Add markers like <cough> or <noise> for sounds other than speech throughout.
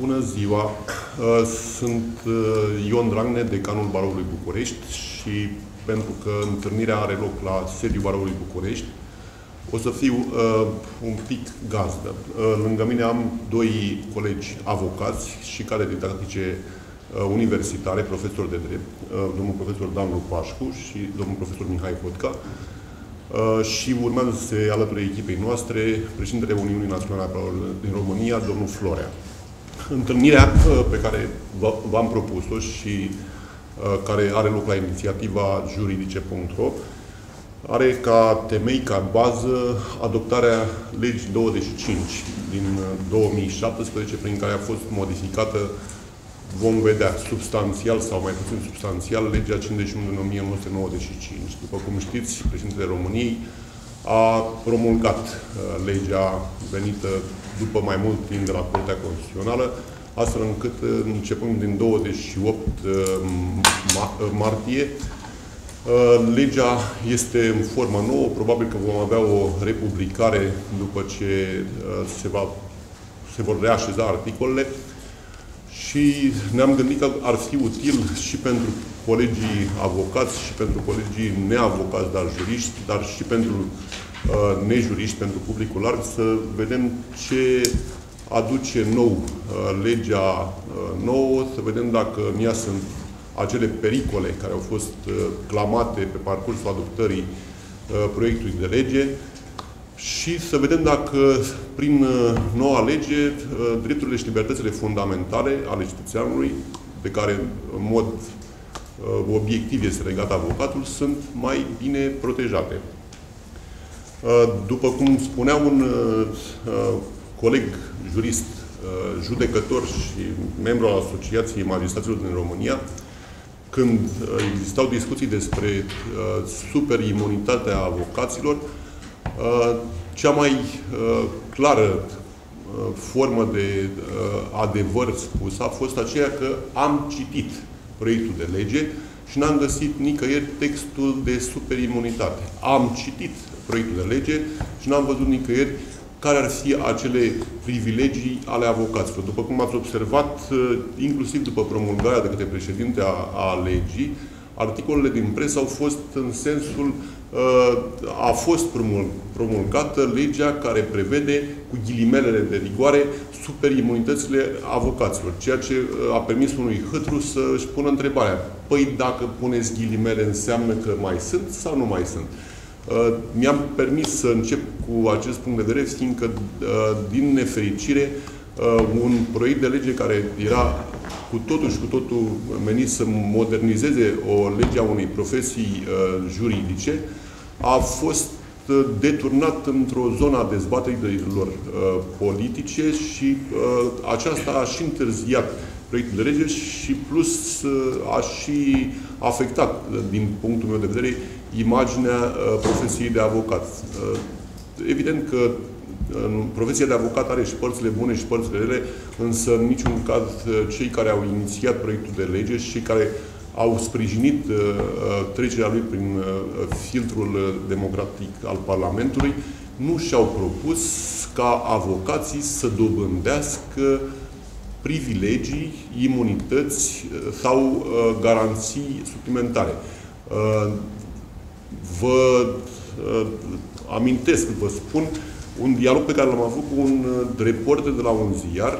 Bună ziua! Uh, sunt uh, Ion Dragne, decanul Baroului București și pentru că întâlnirea are loc la sediul Baroului București, o să fiu uh, un pic gazdă. Uh, lângă mine am doi colegi avocați și cadre didactice uh, universitare, profesori de drept, uh, domnul profesor Dan Lupașcu și domnul profesor Mihai Cotca, uh, și urmează să se alăture echipei noastre președintele Uniunii Naționale a din România, domnul Florea. Întâlnirea uh, pe care v-am propus-o și uh, care are loc la inițiativa juridice.ro are ca temei, ca bază, adoptarea legii 25 din 2017, uh, prin care a fost modificată, vom vedea, substanțial sau mai puțin substanțial, legea 51 din 1995. După cum știți, președintele României a promulgat legea venită după mai mult timp de la Curtea Constituțională, astfel încât, începând din 28 uh, uh, martie, uh, legea este în formă nouă, probabil că vom avea o republicare după ce se, va, se vor reașeza articolele. Și ne-am gândit că ar fi util și pentru colegii avocați și pentru colegii neavocați, dar juriști, dar și pentru Uh, nejuriști, pentru publicul larg, să vedem ce aduce nou uh, legea uh, nouă, să vedem dacă în ea sunt acele pericole care au fost clamate pe parcursul adoptării proiectului de lege și să vedem dacă prin noua lege drepturile și libertățile fundamentale ale cetățeanului, de care în mod obiectiv este legat avocatul, sunt mai bine protejate. Uh, după cum spunea un uh, uh, coleg jurist, judecător și membru al Asociației Magistraților din România, când existau discuții despre superimunitatea avocaților, cea mai clară formă de adevăr spus a fost aceea că am citit proiectul de lege și n-am găsit nicăieri textul de superimunitate. Am citit proiectul de lege și n-am văzut nicăieri care ar fi acele privilegii ale avocaților. După cum ați observat, uh, inclusiv după promulgarea de către președinte a, a legii, articolele din presă au fost în sensul uh, a fost promulgată legea care prevede, cu ghilimelele de rigoare, superimunitățile avocaților, ceea ce uh, a permis unui hâtru să își pună întrebarea. Păi dacă puneți ghilimele, înseamnă că mai sunt sau nu mai sunt? Uh, mi-am permis să încep cu acest punct de vedere, fiindcă, uh, din nefericire, uh, un proiect de lege care era cu totul și cu totul menit să modernizeze o lege a unei profesii juridice, a fost deturnat într-o zonă a dezbaterilor politice și aceasta a și întârziat proiectul de lege și plus a și afectat, din punctul meu de vedere, imaginea uh, profesiei de avocat. Uh, evident că în profesia de avocat are și părțile bune și părțile rele, însă în niciun caz uh, cei care au inițiat proiectul de lege și care au sprijinit trecerea lui prin filtrul democratic al Parlamentului, nu și-au propus ca avocații să dobândească privilegii, imunități sau garanții suplimentare. Vă uh, amintesc, vă spun, un dialog pe care l-am avut cu un uh, reporter de la un ziar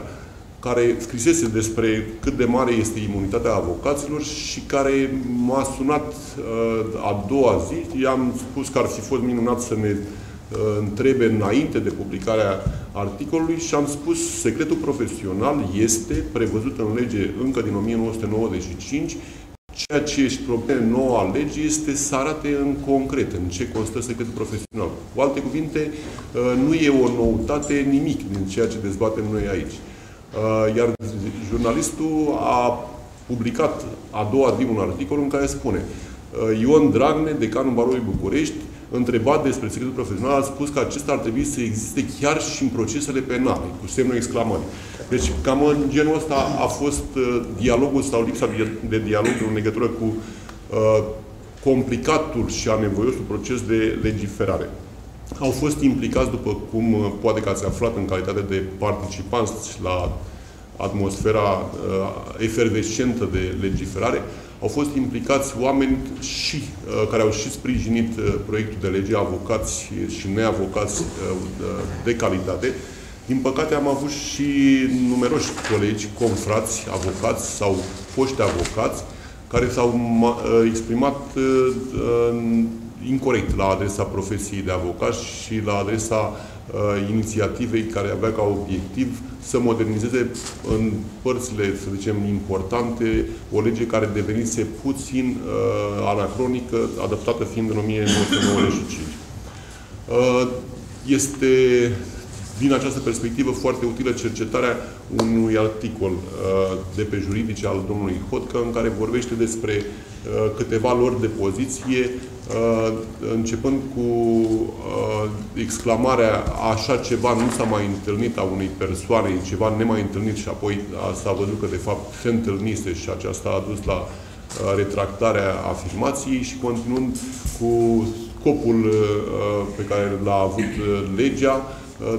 care scrisese despre cât de mare este imunitatea avocaților și care m-a sunat uh, a doua zi. I-am spus că ar fi fost minunat să ne uh, întrebe înainte de publicarea articolului și am spus secretul profesional este prevăzut în lege încă din 1995 Ceea ce își propune noua lege este să arate în concret în ce constă secretul profesional. Cu alte cuvinte, uh, nu e o noutate nimic din ceea ce dezbatem noi aici. Uh, iar jurnalistul a publicat a doua zi un articol în care spune uh, Ion Dragne, decanul Barului București, întrebat despre secretul profesional, a spus că acesta ar trebui să existe chiar și în procesele penale, cu semnul exclamării. Deci, cam în genul ăsta a fost uh, dialogul sau lipsa de, de dialog în legătură cu uh, complicatul și anevoiosul proces de legiferare. Au fost implicați, după cum uh, poate că ați aflat în calitate de participanți la atmosfera efervescentă de legiferare, au fost implicați oameni și, care au și sprijinit proiectul de lege, avocați și neavocați de calitate. Din păcate am avut și numeroși colegi, confrați, avocați sau foști avocați, care s-au exprimat incorrect la adresa profesiei de avocat și la adresa uh, inițiativei care avea ca obiectiv să modernizeze în părțile, să zicem, importante, o lege care devenise puțin uh, anacronică, adaptată fiind în 1995. Uh, este din această perspectivă foarte utilă cercetarea unui articol uh, de pe juridice al domnului Hodcă, în care vorbește despre uh, câteva lor de poziție, uh, începând cu exclamarea așa ceva nu s-a mai întâlnit a unei persoane, ceva nemai întâlnit și apoi s-a văzut că de fapt se întâlnise și aceasta a dus la retractarea afirmației și continuând cu scopul pe care l-a avut legea,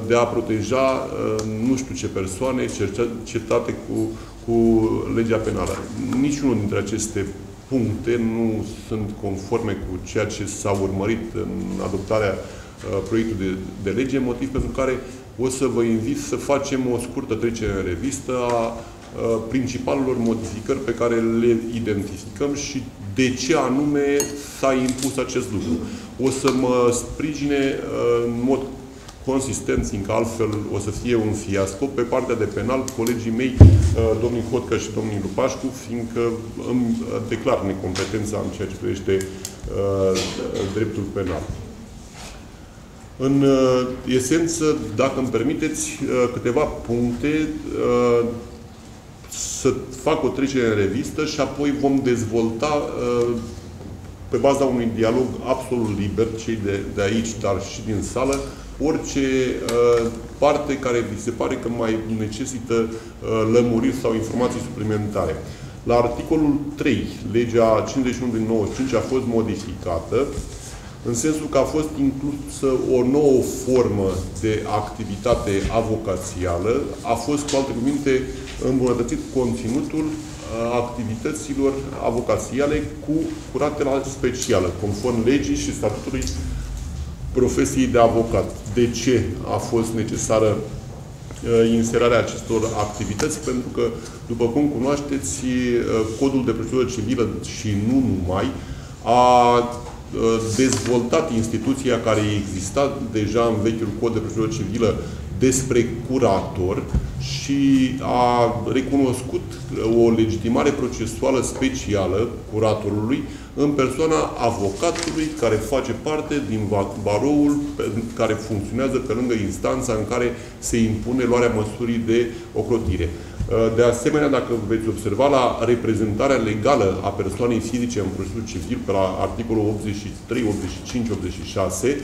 de a proteja uh, nu știu ce persoane cercetate cu, cu legea penală. Niciunul dintre aceste puncte nu sunt conforme cu ceea ce s-a urmărit în adoptarea uh, proiectului de, de lege, motiv pentru care o să vă invit să facem o scurtă trecere în revistă a uh, principalelor modificări pe care le identificăm și de ce anume s-a impus acest lucru. O să mă sprijine în mod consistenți, încă altfel o să fie un fiasco. Pe partea de penal, colegii mei, uh, domnul Hotcă și domnul Lupașcu, fiindcă îmi declar necompetența în ceea ce privește uh, dreptul penal. În uh, esență, dacă îmi permiteți, câteva puncte să fac o trecere în revistă și apoi vom dezvolta pe baza unui dialog absolut liber, cei de, de aici, dar și din sală, orice uh, parte care vi se pare că mai necesită uh, lămuriri sau informații suplimentare. La articolul 3, legea 51 din 95 a fost modificată în sensul că a fost inclusă o nouă formă de activitate avocațială, a fost, cu alte cuvinte, îmbunătățit conținutul uh, activităților avocațiale cu curatela specială, conform legii și statutului profesiei de avocat. De ce a fost necesară uh, inserarea acestor activități? Pentru că, după cum cunoașteți, uh, Codul de procedură civilă și nu numai a uh, dezvoltat instituția care exista deja în vechiul Cod de procedură civilă despre curator și a recunoscut o legitimare procesuală specială curatorului în persoana avocatului care face parte din baroul care funcționează pe lângă instanța în care se impune luarea măsurii de ocrotire. De asemenea, dacă veți observa la reprezentarea legală a persoanei fizice în procesul civil, pe la articolul 83, 85, 86,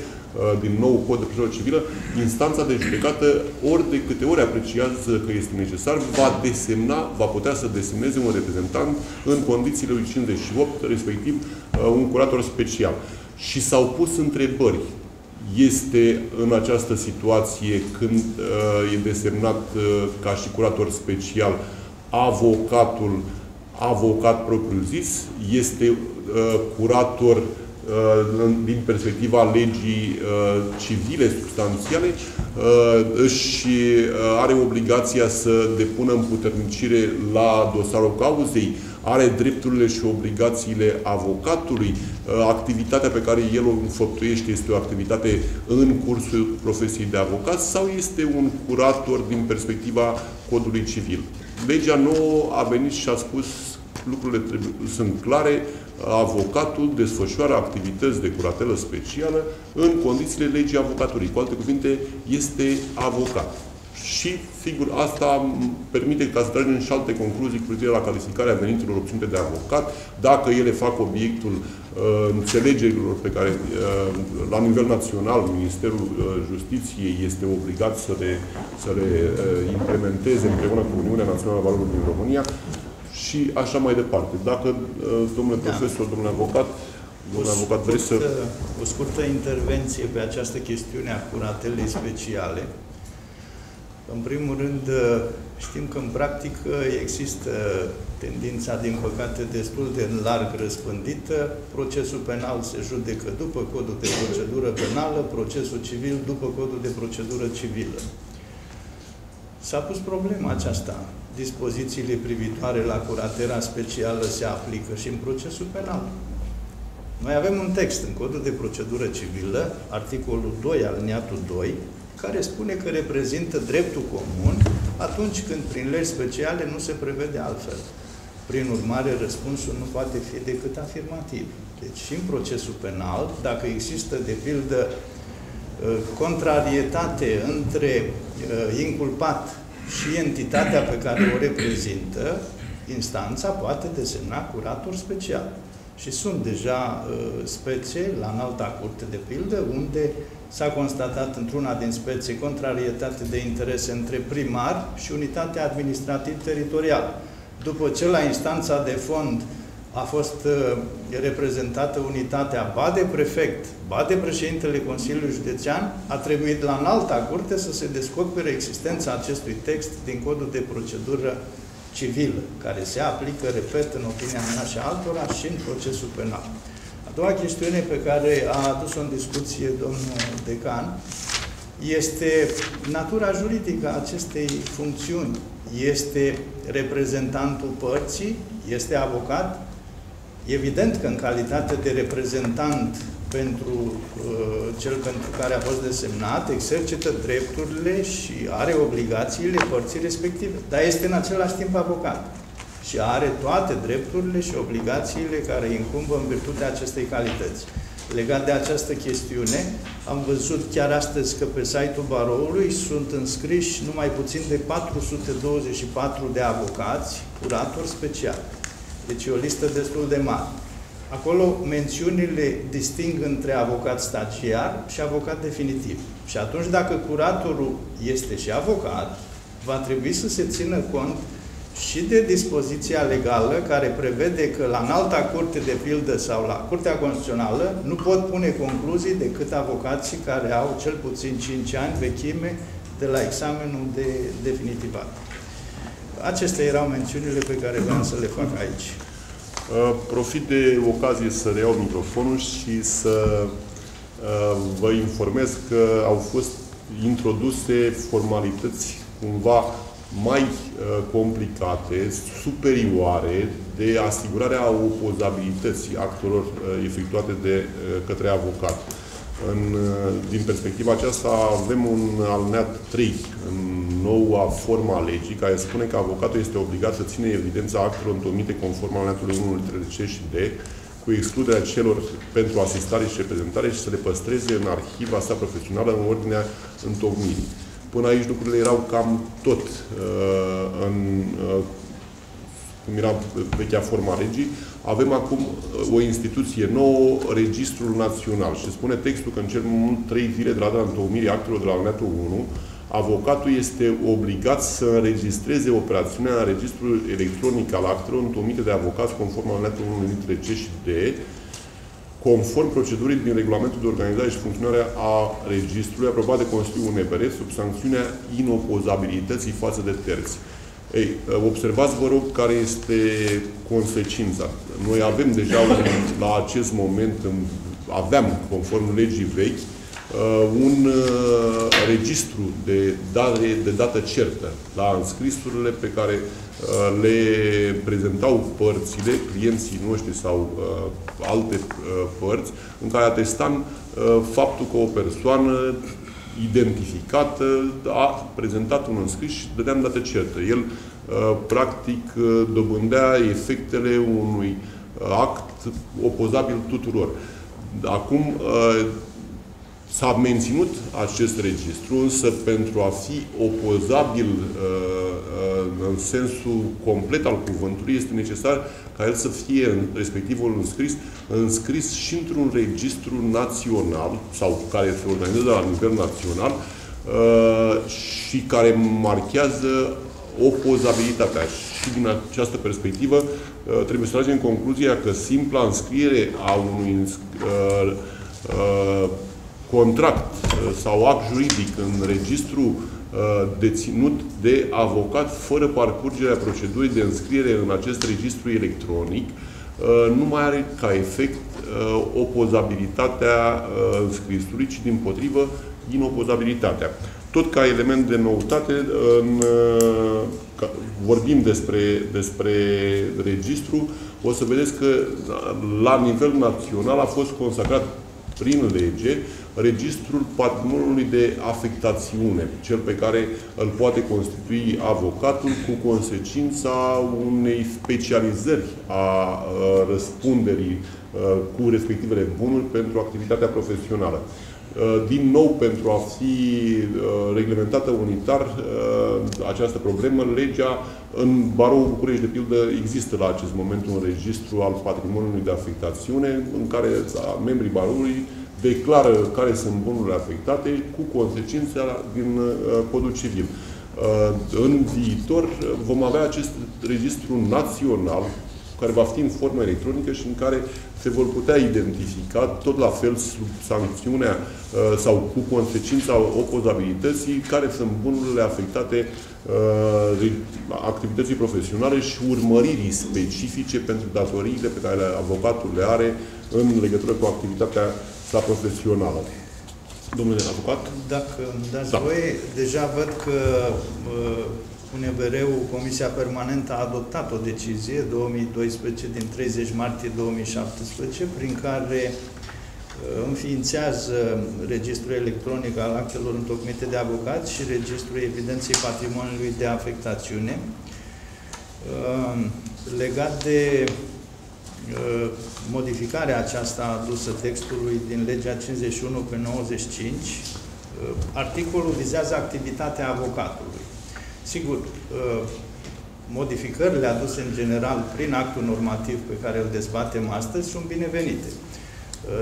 din nou cod de procedură civilă, instanța de judecată, ori de câte ori apreciază că este necesar, va desemna, va putea să desemneze un reprezentant în condițiile lui 58, respectiv uh, un curator special. Și s-au pus întrebări. Este în această situație când uh, e desemnat uh, ca și curator special avocatul avocat propriu-zis, este uh, curator uh, Uh, din perspectiva legii uh, civile substanțiale uh, își are obligația să depună împuternicire la dosarul cauzei, are drepturile și obligațiile avocatului, activitatea pe care el o înfăptuiește este o activitate în cursul profesiei de avocat sau este un curator din perspectiva codului civil. Legea nouă a venit și a spus lucrurile trebuie, sunt clare, avocatul desfășoară activități de curatelă specială în condițiile legii avocaturii. Cu alte cuvinte, este avocat. Și, sigur, asta permite ca să tragem și alte concluzii cu privire la calificarea veniturilor obținute de avocat, dacă ele fac obiectul uh, înțelegerilor pe care, uh, la nivel național, Ministerul uh, Justiției este obligat să le, să le uh, implementeze împreună cu Uniunea Națională a Valorilor din România, și așa mai departe. Dacă, uh, domnule da. profesor, domnule avocat, domnule avocat, vreți să... O scurtă intervenție pe această chestiune a curatelei speciale. În primul rând, știm că în practică există tendința, din păcate, destul de larg răspândită. Procesul penal se judecă după codul de procedură penală, procesul civil după codul de procedură civilă. S-a pus problema aceasta. Dispozițiile privitoare la curatera specială se aplică și în procesul penal. Noi avem un text în codul de procedură civilă, articolul 2, aliniatul 2, care spune că reprezintă dreptul comun atunci când prin legi speciale nu se prevede altfel. Prin urmare, răspunsul nu poate fi decât afirmativ. Deci și în procesul penal, dacă există, de pildă, uh, contrarietate între uh, inculpat și entitatea pe care o reprezintă, instanța poate desemna curator special. Și sunt deja uh, spețe la înalta curte de pildă, unde s-a constatat într-una din spețe contrarietate de interese între primar și unitatea administrativ-teritorială. După ce la instanța de fond a fost uh, reprezentată unitatea ba de prefect, ba de președintele Consiliului Județean, a trebuit la înalta curte să se descopere existența acestui text din codul de procedură civilă, care se aplică, repet, în opinia mea și altora, și în procesul penal. A doua chestiune pe care a adus-o în discuție domnul decan este natura juridică a acestei funcțiuni. Este reprezentantul părții, este avocat. Evident că în calitate de reprezentant pentru uh, cel pentru care a fost desemnat, exercită drepturile și are obligațiile părții respective, dar este în același timp avocat și are toate drepturile și obligațiile care incumbă în virtutea acestei calități. Legat de această chestiune, am văzut chiar astăzi că pe site-ul baroului sunt înscriși numai puțin de 424 de avocați, curatori speciali. Deci e o listă destul de mare. Acolo mențiunile disting între avocat stagiar și avocat definitiv. Și atunci, dacă curatorul este și avocat, va trebui să se țină cont și de dispoziția legală care prevede că la înalta curte de pildă sau la Curtea Constituțională nu pot pune concluzii decât avocații care au cel puțin 5 ani vechime de la examenul de definitivat. Acestea erau mențiunile pe care vreau să le fac aici. Uh, profit de ocazie să reiau microfonul și să uh, vă informez că au fost introduse formalități cumva mai uh, complicate, superioare, de asigurarea opozabilității actelor efectuate de către avocat. În, din perspectiva aceasta avem un alineat 3 în noua forma legii care spune că avocatul este obligat să ține evidența actelor întomite conform alineatului 1 litere C și D cu excluderea celor pentru asistare și reprezentare și să le păstreze în arhiva sa profesională în ordinea întocmirii. Până aici lucrurile erau cam tot uh, în uh, cum era vechea forma legii, avem acum uh, o instituție nouă, Registrul Național. Și spune textul că în cel mult trei zile de la data întocmirii actelor de la alineatul 1, avocatul este obligat să înregistreze operațiunea în registrul electronic al actelor întomite de avocați conform alineatul 1 litere C și D, conform procedurii din regulamentul de organizare și funcționare a registrului aprobat de Consiliul UNPR sub sancțiunea inopozabilității față de terți. Ei, observați, vă rog, care este consecința. Noi avem deja, un, la acest moment, aveam, conform legii vechi, uh, un uh, registru de, dare, de dată certă la înscrisurile pe care uh, le prezentau părțile, clienții noștri sau alte părți, în care atestam faptul că o persoană identificată, a prezentat un înscris și dădeam dată certă. El, uh, practic, uh, dobândea efectele unui uh, act opozabil tuturor. Acum, S-a menținut acest registru, însă pentru a fi opozabil în sensul complet al cuvântului, este necesar ca el să fie, respectivul înscris, înscris și într-un registru național, sau care se organizează la nivel național, uh, și care marchează opozabilitatea. Și din această perspectivă uh, trebuie să tragem concluzia că simpla înscriere a unui uh, contract sau act juridic în registru deținut de avocat fără parcurgerea procedurii de înscriere în acest registru electronic, nu mai are ca efect opozabilitatea înscrisului, ci din potrivă inopozabilitatea. Tot ca element de noutate, în, ca, vorbim despre, despre registru, o să vedeți că la nivel național a fost consacrat prin lege registrul patrimoniului de afectațiune, cel pe care îl poate constitui avocatul cu consecința unei specializări a răspunderii cu respectivele bunuri pentru activitatea profesională. Din nou, pentru a fi reglementată unitar această problemă, legea în Baroul București, de pildă, există la acest moment un registru al patrimoniului de afectațiune în care membrii baroului declară care sunt bunurile afectate cu consecințe din uh, codul civil. Uh, în viitor vom avea acest registru național care va fi în formă electronică și în care se vor putea identifica, tot la fel sub sancțiunea uh, sau cu consecința opozabilității, care sunt bunurile afectate activității profesionale și urmăririi specifice pentru datoriile pe care avocatul le are în legătură cu activitatea sa profesională. Domnule avocat? Dacă îmi dați da. voie, deja văd că uh, UNVR-ul, Comisia Permanentă, a adoptat o decizie 2012 din 30 martie 2017, prin care uh, înființează registrul electronic al actelor întocmite de avocați și registrul evidenței patrimoniului de afectațiune. Uh, legat de Uh, modificarea aceasta adusă textului din legea 51 pe 95, uh, articolul vizează activitatea avocatului. Sigur, uh, modificările aduse în general prin actul normativ pe care îl dezbatem astăzi sunt binevenite.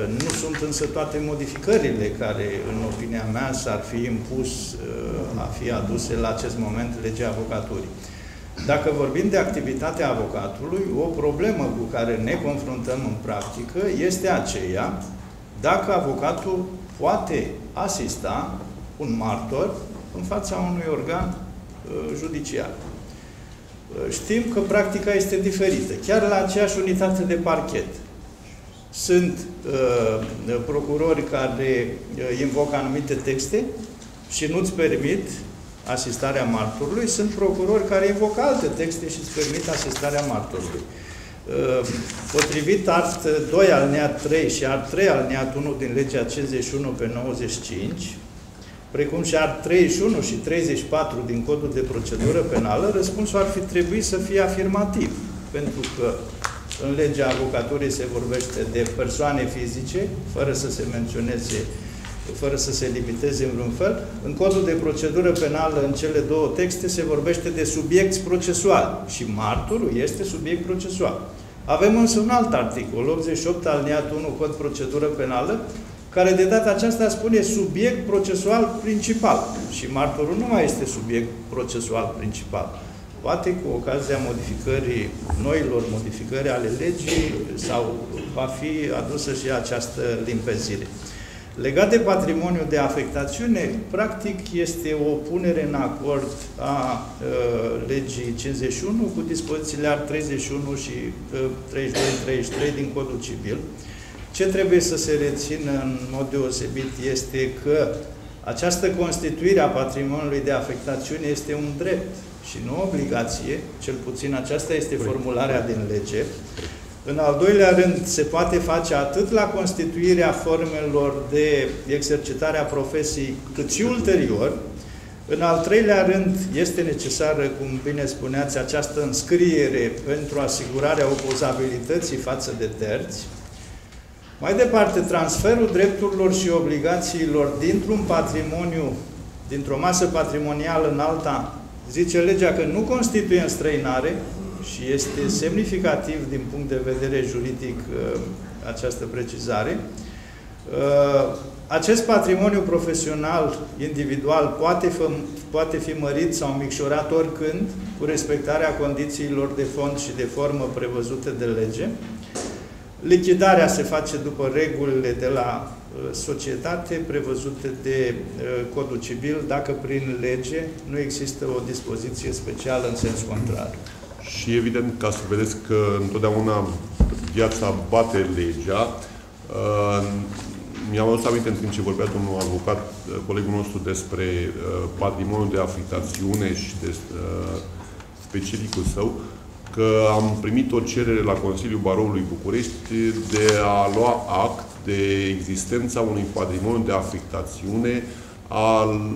Nu sunt însă toate modificările care, în opinia mea, s-ar fi impus a fi aduse la acest moment legea avocaturii. Dacă vorbim de activitatea avocatului, o problemă cu care ne confruntăm în practică este aceea dacă avocatul poate asista un martor în fața unui organ uh, judiciar. Uh, știm că practica este diferită. Chiar la aceeași unitate de parchet sunt uh, procurori care uh, invocă anumite texte și nu-ți permit asistarea martorului, sunt procurori care invocă alte texte și îți permit asistarea martorului. Uh, potrivit art 2 alineat 3 și art 3 alineat 1 din legea 51 pe 95, precum și art 31 și 34 din codul de procedură penală, răspunsul ar fi trebuit să fie afirmativ, pentru că în legea avocaturii se vorbește de persoane fizice, fără să se menționeze fără să se limiteze în vreun fel. În codul de procedură penală, în cele două texte, se vorbește de subiecti procesual și martorul este subiect procesual. Avem însă un alt articol, 88 aliniat 1 Cod Procedură Penală, care de data aceasta spune subiect procesual principal. Și martorul nu mai este subiect procesual principal. Poate cu ocazia modificării, noilor modificări ale legii, sau va fi adusă și această limpezire. Legat de patrimoniul de afectațiune, practic este o punere în acord a uh, legii 51 cu dispozițiile ar 31 și uh, 32-33 din Codul Civil. Ce trebuie să se rețină în mod deosebit este că această constituire a patrimoniului de afectațiune este un drept și nu o obligație, cel puțin aceasta este formularea din lege. În al doilea rând, se poate face atât la constituirea formelor de exercitare a profesiei, cât și ulterior. În al treilea rând, este necesară, cum bine spuneați, această înscriere pentru asigurarea opozabilității față de terți. Mai departe, transferul drepturilor și obligațiilor dintr-un patrimoniu, dintr-o masă patrimonială în alta, zice legea că nu constituie înstrăinare, și este semnificativ din punct de vedere juridic uh, această precizare. Uh, acest patrimoniu profesional individual poate, poate fi mărit sau micșorat oricând cu respectarea condițiilor de fond și de formă prevăzute de lege. Lichidarea se face după regulile de la societate prevăzute de Codul Civil, dacă prin lege nu există o dispoziție specială în sens contrar. Și evident, ca să vedeți că întotdeauna viața bate legea, mi-am adus aminte în timp ce vorbea domnul avocat, colegul nostru, despre patrimoniul de afectațiune și de specificul său, că am primit o cerere la Consiliul Baroului București de a lua act de existența unui patrimoniu de afectațiune al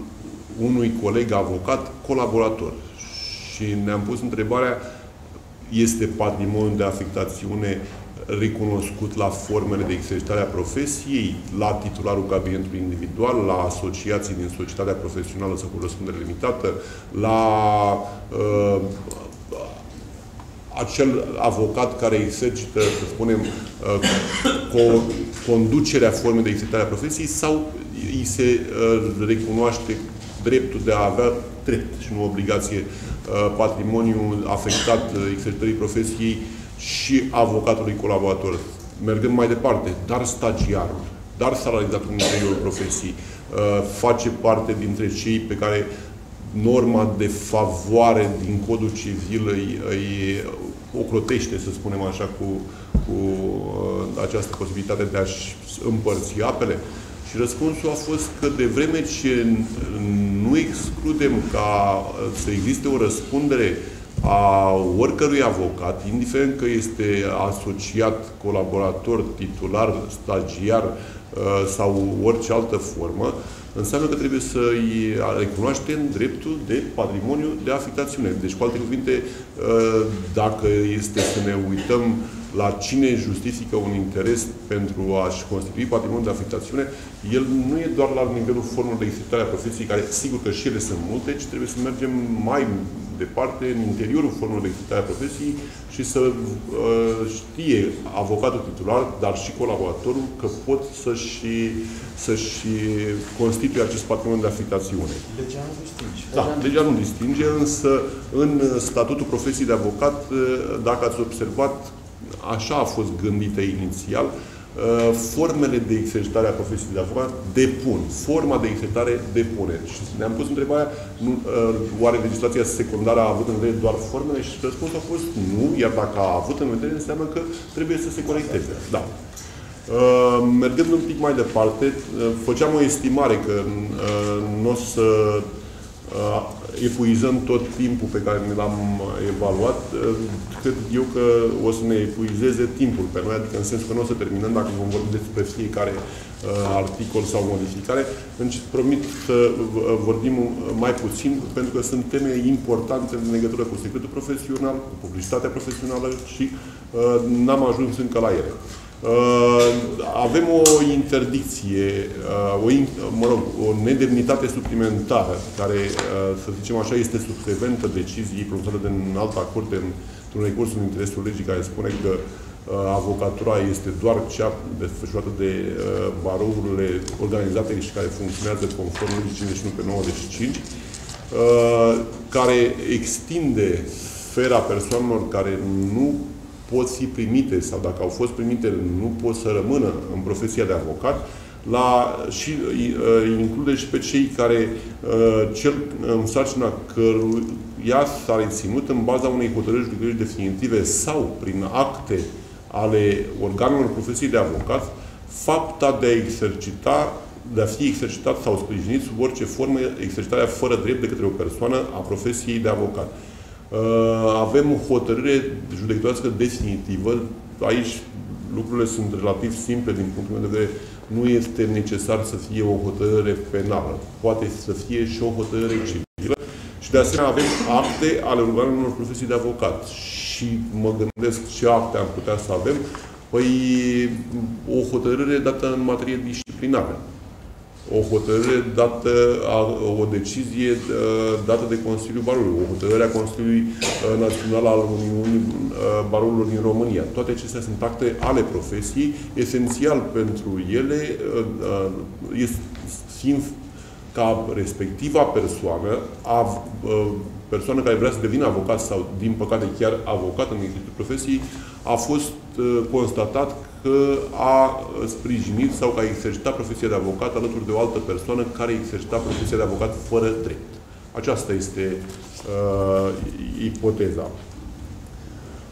unui coleg avocat colaborator. Și ne-am pus întrebarea, este patrimoniul de afectațiune recunoscut la formele de exercitare a profesiei, la titularul cabinetului individual, la asociații din societatea profesională sau cu răspundere limitată, la uh, acel avocat care exercită, să spunem, uh, co conducerea formei de exercitare a profesiei sau îi se uh, recunoaște dreptul de a avea drept și nu obligație uh, patrimoniul afectat exercitării profesiei și avocatului colaborator. Mergând mai departe, dar stagiarul, dar salarizatul în interiorul profesiei, face parte dintre cei pe care norma de favoare din codul civil îi, îi ocrotește, să spunem așa, cu, cu uh, această posibilitate de a-și împărți apele? Și răspunsul a fost că de vreme ce nu excludem ca uh, să existe o răspundere a oricărui avocat, indiferent că este asociat, colaborator, titular, stagiar uh, sau orice altă formă, înseamnă că trebuie să-i recunoaștem dreptul de patrimoniu de afectațiune. Deci, cu alte cuvinte, uh, dacă este să ne uităm la cine justifică un interes pentru a-și constitui patrimoniul de afectațiune, el nu e doar la nivelul formului de exercitare a profesiei, care sigur că și ele sunt multe, ci trebuie să mergem mai departe, în interiorul formului de exercitare a profesiei și să uh, știe avocatul titular, dar și colaboratorul, că pot să-și să-și constituie acest patrimoniu de afectațiune. Legea nu distinge. Da, legea nu distinge, însă în statutul profesiei de avocat, uh, dacă ați observat, așa a fost gândită inițial, uh, formele de exercitare a profesiei de avocat depun. Forma de exercitare depune. Și ne-am pus întrebarea, nu, uh, oare legislația secundară a avut în vedere doar formele? Și răspunsul a fost nu, iar dacă a avut în vedere, înseamnă că trebuie să se corecteze. Da. Uh, mergând un pic mai departe, făceam o estimare că nu o să epuizăm tot timpul pe care ne l-am evaluat, cred eu că o să ne epuizeze timpul pe noi, adică în sensul că nu o să terminăm dacă vom vorbi despre fiecare uh, articol sau modificare. Deci promit să vorbim mai puțin, pentru că sunt teme importante în legătură cu secretul profesional, cu publicitatea profesională și uh, n-am ajuns încă la ele. Uh, avem o interdicție, uh, o, mă rog, o nedemnitate suplimentară, care, uh, să zicem așa, este subseventă deciziei pronunțate de în alta curte într-un recurs în interesul legii care spune că avocatura este doar cea desfășurată de barourile organizate și care funcționează conform legii 51 pe 95, care extinde sfera persoanelor care nu pot fi primite sau dacă au fost primite nu pot să rămână în profesia de avocat, la, și uh, include și pe cei care uh, cel în sarcina căruia s-a reținut în baza unei hotărâri judecătorii definitive sau prin acte ale organelor profesiei de avocat, fapta de a exercita de a fi exercitat sau sprijinit sub orice formă exercitarea fără drept de către o persoană a profesiei de avocat. Uh, avem o hotărâre judecătorească definitivă. Aici lucrurile sunt relativ simple din punctul meu de vedere. Nu este necesar să fie o hotărâre penală. Poate să fie și o hotărâre civilă. Și de asemenea avem acte ale organelor profesiei de avocat. Și mă gândesc ce acte am putea să avem. Păi o hotărâre dată în materie disciplinară o hotărâre dată, o decizie dată de Consiliul Barului, o hotărâre a Consiliului uh, Național al Uniunii uh, Barurilor din România. Toate acestea sunt acte ale profesiei, esențial pentru ele, uh, fiind ca respectiva persoană, a, persoană care vrea să devină avocat sau, din păcate, chiar avocat în exercițiul profesiei, a fost constatat că a sprijinit sau că a exercitat profesia de avocat alături de o altă persoană care exercita profesia de avocat fără drept. Aceasta este uh, ipoteza.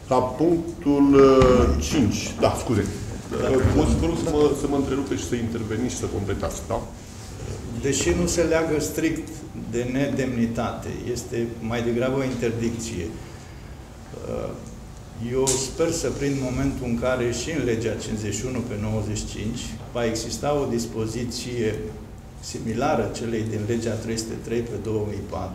La punctul uh, 5, da, scuze, Pot să vă să mă, să mă întrerupe și să interveniți și să completați, da? Deși nu se leagă strict de nedemnitate, este mai degrabă o interdicție. Uh, eu sper să prind momentul în care și în legea 51 pe 95 va exista o dispoziție similară celei din legea 303 pe 2004,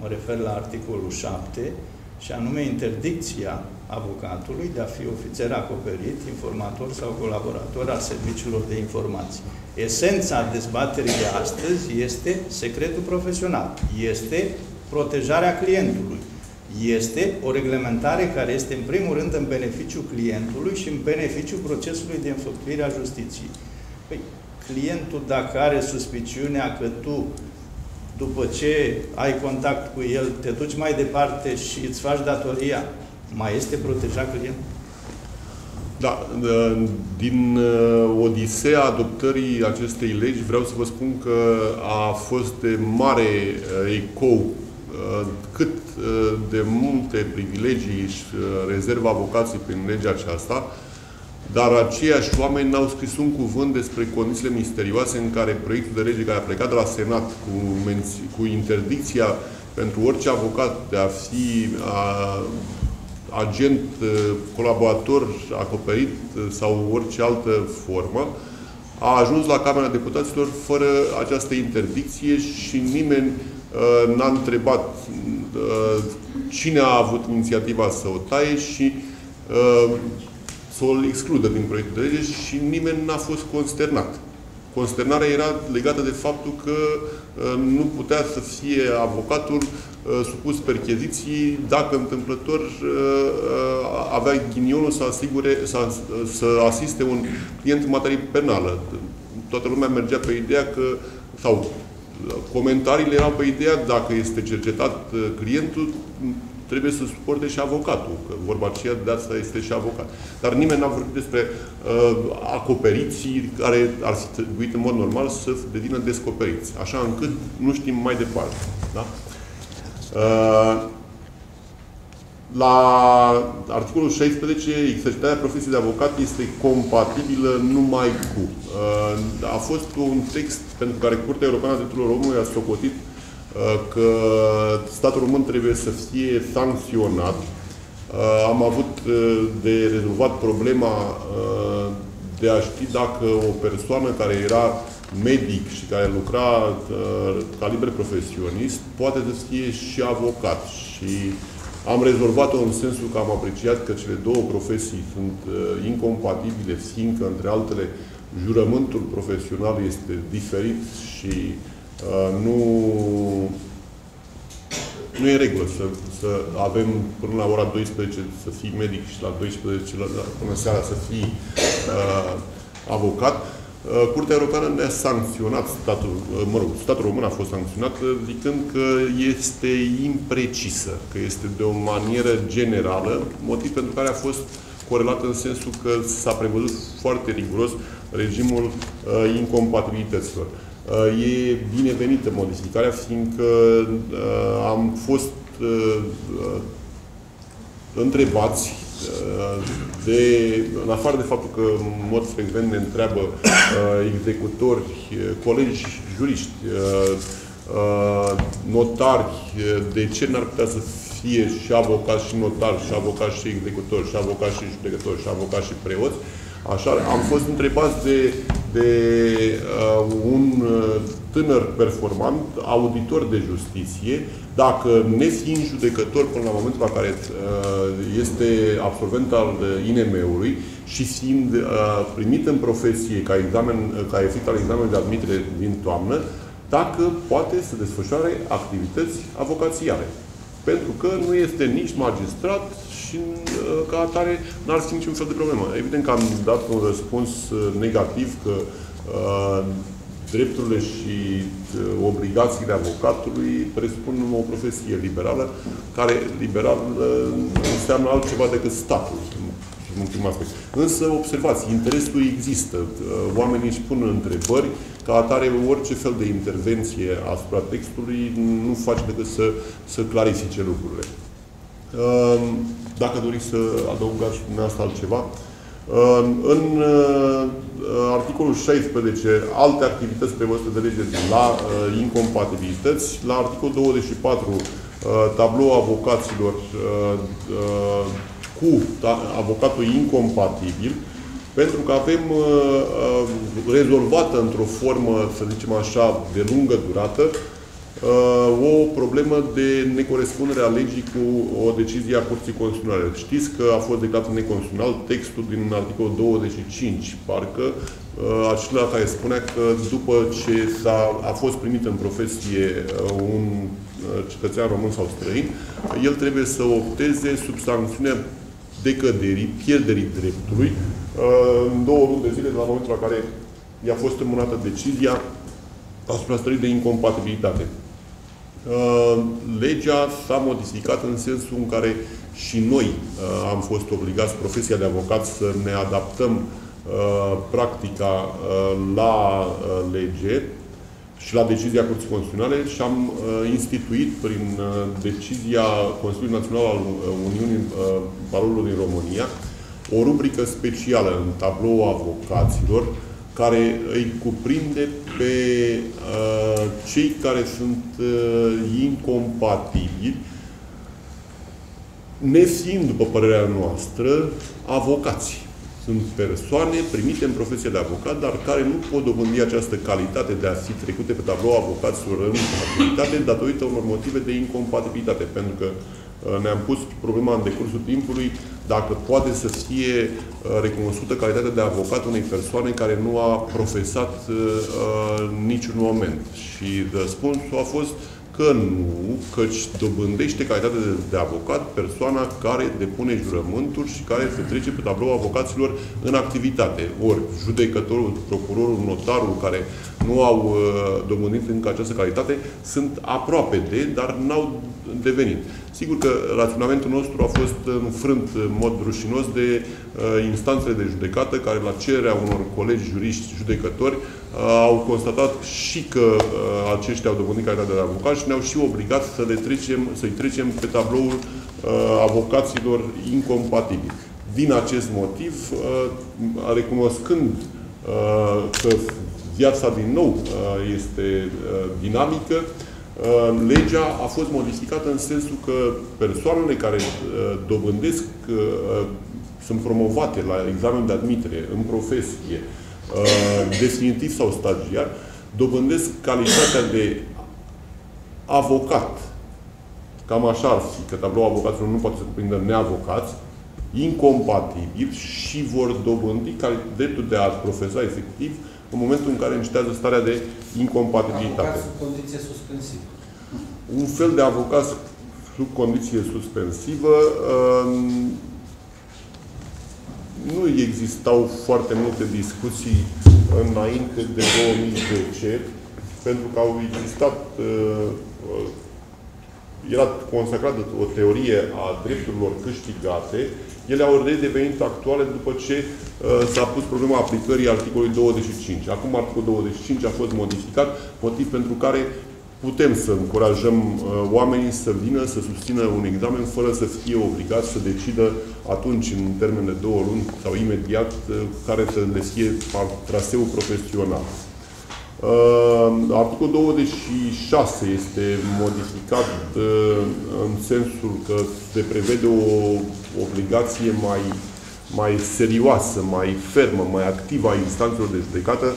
mă refer la articolul 7, și anume interdicția avocatului de a fi ofițer acoperit, informator sau colaborator al serviciilor de informații. Esența dezbaterii de astăzi este secretul profesional, este protejarea clientului, este o reglementare care este în primul rând în beneficiu clientului și în beneficiu procesului de înfăptuire a justiției. Păi, clientul dacă are suspiciunea că tu după ce ai contact cu el, te duci mai departe și îți faci datoria, mai este protejat clientul? Da, din uh, Odiseea adoptării acestei legi vreau să vă spun că a fost de mare uh, ecou uh, cât de multe privilegii își rezervă avocații prin legea aceasta, dar aceiași oameni n-au scris un cuvânt despre condițiile misterioase în care proiectul de lege care a plecat de la Senat cu, cu interdicția pentru orice avocat de a fi a, agent, colaborator acoperit sau orice altă formă, a ajuns la Camera Deputaților fără această interdicție și nimeni uh, n-a întrebat uh, cine a avut inițiativa să o taie și uh, să o excludă din proiectul de lege și nimeni n-a fost consternat. Consternarea era legată de faptul că uh, nu putea să fie avocatul uh, supus percheziții dacă întâmplător uh, avea ghinionul să, asigure, să, să asiste un client în materie penală. Toată lumea mergea pe ideea că, sau comentariile erau pe ideea dacă este cercetat clientul, trebuie să suporte și avocatul, că vorba aceea de asta este și avocat. Dar nimeni n-a vorbit despre uh, acoperiții care ar fi trebuit în mod normal să devină descoperiți, așa încât nu știm mai departe. Da? Uh, la articolul 16, exercitarea profesiei de avocat este compatibilă numai cu. Uh, a fost un text pentru care Curtea Europeană a Drepturilor Omului a socotit Uh, că statul român trebuie să fie sancționat. Uh, am avut uh, de rezolvat problema de a ști dacă o persoană care era medic și care lucra ca liber profesionist poate să fie și avocat. Și am rezolvat-o în sensul că am apreciat că cele două profesii sunt incompatibile, fiindcă, între altele, jurământul profesional este diferit și uh, Uh, nu, nu e regulă să, să avem până la ora 12 să fii medic și la 12 la, până seara să fii uh, avocat. Uh, Curtea Europeană ne-a sancționat, statul, uh, mă rog, statul român a fost sancționat zicând că este imprecisă, că este de o manieră generală, motiv pentru care a fost corelat în sensul că s-a prevăzut foarte riguros regimul uh, incompatibilităților. Uh, e binevenită modificarea, fiindcă uh, am fost uh, întrebați de, în afară de faptul că în mod frecvent ne întreabă executori, colegi juriști, notari, de ce n-ar putea să fie și avocat și notar, și avocat și executor, și avocat și judecător, și avocat și preot, Așa, am fost întrebați de, de uh, un uh, tânăr performant, auditor de justiție, dacă nefiind judecător până la momentul la care uh, este absolvent al uh, INM-ului și fiind uh, primit în profesie ca, examen, uh, ca efect al examenului de admitere din toamnă, dacă poate să desfășoare activități avocațiale. Pentru că nu este nici magistrat și uh, ca atare n-ar fi niciun fel de problemă. Evident că am dat un răspuns uh, negativ că uh, drepturile și uh, obligațiile avocatului presupun o profesie liberală, care liberal uh, înseamnă altceva decât statul. un prim aspect. Însă, observați, interesul există. Oamenii își pun întrebări, ca atare, orice fel de intervenție asupra textului nu face decât să, să clarifice lucrurile. Dacă doriți să adăugați dumneavoastră altceva, în uh, articolul 16, alte activități prevăzute de lege la uh, incompatibilități, la articolul 24, uh, tablou avocaților cu avocatul incompatibil, pentru că avem rezolvată într-o formă, să zicem așa, de lungă durată, Uh, o problemă de necorespundere a legii cu o decizie a Curții Constituționale. Știți că a fost declarat neconstituțional textul din articolul 25, parcă, uh, acela care spunea că după ce a a fost primit în profesie uh, un cetățean român sau străin, el trebuie să opteze sub sancțiunea decăderii, pierderii dreptului, în două luni de zile de la momentul la care i-a fost înmânată decizia asupra stării de incompatibilitate. Uh, legea s-a modificat în sensul în care și noi uh, am fost obligați, profesia de avocat, să ne adaptăm uh, practica la lege și la decizia Curții Constituționale și am instituit prin decizia Consiliului Național al Uniunii Barorilor din România o rubrică specială în tablou avocaților care îi cuprinde pe uh, cei care sunt uh, incompatibili, nefiind, după părerea noastră, avocați. Sunt persoane primite în profesia de avocat, dar care nu pot dobândi această calitate de a fi trecute pe tablou avocaților în activitate datorită unor motive de incompatibilitate. Pentru că uh, ne-am pus problema în decursul timpului dacă poate să fie uh, recunoscută calitatea de avocat unei persoane care nu a profesat uh, niciun moment. Și răspunsul a fost că nu, căci dobândește calitatea de, de avocat persoana care depune jurământuri și care se trece pe tablou avocaților în activitate. Ori judecătorul, procurorul, notarul care nu au uh, dobândit încă această calitate sunt aproape de, dar n-au devenit. Sigur că raționamentul nostru a fost înfrânt în mod rușinos de uh, instanțele de judecată, care la cererea unor colegi juriști judecători uh, au constatat și că uh, aceștia au dobândit calitatea de avocat și ne-au și obligat să le trecem, să-i trecem pe tabloul uh, avocaților incompatibili. Din acest motiv, uh, recunoscând uh, că viața din nou uh, este uh, dinamică, Uh, legea a fost modificată în sensul că persoanele care uh, dobândesc, uh, sunt promovate la examen de admitere în profesie, definitiv sau stagiar, dobândesc calitatea de avocat. Cam așa ar fi, că tabloul avocaților nu poate să cuprindă neavocați, incompatibili și vor dobândi dreptul de a profesa efectiv în momentul în care încitează starea de incompatibilitate. Avocat sub condiție suspensivă. Un fel de avocat sub condiție suspensivă um, nu existau foarte multe discuții înainte de 2010, pentru că au existat uh, era consacrată o teorie a drepturilor câștigate, ele au redevenit actuale după ce uh, s-a pus problema aplicării articolului 25. Acum articolul 25 a fost modificat, motiv pentru care putem să încurajăm uh, oamenii să vină, să susțină un examen fără să fie obligați să decidă atunci, în termen de două luni sau imediat, uh, care să le fie traseul profesional. Uh, articolul 26 este modificat uh, în sensul că se prevede o obligație mai, mai serioasă, mai fermă, mai activă a instanțelor de judecată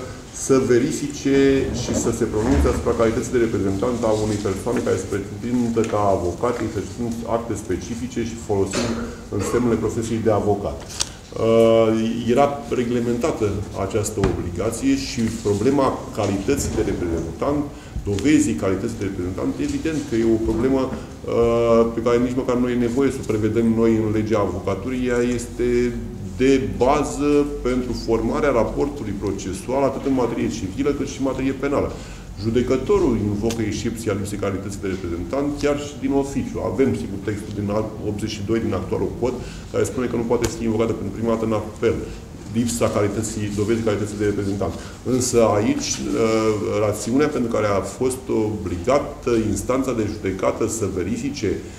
să verifice și să se pronunțe asupra calității de reprezentant a unei persoane care se pretindă ca avocat, exercitând acte specifice și folosind în semnele profesiei de avocat. Uh, era reglementată această obligație și problema calității de reprezentant, dovezii calității de reprezentant, evident că e o problemă uh, pe care nici măcar nu e nevoie să o prevedem noi în legea avocaturii. Ea este de bază pentru formarea raportului procesual, atât în materie civilă cât și în materie penală. Judecătorul invocă excepția lipsei calității de reprezentant chiar și din oficiu. Avem, sigur, textul din 82 din actualul cod, care spune că nu poate fi invocată pentru prima dată în apel lipsa calității, dovedii calității de reprezentant. Însă aici, uh, rațiunea pentru care a fost obligată instanța de judecată să verifice uh,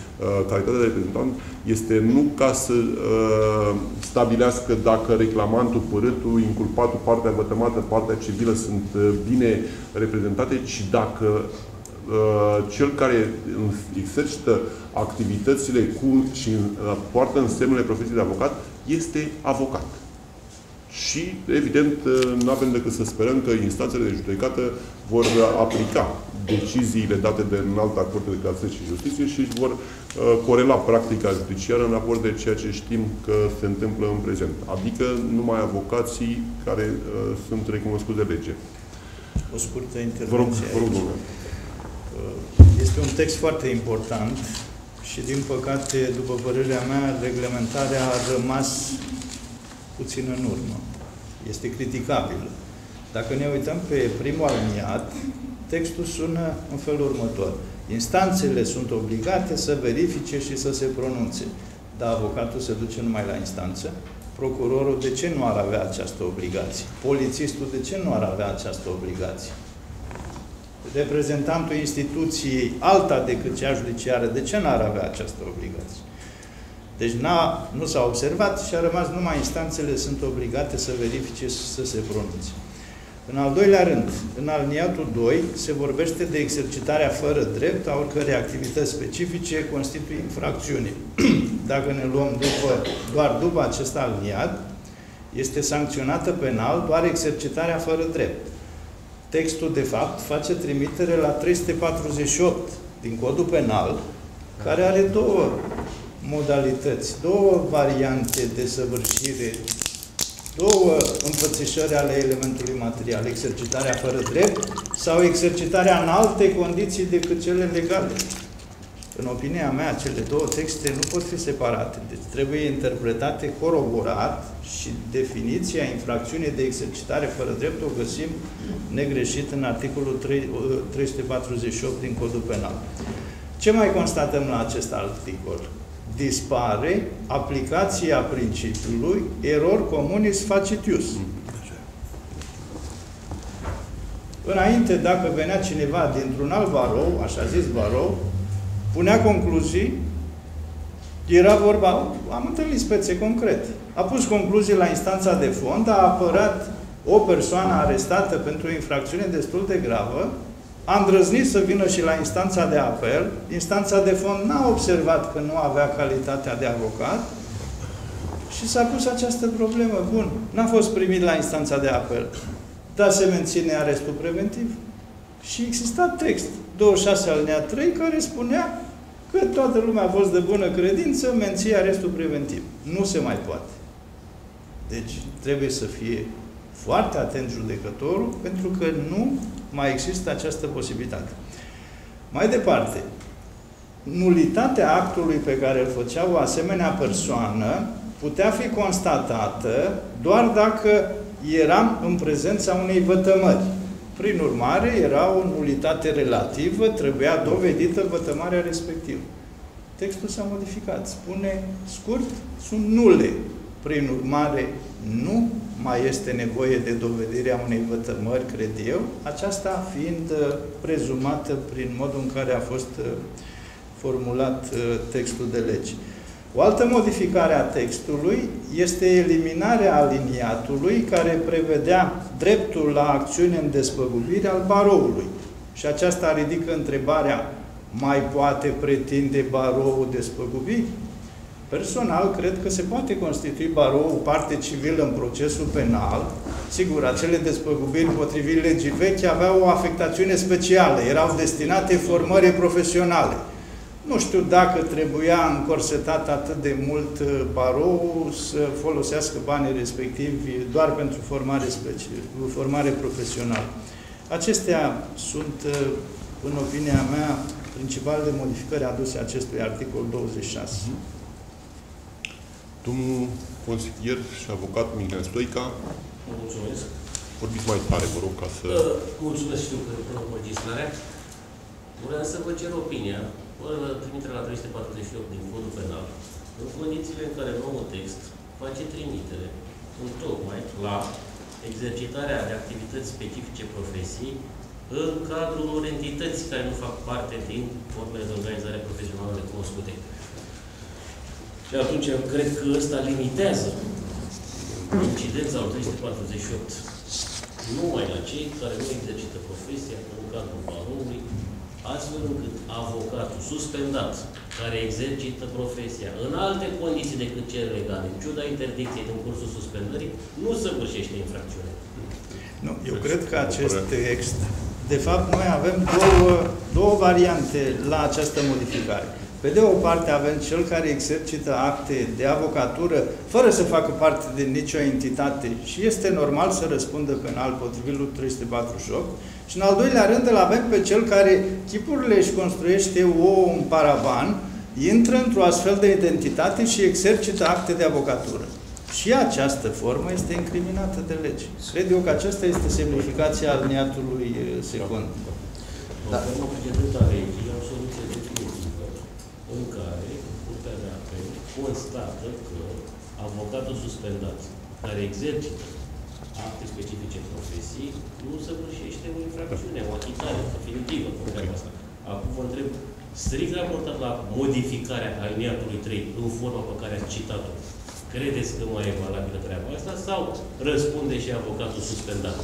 calitatea de reprezentant este nu ca să uh, stabilească dacă reclamantul, părâtul, inculpatul, partea vătămată, partea civilă sunt bine reprezentate, ci dacă cel care exercită activitățile cu și poartă în semnele profesiei de avocat este avocat. Și, evident, nu avem decât să sperăm că instanțele de judecată vor aplica deciziile date de înalta Curte de Casație și Justiție și își vor uh, corela practica judiciară în raport de ceea ce știm că se întâmplă în prezent. Adică numai avocații care uh, sunt recunoscuți de lege. O scurtă intervenție. Vă rog, vă rog, uh, Este un text foarte important și, din păcate, după părerea mea, reglementarea a rămas puțin în urmă. Este criticabil. Dacă ne uităm pe primul aliniat, textul sună în felul următor. Instanțele sunt obligate să verifice și să se pronunțe. Dar avocatul se duce numai la instanță. Procurorul de ce nu ar avea această obligație? Polițistul de ce nu ar avea această obligație? Reprezentantul instituției alta decât cea judiciară, de ce nu ar avea această obligație? Deci nu s-a observat și a rămas numai instanțele sunt obligate să verifice și să se pronunțe. În al doilea rând, în aliniatul 2 se vorbește de exercitarea fără drept a oricărei activități specifice constituie infracțiune. <clears throat> Dacă ne luăm după, doar după acest aliniat, este sancționată penal doar exercitarea fără drept. Textul, de fapt, face trimitere la 348 din Codul Penal, care are două modalități, două variante de săvârșire, două înfățișări ale elementului material, exercitarea fără drept sau exercitarea în alte condiții decât cele legale. În opinia mea, cele două texte nu pot fi separate, deci trebuie interpretate coroborat și definiția infracțiunii de exercitare fără drept o găsim negreșit în articolul 3, 348 din Codul Penal. Ce mai constatăm la acest articol? Dispare aplicația principiului error communis facitius. Înainte, dacă venea cineva dintr-un alt barou, așa zis barou, punea concluzii, era vorba, am întâlnit spețe concrete. A pus concluzii la instanța de fond, a apărat o persoană arestată pentru o infracțiune destul de gravă, a îndrăznit să vină și la instanța de apel. Instanța de fond n-a observat că nu avea calitatea de avocat și s-a pus această problemă. Bun, n-a fost primit la instanța de apel, dar se menține arestul preventiv. Și exista text, 26 alinea 3, care spunea că toată lumea a fost de bună credință, menție arestul preventiv. Nu se mai poate. Deci trebuie să fie foarte atent judecătorul, pentru că nu mai există această posibilitate. Mai departe, nulitatea actului pe care îl făcea o asemenea persoană putea fi constatată doar dacă eram în prezența unei vătămări. Prin urmare, era o nulitate relativă, trebuia dovedită vătămarea respectivă. Textul s-a modificat. Spune scurt, sunt nule. Prin urmare, nu mai este nevoie de dovedirea unei vătămări, cred eu, aceasta fiind uh, prezumată prin modul în care a fost uh, formulat uh, textul de lege. O altă modificare a textului este eliminarea aliniatului care prevedea dreptul la acțiune în despăgubire al baroului. Și aceasta ridică întrebarea, mai poate pretinde baroul despăgubiri? Personal, cred că se poate constitui barou parte civilă în procesul penal. Sigur, acele despăgubiri potrivit legii vechi aveau o afectațiune specială, erau destinate formării profesionale. Nu știu dacă trebuia încorsetat atât de mult uh, barou să folosească banii respectivi doar pentru formare, formare profesională. Acestea sunt, uh, în opinia mea, principalele modificări aduse acestui articol 26. Domnul consilier și avocat Mihnea Stoica. Mulțumesc. Vorbiți mai tare, vă rog, ca să... Uh, mulțumesc, știu că legislarea. Vreau să vă cer opinia, fără trimitere la 348 din Codul Penal, în condițiile în care noul text face trimitere în tocmai la exercitarea de activități specifice profesiei în cadrul unor entități care nu fac parte din formele de organizare profesională recunoscute. Și atunci eu cred că ăsta limitează incidența al 348 numai la cei care nu exercită profesia în cadrul baronului, astfel încât avocatul suspendat care exercită profesia în alte condiții decât cele legale, în ciuda interdicției din cursul suspendării, nu săvârșește infracțiunea. Nu, eu cred că acest text, de fapt, noi avem două, două variante la această modificare. Pe de o parte avem cel care exercită acte de avocatură fără să facă parte din nicio entitate și este normal să răspundă penal potrivit lui 348 și în al doilea rând îl avem pe cel care chipurile își construiește o, un paravan, intră într-o astfel de identitate și exercită acte de avocatură. Și această formă este incriminată de lege. Cred eu că aceasta este semnificația aliniatului eh, secund. Da. Da. legii, o soluție definitivă în care Curtea de Apel constată că avocatul suspendat care exercită acte specifice profesii nu săvârșește o infracțiune, o achitare definitivă. Okay. Asta. Acum vă întreb, strict raportat la modificarea aliniatului 3 în forma pe care ați citat-o, credeți că mai e valabilă treaba asta sau răspunde și avocatul suspendat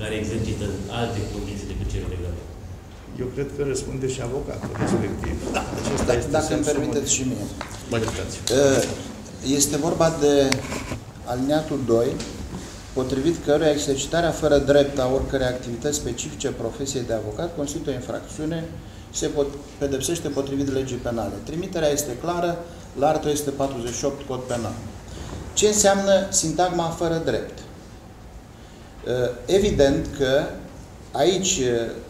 care exercită în alte condiții decât cele legale? Eu cred că răspunde și avocatul respectiv. Da, Acesta da, este dacă îmi permiteți și mie. Magistrați. Este vorba de aliniatul 2, potrivit căruia exercitarea fără drept a oricărei activități specifice profesiei de avocat constituie o infracțiune și se pedepsește potrivit legii penale. Trimiterea este clară la 348 cod penal. Ce înseamnă sintagma fără drept? Evident că aici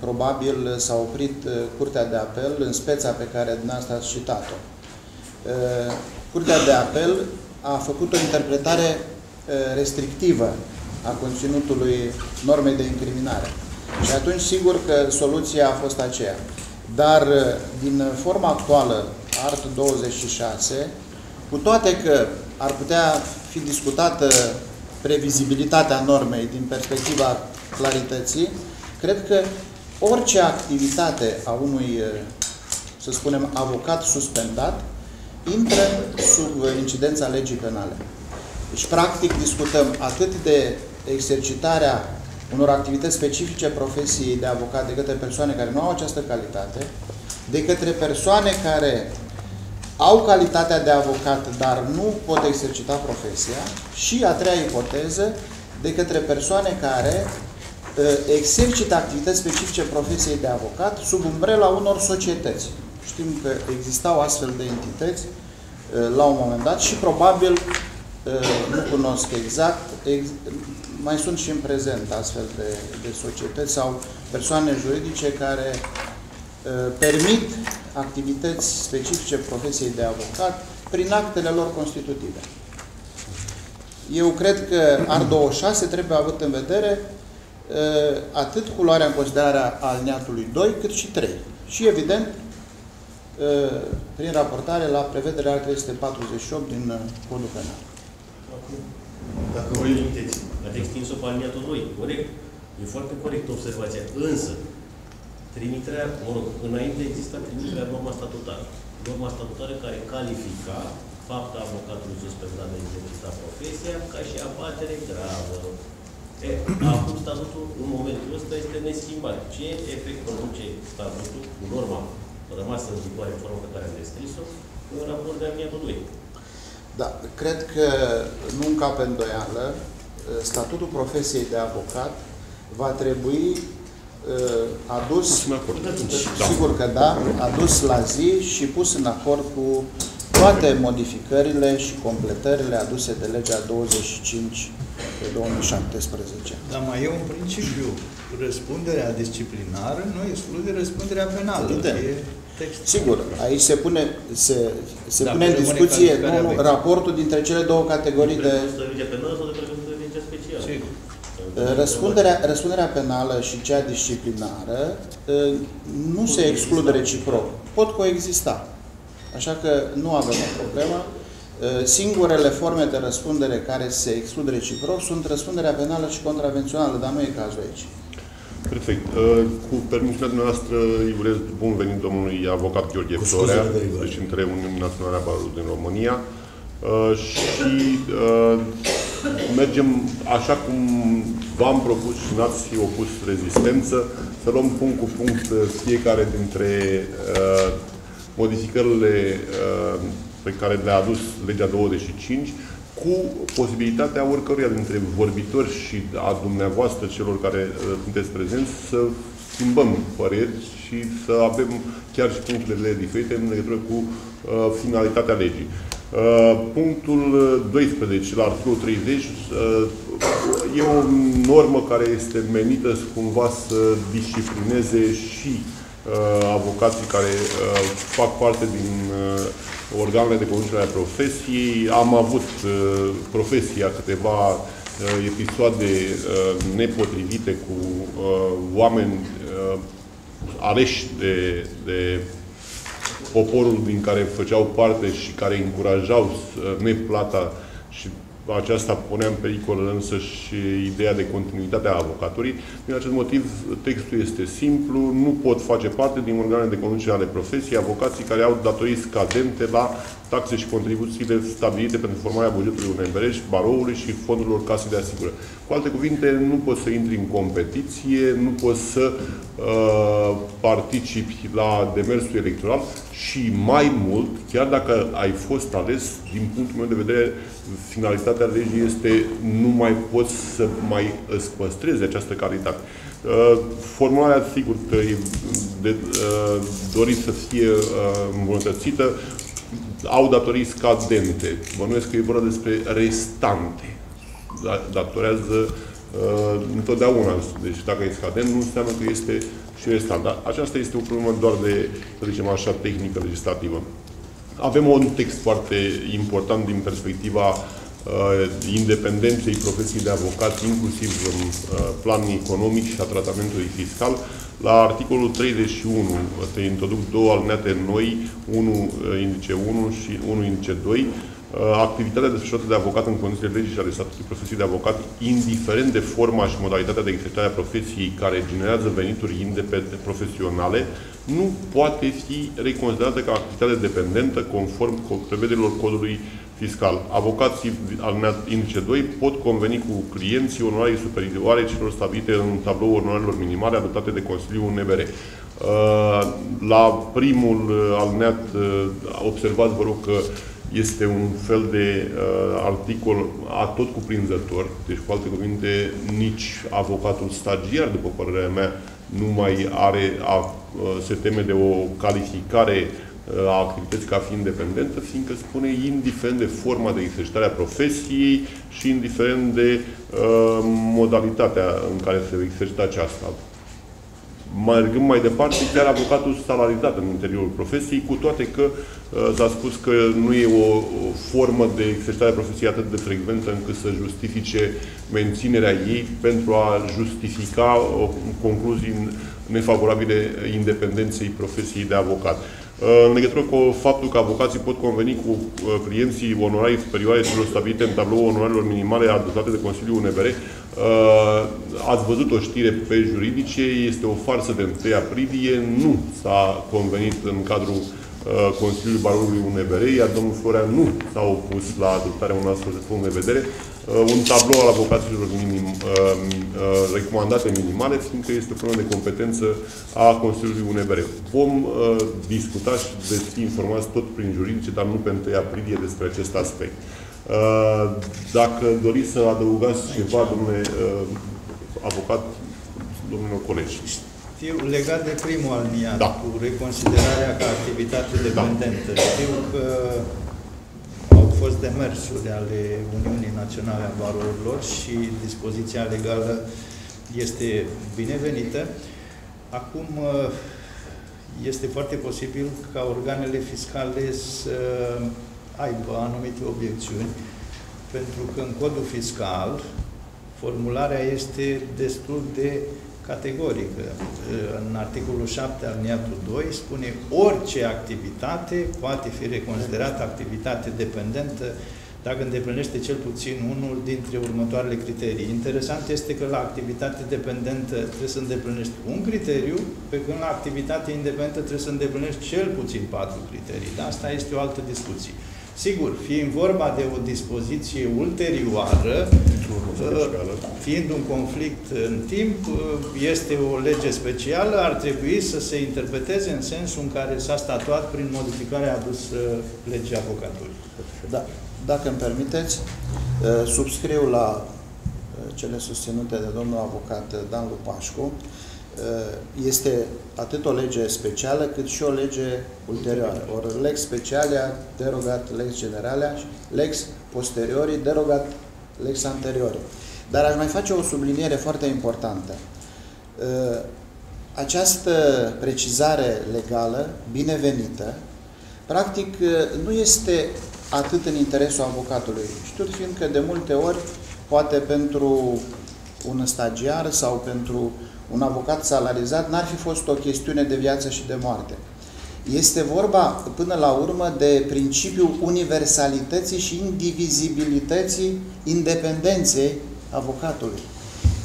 probabil s-a oprit Curtea de Apel în speța pe care dumneavoastră ați citat-o. Curtea de Apel a făcut o interpretare restrictivă a conținutului normei de incriminare. Și atunci, sigur că soluția a fost aceea. Dar, din forma actuală, art 26, cu toate că ar putea fi discutată previzibilitatea normei din perspectiva clarității, cred că orice activitate a unui, să spunem, avocat suspendat, intră sub incidența legii penale. Deci, practic, discutăm atât de exercitarea unor activități specifice profesiei de avocat de către persoane care nu au această calitate, de către persoane care au calitatea de avocat, dar nu pot exercita profesia și a treia ipoteză, de către persoane care uh, exercită activități specifice profesiei de avocat sub umbrela unor societăți. Știm că existau astfel de entități uh, la un moment dat și probabil uh, nu cunosc exact, mai sunt și în prezent astfel de, de societăți sau persoane juridice care uh, permit activități specifice profesiei de avocat prin actele lor constitutive. Eu cred că AR26 trebuie avut în vedere uh, atât cu luarea în considerare a aliniatului 2, cât și 3. Și, evident, uh, prin raportare la prevederea 348 din Codul Penal. Dacă vă limiteți, ați extins-o pe aliniatul 2, corect? E foarte corect observația. Însă, trimiterea, mă rog, înainte exista trimiterea norma statutară. Norma statutară care califica fapta avocatului suspendat de exercita profesia ca și abatere gravă. E, acum statutul, în momentul ăsta, este neschimbat. Ce efect produce statutul, norma rămasă în vigoare în formă pe care am descris-o, în raport de aliniatul 2? Da, cred că nu încape îndoială, statutul profesiei de avocat va trebui uh, adus, sigur că da, adus la zi și pus în acord cu toate modificările și completările aduse de legea 25 pe 2017. Dar mai e un principiu. Răspunderea disciplinară nu exclude răspunderea penală. Evident. E text. Sigur, aici se pune, se, se da, pune în discuție nu, raportul dintre cele două categorii de... de legea penală sau de legea specială? Sigur. Răspunderea, răspunderea penală și cea disciplinară uh, nu se exclud reciproc. Pot coexista. Așa că nu avem o problemă. Uh, singurele forme de răspundere care se exclud reciproc sunt răspunderea penală și contravențională, dar nu e cazul aici. Perfect. Uh, cu permisiunea dumneavoastră, îi urez bun venit domnului avocat Gheorghe Florea, președintele Uniunii Naționale a Barului din România. Uh, și uh, mergem așa cum v-am propus și n-ați opus rezistență, să luăm punct cu punct fiecare dintre modificările pe care le-a adus legea 25 cu posibilitatea oricăruia dintre vorbitori și a dumneavoastră, celor care uh, sunteți prezenți, să schimbăm păreri și să avem chiar și punctele diferite în legătură cu uh, finalitatea legii. Uh, punctul 12 la articolul 30 uh, e o normă care este menită cumva să disciplineze și uh, avocații care uh, fac parte din uh, organele de conducere a profesiei. Am avut uh, profesia câteva uh, episoade uh, nepotrivite cu uh, oameni uh, aleși de, de poporul din care făceau parte și care încurajau uh, neplata și aceasta punea în pericol însă și ideea de continuitate a avocaturii. Din acest motiv, textul este simplu, nu pot face parte din organele de conducere ale profesiei avocații care au datorii scadente la taxe și contribuțiile stabilite pentru formarea bugetului UNBR și baroului și fondurilor casei de asigurări. Cu alte cuvinte, nu poți să intri în competiție, nu poți să uh, participi la demersul electoral și mai mult, chiar dacă ai fost ales, din punctul meu de vedere, finalitatea legii este nu mai poți să mai îți păstrezi această calitate. Uh, formularea, sigur că e de, uh, dorit să fie uh, îmbunătățită, au datorii scadente. Bănuiesc că e vorba despre restante. Da, datorează uh, întotdeauna. Deci dacă e scadent, nu înseamnă că este și restant. Dar aceasta este o problemă doar de, să zicem așa, tehnică legislativă. Avem un text foarte important din perspectiva uh, independenței profesiei de avocat, inclusiv în uh, plan economic și a tratamentului fiscal. La articolul 31 se introduc două alineate noi, 1 uh, indice 1 și 1 indice 2, Uh, activitatea desfășurată de avocat în condițiile legii și ale statului profesiei de avocat, indiferent de forma și modalitatea de exercitare a profesiei care generează venituri independente profesionale, nu poate fi reconsiderată ca activitate dependentă conform prevederilor codului fiscal. Avocații al indice 2 pot conveni cu clienții onorarii superioare celor stabilite în tablou onorarilor minimale adoptate de Consiliul UNBR. Uh, la primul uh, alineat observați, vă rog, că este un fel de uh, articol atot cuprinzător, deci cu alte cuvinte, nici avocatul stagiar, după părerea mea, nu mai are, a, uh, se teme de o calificare uh, a activității ca fiind independentă, fiindcă spune indiferent de forma de exercitare a profesiei și indiferent de uh, modalitatea în care se exercită aceasta mergând mai departe, chiar avocatul salarizat în interiorul profesiei, cu toate că uh, s-a spus că nu e o, o formă de exercitare a profesiei atât de frecventă încât să justifice menținerea ei pentru a justifica o concluzii nefavorabile independenței profesiei de avocat. Uh, în legătură cu faptul că avocații pot conveni cu uh, clienții onorarii superioare celor stabilite în tablou onorarilor minimale adoptate de Consiliul UNBR, uh, ați văzut o știre pe juridice, este o farsă de 1 aprilie, nu s-a convenit în cadrul Consiliului Barului UNBR, iar domnul Florea nu s-a opus la adoptarea unui astfel de punct de vedere. Un tablou al avocaților minim, recomandate minimale, fiindcă este o problemă de competență a Consiliului UNBR. Vom discuta și veți fi informați tot prin juridice, dar nu pe 1 aprilie despre acest aspect. Dacă doriți să adăugați ceva, domnule avocat, domnilor colegi. Știu, legat de primul aliniat, da. cu reconsiderarea ca activitate da. dependentă, da. știu că au fost demersuri ale Uniunii Naționale a Barorilor și dispoziția legală este binevenită. Acum este foarte posibil ca organele fiscale să aibă anumite obiecțiuni, pentru că în codul fiscal formularea este destul de categorică. În articolul 7 aliniatul 2 spune orice activitate poate fi reconsiderată activitate dependentă dacă îndeplinește cel puțin unul dintre următoarele criterii. Interesant este că la activitate dependentă trebuie să îndeplinești un criteriu, pe când la activitate independentă trebuie să îndeplinești cel puțin patru criterii. Dar asta este o altă discuție. Sigur, fiind vorba de o dispoziție ulterioară, fiind un conflict în timp, este o lege specială, ar trebui să se interpreteze în sensul în care s-a statuat prin modificarea adusă legii avocaturii. Da. Dacă îmi permiteți, uh, subscriu la uh, cele susținute de domnul avocat Dan Lupașcu. Uh, este atât o lege specială, cât și o lege ulterioară. Ori lex specialia, derogat lex generalia, lex posteriori, derogat lex anteriori. Dar aș mai face o subliniere foarte importantă. Această precizare legală, binevenită, practic nu este atât în interesul avocatului. Știut fiind că de multe ori, poate pentru un stagiar sau pentru un avocat salarizat, n-ar fi fost o chestiune de viață și de moarte. Este vorba, până la urmă, de principiul universalității și indivizibilității independenței avocatului.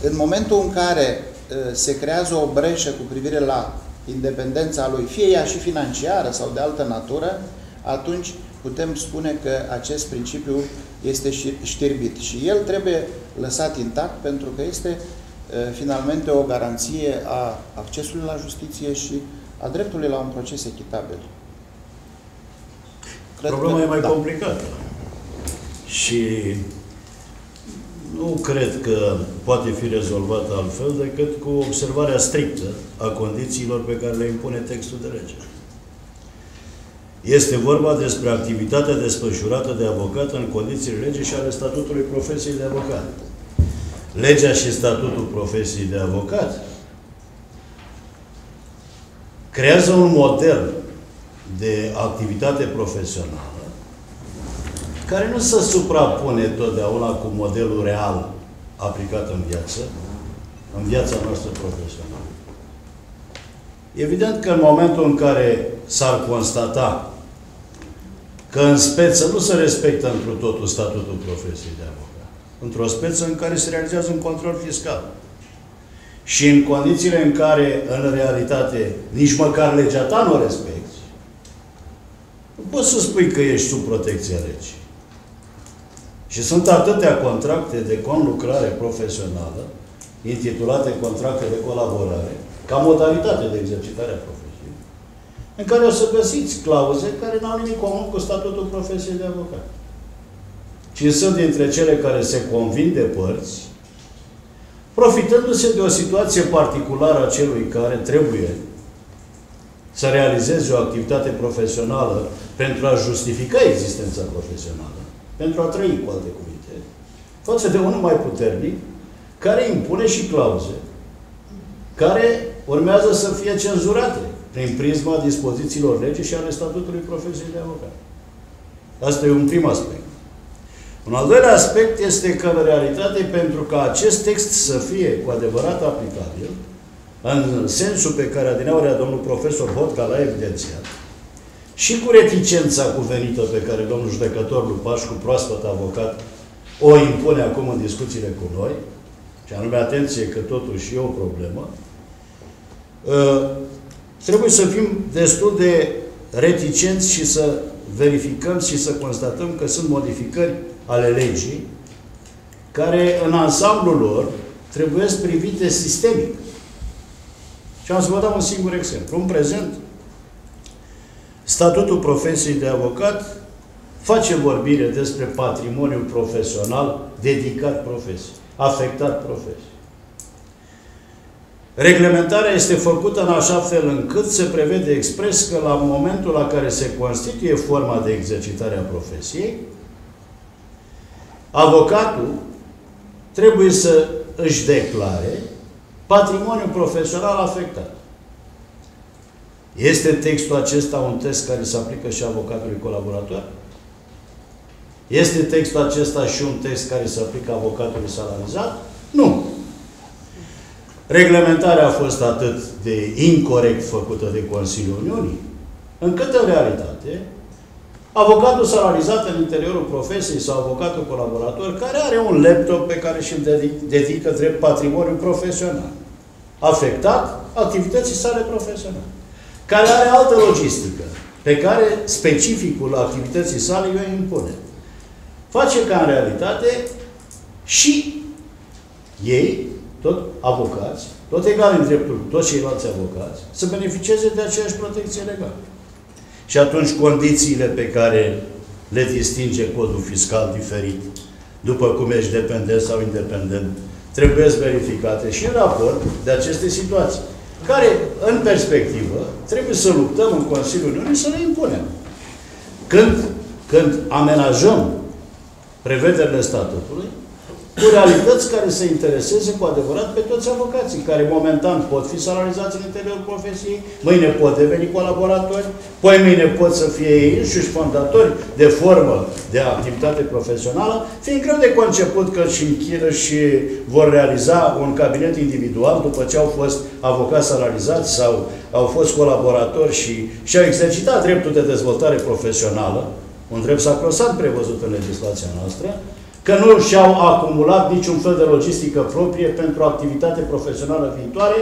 În momentul în care se creează o breșă cu privire la independența lui, fie ea și financiară sau de altă natură, atunci putem spune că acest principiu este știrbit și el trebuie lăsat intact pentru că este finalmente o garanție a accesului la justiție și a dreptului la un proces echitabil. Cred Problema că, e mai da. complicată. Și nu cred că poate fi rezolvată altfel decât cu observarea strictă a condițiilor pe care le impune textul de lege. Este vorba despre activitatea desfășurată de avocat în condițiile legii și ale statutului profesiei de avocat. Legea și statutul profesiei de avocat creează un model de activitate profesională care nu se suprapune totdeauna cu modelul real aplicat în viață, în viața noastră profesională. Evident că în momentul în care s-ar constata că în speță nu se respectă într totul statutul profesiei de avocat. Într-o speță în care se realizează un control fiscal. Și în condițiile în care, în realitate, nici măcar legea ta nu o respecti, nu poți să spui că ești sub protecția legii. Și sunt atâtea contracte de conlucrare profesională, intitulate contracte de colaborare, ca modalitate de exercitare a profesiei în care o să găsiți clauze care n-au nimic comun cu statutul profesiei de avocat. Ci sunt dintre cele care se convin de părți, profitându-se de o situație particulară a celui care trebuie să realizeze o activitate profesională pentru a justifica existența profesională, pentru a trăi cu alte cuvinte, față de unul mai puternic, care impune și clauze, care urmează să fie cenzurate prin prisma dispozițiilor legii și ale statutului profesiei de avocat. Asta e un prim aspect. Un al doilea aspect este că, în realitate, pentru ca acest text să fie cu adevărat aplicabil, în sensul pe care adineaurea domnul profesor Hotca l-a evidențiat, și cu reticența cuvenită pe care domnul judecător Lupașcu, proaspăt avocat, o impune acum în discuțiile cu noi, și anume atenție că totuși e o problemă, trebuie să fim destul de reticenți și să verificăm și să constatăm că sunt modificări ale legii care în ansamblul lor trebuie privite sistemic. Și am să vă dau un singur exemplu. În prezent, statutul profesiei de avocat face vorbire despre patrimoniul profesional dedicat profesiei, afectat profesiei. Reglementarea este făcută în așa fel încât se prevede expres că la momentul la care se constituie forma de exercitare a profesiei, avocatul trebuie să își declare patrimoniul profesional afectat. Este textul acesta un test care se aplică și avocatului colaborator? Este textul acesta și un text care se aplică avocatului salarizat? Nu. Reglementarea a fost atât de incorrect făcută de Consiliul Uniunii, încât în realitate avocatul salarizat în interiorul profesiei sau avocatul colaborator care are un laptop pe care și-l dedică drept patrimoniu profesional, afectat activității sale profesionale, care are altă logistică, pe care specificul activității sale o impune. Face ca în realitate și ei, tot avocați, tot egal în dreptul toți ceilalți avocați, să beneficieze de aceeași protecție legală. Și atunci condițiile pe care le distinge codul fiscal diferit, după cum ești dependent sau independent, trebuie verificate și în raport de aceste situații, care, în perspectivă, trebuie să luptăm în Consiliul Uniunii să le impunem. Când, când amenajăm prevederile statutului, cu realități care să intereseze cu adevărat pe toți avocații, care momentan pot fi salarizați în interiorul profesiei, mâine pot deveni colaboratori, poi mâine pot să fie ei înșiși fondatori de formă de activitate profesională, fiind greu de conceput că și închiră și vor realiza un cabinet individual după ce au fost avocați salarizați sau au fost colaboratori și și-au exercitat dreptul de dezvoltare profesională, un drept sacrosant prevăzut în legislația noastră, că nu și-au acumulat niciun fel de logistică proprie pentru activitate profesională viitoare,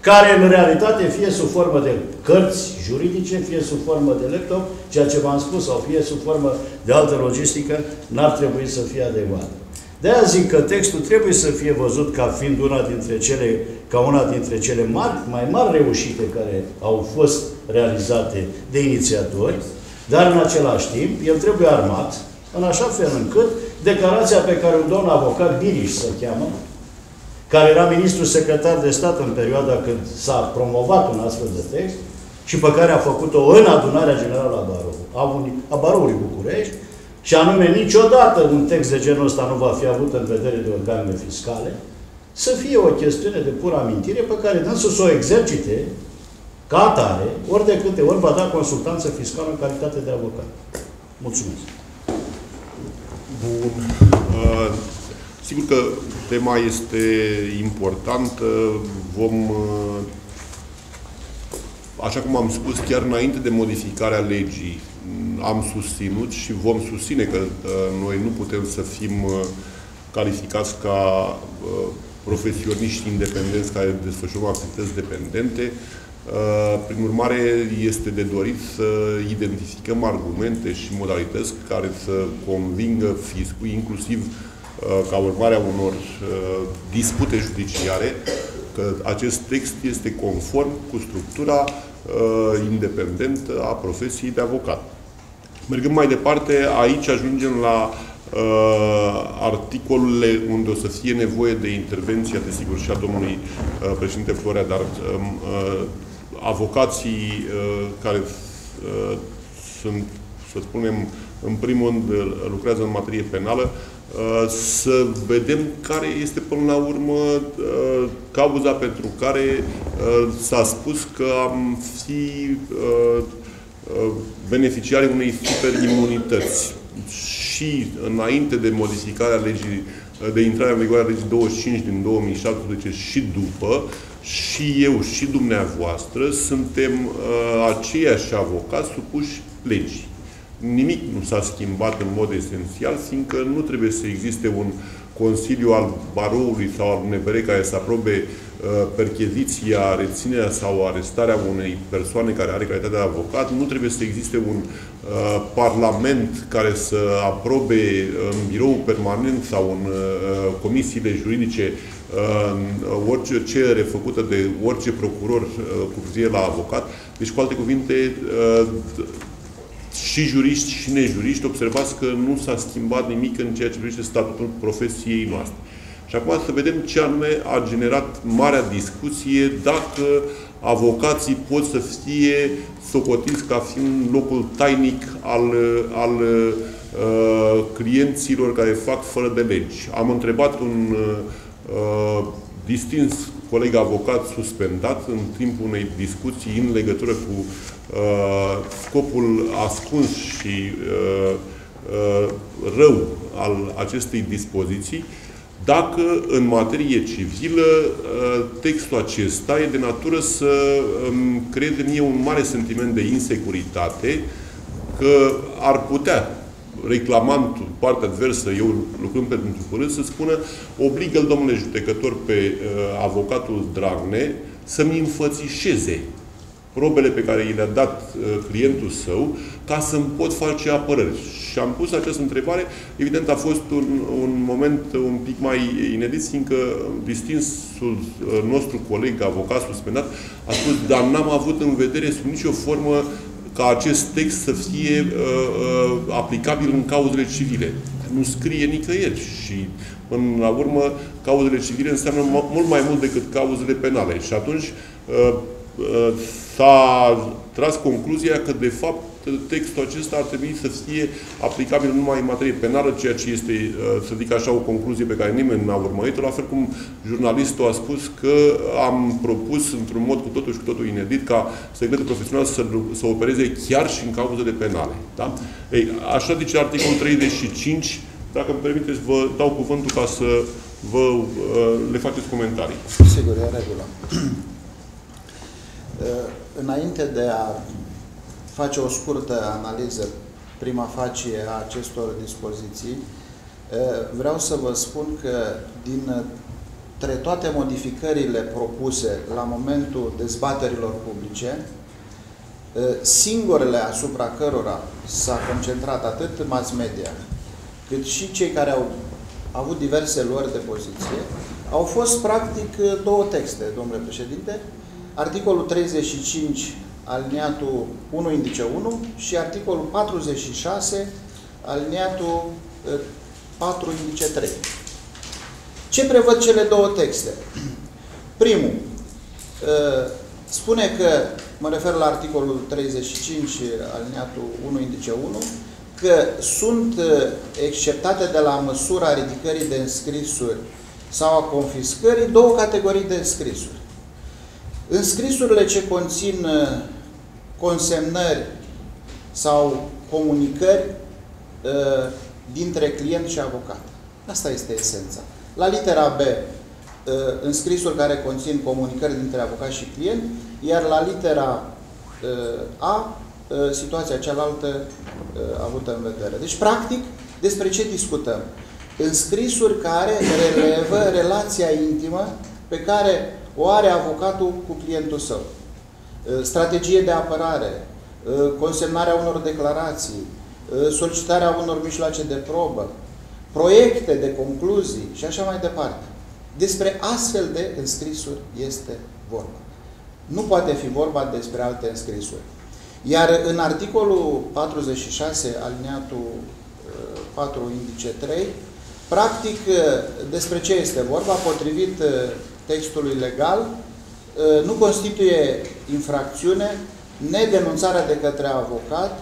care în realitate fie sub formă de cărți juridice, fie sub formă de laptop, ceea ce v-am spus, sau fie sub formă de altă logistică, n-ar trebui să fie adecvat. De aia zic că textul trebuie să fie văzut ca fiind una dintre cele, ca una dintre cele mari, mai mari reușite care au fost realizate de inițiatori, dar în același timp, el trebuie armat în așa fel încât declarația pe care un domn avocat, Biriș se cheamă, care era ministru secretar de stat în perioada când s-a promovat un astfel de text și pe care a făcut-o în adunarea generală a Baroului, a Baroului București, și anume niciodată un text de genul ăsta nu va fi avut în vedere de organele fiscale, să fie o chestiune de pură amintire pe care dânsul să o exercite ca atare, ori de câte ori va da consultanță fiscală în calitate de avocat. Mulțumesc! Bun. Uh, sigur că tema este importantă. Vom, uh, așa cum am spus, chiar înainte de modificarea legii, am susținut și vom susține că uh, noi nu putem să fim uh, calificați ca uh, profesioniști independenți care desfășurăm activități dependente. Uh, prin urmare, este de dorit să identificăm argumente și modalități care să convingă fiscul, inclusiv uh, ca urmare a unor uh, dispute judiciare, că acest text este conform cu structura independentă a profesiei de avocat. Mergând mai departe, aici ajungem la uh, articolele unde o să fie nevoie de intervenția, desigur, și a domnului uh, președinte Florea, dar uh, avocații uh, care uh, sunt, să spunem, în primul rând uh, lucrează în materie penală, să vedem care este până la urmă cauza pentru care s-a spus că am fi beneficiarii unei superimunități. Și înainte de modificarea legii, de intrarea în vigoare a legii 25 din 2017 și după, și eu și dumneavoastră suntem uh, aceiași avocați supuși legii. Nimic nu s-a schimbat în mod esențial, fiindcă nu trebuie să existe un Consiliu al Baroului sau al UNBR care să aprobe uh, percheziția, reținerea sau arestarea unei persoane care are calitatea de avocat, nu trebuie să existe un uh, parlament care să aprobe în birou permanent sau în uh, comisiile juridice orice cerere făcută de orice procuror uh, cu privire la avocat. Deci, cu alte cuvinte, uh, și juriști și nejuriști observați că nu s-a schimbat nimic în ceea ce privește statutul profesiei noastre. Și acum să vedem ce anume a generat marea discuție dacă avocații pot să fie socotiți ca fiind locul tainic al, al uh, clienților care fac fără de legi. Am întrebat un uh, Uh, distins coleg avocat suspendat în timpul unei discuții în legătură cu uh, scopul ascuns și uh, uh, rău al acestei dispoziții, dacă în materie civilă uh, textul acesta e de natură să creeze mie un mare sentiment de insecuritate că ar putea reclamantul, partea adversă, eu lucrând pentru părânt, să spună obligă-l, domnule judecător, pe uh, avocatul Dragne să-mi înfățișeze probele pe care i le-a dat uh, clientul său ca să-mi pot face apărări. Și am pus această întrebare, evident a fost un, un moment un pic mai inedit, fiindcă distinsul uh, nostru coleg, avocat suspendat, a spus, dar n-am avut în vedere sub nicio formă ca acest text să fie uh, uh, aplicabil în cauzele civile. Nu scrie nicăieri și Până la urmă, cauzele civile înseamnă mult mai mult decât cauzele penale. Și atunci uh, uh, s-a tras concluzia că, de fapt, textul acesta ar trebui să fie aplicabil numai în materie penală, ceea ce este, uh, să zic așa, o concluzie pe care nimeni n-a urmărit-o, la fel cum jurnalistul a spus că am propus, într-un mod cu totul și cu totul inedit, ca secretul profesional să, să opereze chiar și în cauzele penale. Da? Ei, așa zice articolul 35 dacă îmi permiteți, vă dau cuvântul ca să vă, uh, le faceți comentarii. Sigur, e regulă. <clears throat> Uh, înainte de a face o scurtă analiză prima facie a acestor dispoziții, uh, vreau să vă spun că din între toate modificările propuse la momentul dezbaterilor publice, singurele asupra cărora s-a concentrat atât mass media, cât și cei care au avut diverse luări de poziție, au fost practic două texte, domnule președinte, articolul 35 aliniatul 1 indice 1 și articolul 46 aliniatul 4 indice 3. Ce prevăd cele două texte? <clears throat> Primul, spune că, mă refer la articolul 35 aliniatul 1 indice 1, că sunt uh, exceptate de la măsura ridicării de înscrisuri sau a confiscării două categorii de înscrisuri. Înscrisurile ce conțin uh, consemnări sau comunicări uh, dintre client și avocat. Asta este esența. La litera B, înscrisuri care conțin comunicări dintre avocat și client, iar la litera A, Uh, situația cealaltă uh, avută în vedere. Deci, practic, despre ce discutăm? Înscrisuri care relevă relația intimă pe care o are avocatul cu clientul său. Uh, strategie de apărare, consemnarea unor declarații, solicitarea unor mijloace de probă, proiecte de concluzii și așa mai departe. Despre astfel de înscrisuri este vorba. Nu poate fi vorba despre alte înscrisuri. Iar în articolul 46, alineatul 4, uh, indice 3, practic uh, despre ce este vorba, potrivit uh, textului legal, nu constituie infracțiune nedenunțarea de către avocat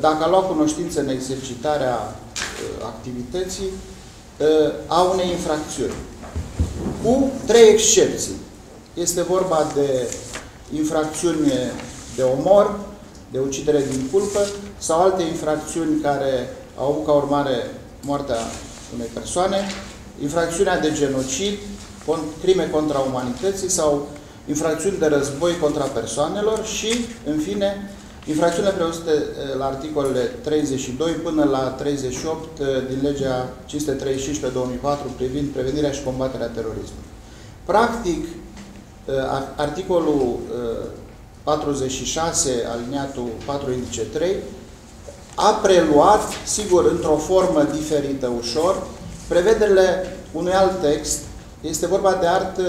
dacă a luat cunoștință în exercitarea activității a unei infracțiuni. Cu trei excepții. Este vorba de infracțiuni de omor, de ucidere din culpă sau alte infracțiuni care au avut ca urmare moartea unei persoane, infracțiunea de genocid, crime contra umanității sau infracțiuni de război contra persoanelor și, în fine, infracțiunile prevăzute eh, la articolele 32 până la 38 eh, din legea 535 pe 2004 privind prevenirea și combaterea terorismului. Practic, eh, articolul 46, aliniatul 4, indice 3, a preluat, sigur, într-o formă diferită ușor, prevederile unui alt text. Este vorba de art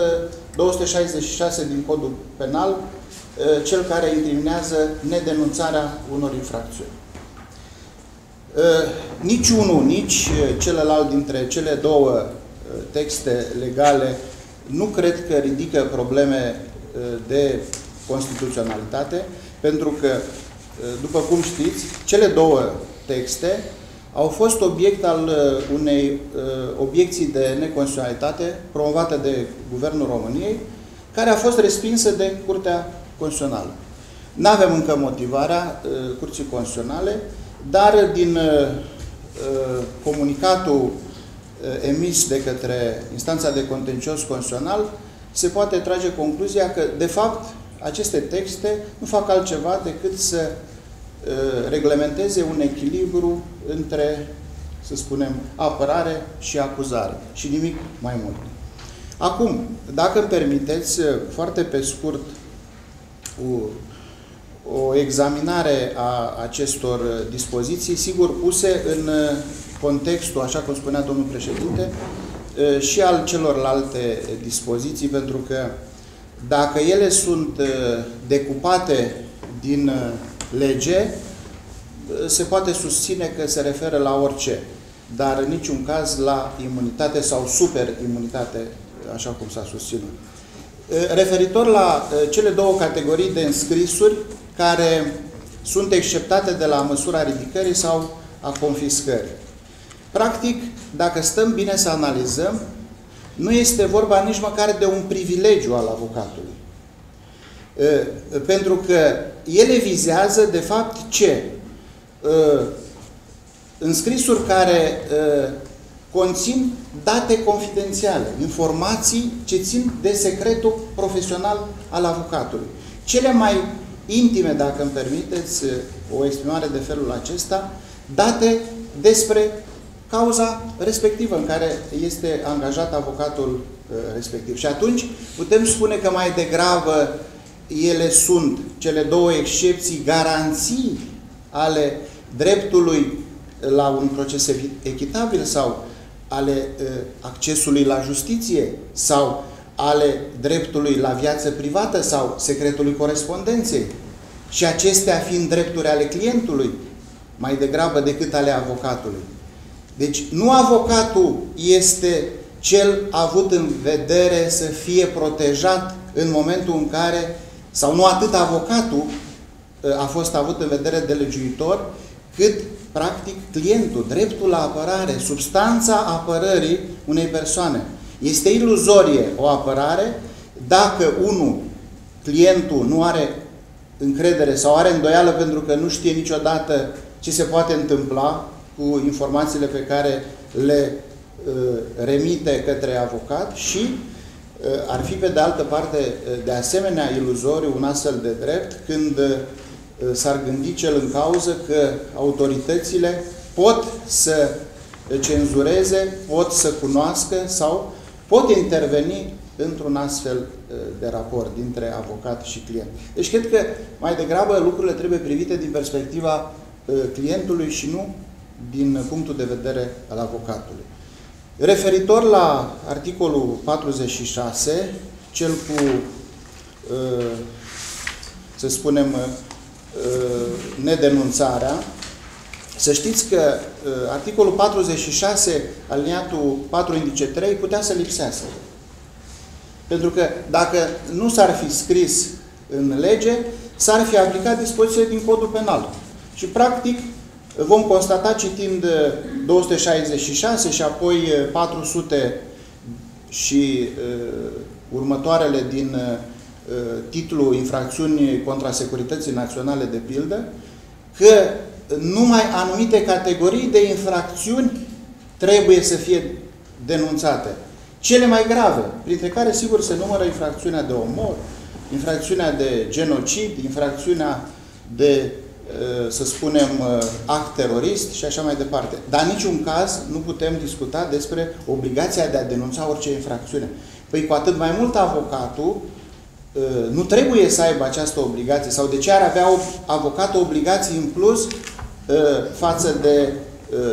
266 din Codul Penal, eh, cel care incriminează nedenunțarea unor infracțiuni. Eh, nici unul, nici eh, celălalt dintre cele două texte legale nu cred că ridică probleme de constituționalitate, pentru că, după cum știți, cele două texte au fost obiect al unei obiecții de neconstituționalitate promovată de Guvernul României, care a fost respinsă de Curtea Constituțională. Nu avem încă motivarea Curții Constituționale, dar din comunicatul emis de către instanța de contencios constituțional, se poate trage concluzia că, de fapt, aceste texte nu fac altceva decât să reglementeze un echilibru între, să spunem, apărare și acuzare și nimic mai mult. Acum, dacă îmi permiteți, foarte pe scurt, o, o examinare a acestor dispoziții, sigur puse în contextul, așa cum spunea domnul președinte, și al celorlalte dispoziții, pentru că dacă ele sunt decupate din lege, se poate susține că se referă la orice, dar în niciun caz la imunitate sau superimunitate, așa cum s-a susținut. Referitor la cele două categorii de înscrisuri care sunt exceptate de la măsura ridicării sau a confiscării. Practic, dacă stăm bine să analizăm, nu este vorba nici măcar de un privilegiu al avocatului. Pentru că ele vizează, de fapt, ce? Înscrisuri care conțin date confidențiale, informații ce țin de secretul profesional al avocatului. Cele mai intime, dacă îmi permiteți o exprimare de felul acesta, date despre cauza respectivă în care este angajat avocatul uh, respectiv. Și atunci putem spune că mai degrabă ele sunt, cele două excepții, garanții ale dreptului la un proces echitabil sau ale uh, accesului la justiție sau ale dreptului la viață privată sau secretului corespondenței și acestea fiind drepturi ale clientului mai degrabă decât ale avocatului. Deci nu avocatul este cel avut în vedere să fie protejat în momentul în care, sau nu atât avocatul ă, a fost avut în vedere de legiuitor, cât practic clientul, dreptul la apărare, substanța apărării unei persoane. Este iluzorie o apărare dacă unul, clientul, nu are încredere sau are îndoială pentru că nu știe niciodată ce se poate întâmpla cu informațiile pe care le uh, remite către avocat și uh, ar fi pe de altă parte uh, de asemenea iluzoriu un astfel de drept când uh, s-ar gândi cel în cauză că autoritățile pot să cenzureze, pot să cunoască sau pot interveni într-un astfel uh, de raport dintre avocat și client. Deci cred că mai degrabă lucrurile trebuie privite din perspectiva uh, clientului și nu din punctul de vedere al avocatului. Referitor la articolul 46, cel cu, uh, să spunem, nedenunțarea, să știți că articolul 46, aliniatul 4 indice 3, putea să lipsească. Pentru că dacă nu s-ar fi scris în lege, s-ar fi aplicat dispozițiile din codul penal. Și practic vom constata citind 266 și apoi 400 și uh, următoarele din uh, titlul infracțiuni contra securității naționale de pildă, că numai anumite categorii de infracțiuni trebuie să fie denunțate. Cele mai grave, printre care sigur se numără infracțiunea de omor, infracțiunea de genocid, infracțiunea de, uh, să spunem, uh, act terorist și așa mai departe. Dar în niciun caz nu putem discuta despre obligația de a denunța orice infracțiune. Păi cu atât mai mult avocatul uh, nu trebuie să aibă această obligație sau de ce ar avea avocatul obligații în plus față de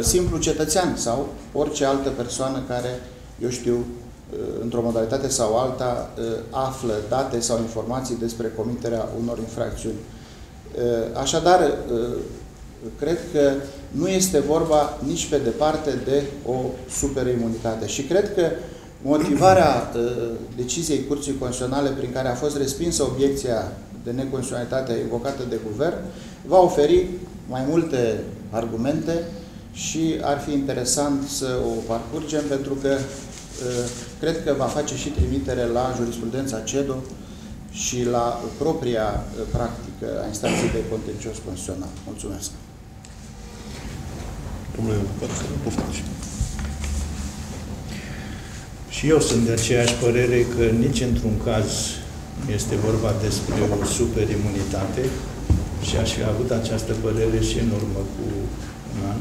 simplu cetățean sau orice altă persoană care, eu știu, Uh, într-o modalitate sau alta, uh, află date sau informații despre comiterea unor infracțiuni. Uh, așadar, cred că nu este vorba nici pe departe de o superimunitate. Și cred că motivarea deciziei Curții Constituționale prin care a fost respinsă obiecția de neconstituționalitate invocată de guvern va oferi mai multe argumente și ar fi interesant să o parcurgem pentru că cred că va face și trimitere la jurisprudența CEDO și la propria uh, practică a instanței de contencios constituțional. Mulțumesc. Domnule poftiți. Și eu sunt de aceeași părere că nici într-un caz nu este vorba despre o superimunitate și aș fi avut această părere și în urmă cu un an,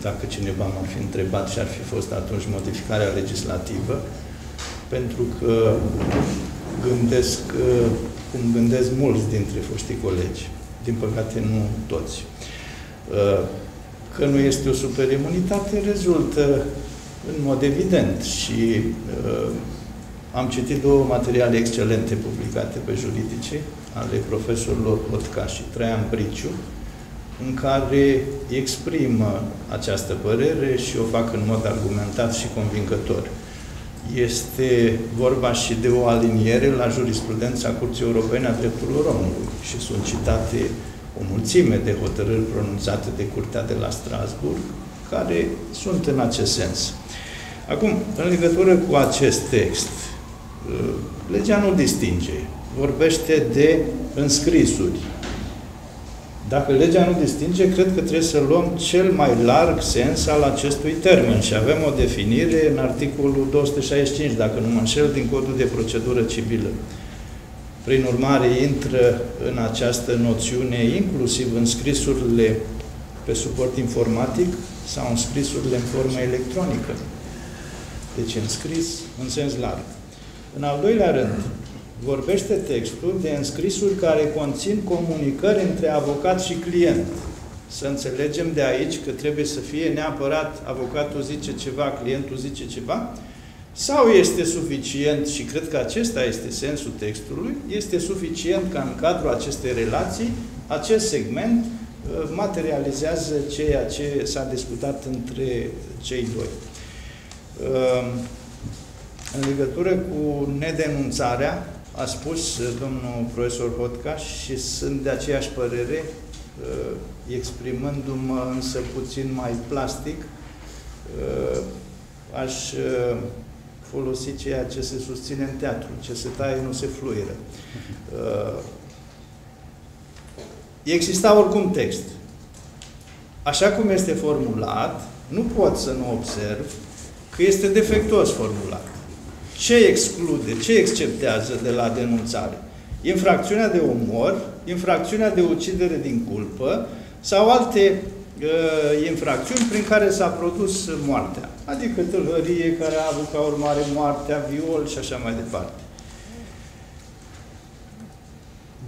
dacă cineva m-ar fi întrebat și ar fi fost atunci modificarea legislativă, pentru că gândesc cum gândesc mulți dintre foștii colegi, din păcate nu toți. Că nu este o superimunitate rezultă în mod evident și uh, am citit două materiale excelente publicate pe juridice ale profesorilor Otca și Traian Briciu, în care exprimă această părere și o fac în mod argumentat și convingător. Este vorba și de o aliniere la jurisprudența Curții Europene a Drepturilor Omului și sunt citate o mulțime de hotărâri pronunțate de Curtea de la Strasburg, care sunt în acest sens. Acum, în legătură cu acest text, uh, legea nu distinge. Vorbește de înscrisuri. Dacă legea nu distinge, cred că trebuie să luăm cel mai larg sens al acestui termen și avem o definire în articolul 265, dacă nu mă înșel, din Codul de Procedură Civilă. Prin urmare, intră în această noțiune inclusiv înscrisurile pe suport informatic sau înscrisurile în formă electronică. Deci înscris în sens larg. În al doilea rând, vorbește textul de înscrisuri care conțin comunicări între avocat și client. Să înțelegem de aici că trebuie să fie neapărat avocatul zice ceva, clientul zice ceva, sau este suficient, și cred că acesta este sensul textului, este suficient ca în cadrul acestei relații, acest segment uh, materializează ceea ce s-a discutat între cei doi. Uh, în legătură cu nedenunțarea, a spus domnul profesor Hotcaș și sunt de aceeași părere, uh, exprimându-mă însă puțin mai plastic, aș folosi ceea ce se susține în teatru. Ce se taie nu se fluieră. Uh, exista oricum text. Așa cum este formulat, nu pot să nu observ că este defectuos formulat. Ce exclude, ce exceptează de la denunțare? Infracțiunea de omor, infracțiunea de ucidere din culpă sau alte uh, infracțiuni prin care s-a produs moartea. Adică tâlhărie care a avut ca urmare moartea, viol și așa mai departe.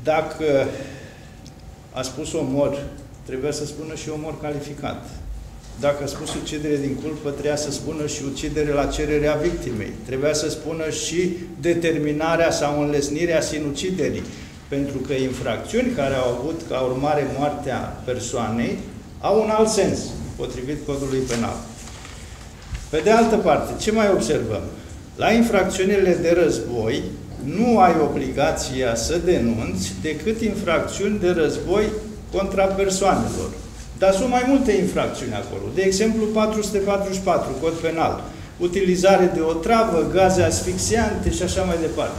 Dacă a spus omor, trebuia să spună și omor calificat. Dacă a spus ucidere din culpă, trebuia să spună și ucidere la cererea victimei. Trebuia să spună și determinarea sau înlesnirea sinuciderii. Pentru că infracțiuni care au avut ca urmare moartea persoanei au un alt sens, potrivit codului penal. Pe de altă parte, ce mai observăm? La infracțiunile de război nu ai obligația să denunți decât infracțiuni de război contra persoanelor. Dar sunt mai multe infracțiuni acolo. De exemplu, 444, cod penal. Utilizare de o travă, gaze asfixiante și așa mai departe.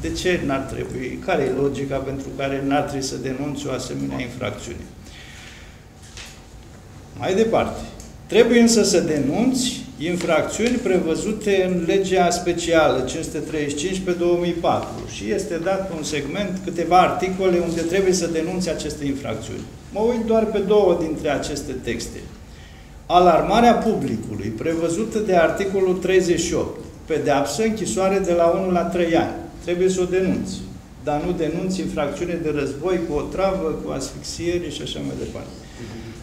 De ce n-ar trebui? Care e logica pentru care n-ar trebui să denunți o asemenea infracțiune? Mai departe. Trebuie însă să denunți infracțiuni prevăzute în legea specială 535 pe 2004 și este dat un segment, câteva articole unde trebuie să denunțe aceste infracțiuni. Mă uit doar pe două dintre aceste texte. Alarmarea publicului, prevăzută de articolul 38, pedeapsă, închisoare de la 1 la 3 ani. Trebuie să o denunți, dar nu denunți infracțiune de război cu o travă, cu asfixiere și așa mai departe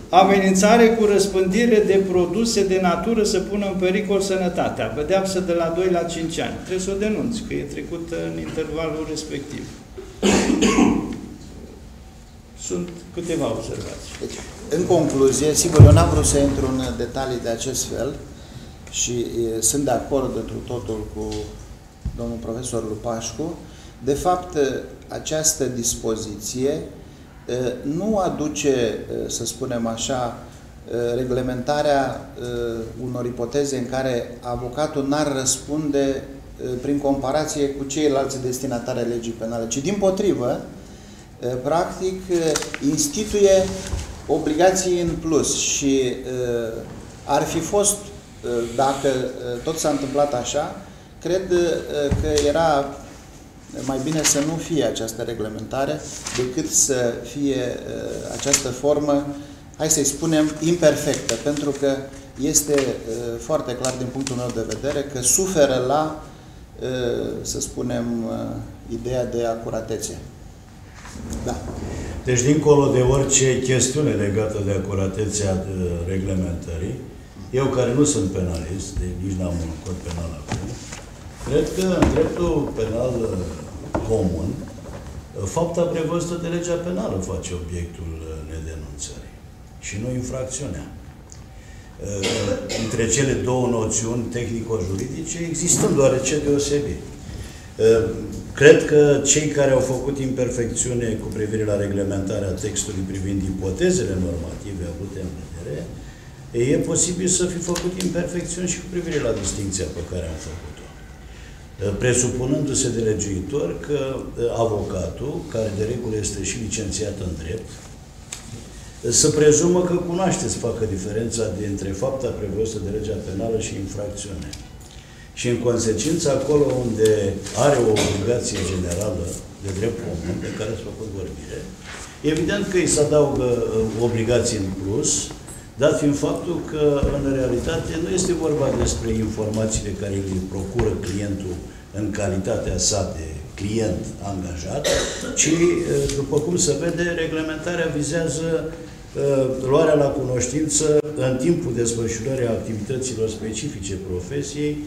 amenințare cu răspândire de produse de natură să pună în pericol sănătatea, pedeapsă de la 2 la 5 ani. Trebuie să o denunți, că e trecută în intervalul respectiv. <coughs> Sunt câteva observații. Deci, în concluzie, sigur, eu n-am vrut să intru în detalii de acest fel și e, sunt de acord într totul cu domnul profesor Lupașcu. De fapt, această dispoziție nu aduce, să spunem așa, reglementarea unor ipoteze în care avocatul n-ar răspunde prin comparație cu ceilalți destinatari legii penale, ci din potrivă, practic, instituie obligații în plus și ar fi fost, dacă tot s-a întâmplat așa, cred uh, că era mai bine să nu fie această reglementare decât să fie uh, această formă, hai să-i spunem, imperfectă, pentru că este uh, foarte clar din punctul meu de vedere că suferă la, să spunem, ideea de acuratețe. Da. Deci, dincolo de orice chestiune legată de acuratețea reglementării, eu care nu sunt penalist, deci nici n-am un cod penal acum, cred că în dreptul penal uh, comun, uh, fapta prevăzută de legea penală face obiectul uh, nedenunțării și nu infracțiunea. Între cele două noțiuni tehnico-juridice existând oarece deosebiri. Cred că cei care au făcut imperfecțiune cu privire la reglementarea textului privind ipotezele normative avute în vedere, e posibil să fi făcut imperfecțiuni și cu privire la distinția pe care am făcut-o. Presupunându-se de legiuitor că avocatul, care de regulă este și licențiat în drept, să prezumă că cunoaște să facă diferența dintre fapta prevăzută de legea penală și infracțiune. Și în consecință, acolo unde are o obligație generală de drept comun, de care s-a făcut vorbire, evident că îi se adaugă obligații în plus, dat fiind faptul că, în realitate, nu este vorba despre informațiile care îi procură clientul în calitatea sa de client angajat, ci, după cum se vede, reglementarea vizează luarea la cunoștință în timpul desfășurării activităților specifice profesiei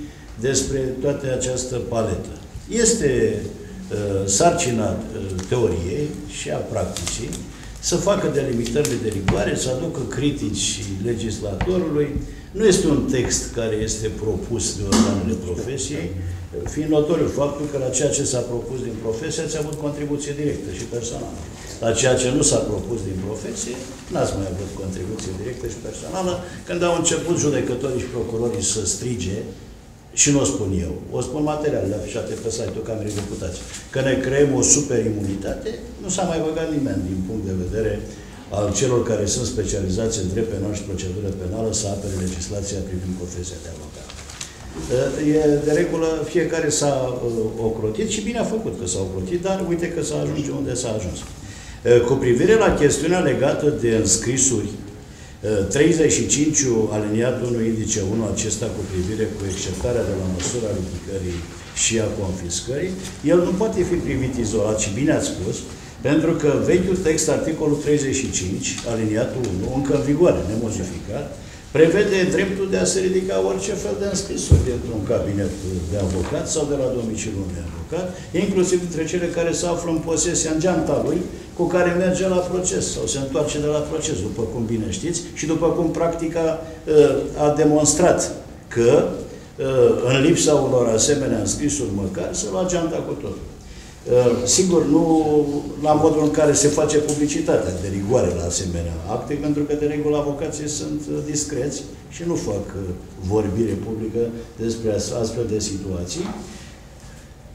despre toată această paletă. Este sarcina teoriei și a practicii să facă delimitările de rigoare, să aducă critici legislatorului. Nu este un text care este propus de organele profesiei, fiind notoriu faptul că la ceea ce s-a propus din profesie ați avut contribuție directă și personală. La ceea ce nu s-a propus din profesie, n-ați mai avut contribuție directă și personală. Când au început judecătorii și procurorii să strige și nu o spun eu, o spun materialele afișate pe site-ul Camerei Deputați, că ne creăm o superimunitate, nu s-a mai băgat nimeni din punct de vedere al celor care sunt specializați în drept penal și procedură penală să apere legislația privind profesia de avocat. E de regulă, fiecare s-a uh, ocrotit și bine a făcut că s-a ocrotit, dar uite că s-a ajuns unde s-a ajuns. Cu privire la chestiunea legată de înscrisuri 35 aliniatul 1 indice 1, acesta cu privire cu exceptarea de la măsura ridicării și a confiscării, el nu poate fi privit izolat și bine ați spus, pentru că vechiul text, articolul 35, aliniatul 1, încă în vigoare, nemodificat, prevede dreptul de a se ridica orice fel de înscrisuri dintr-un cabinet de avocat sau de la domiciliul unui avocat, inclusiv dintre cele care se află în posesia în geanta lui, cu care merge la proces sau se întoarce de la proces, după cum bine știți, și după cum practica uh, a demonstrat că uh, în lipsa unor asemenea înscrisuri măcar, se lua geanta cu totul. Uh, sigur, nu la modul în care se face publicitatea de rigoare la asemenea acte, pentru că de regulă avocații sunt uh, discreți și nu fac uh, vorbire publică despre astfel de situații.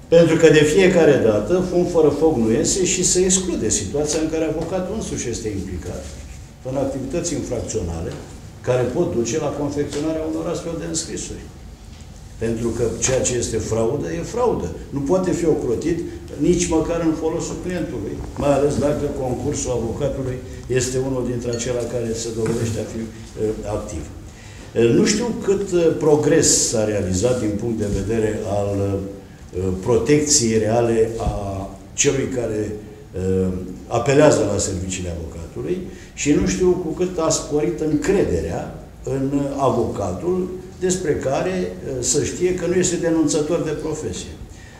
Pentru că de fiecare dată, fum fără foc nu iese și se exclude situația în care avocatul însuși este implicat în activități infracționale care pot duce la confecționarea unor astfel de înscrisuri. Pentru că ceea ce este fraudă, e fraudă. Nu poate fi ocrotit nici măcar în folosul clientului, mai ales dacă concursul avocatului este unul dintre acelea care se dovedește a fi uh, activ. Uh, nu știu cât uh, progres s-a realizat din punct de vedere al protecției reale a celui care apelează la serviciile avocatului și nu știu cu cât a sporit încrederea în avocatul despre care uh, să știe că nu este denunțător de profesie.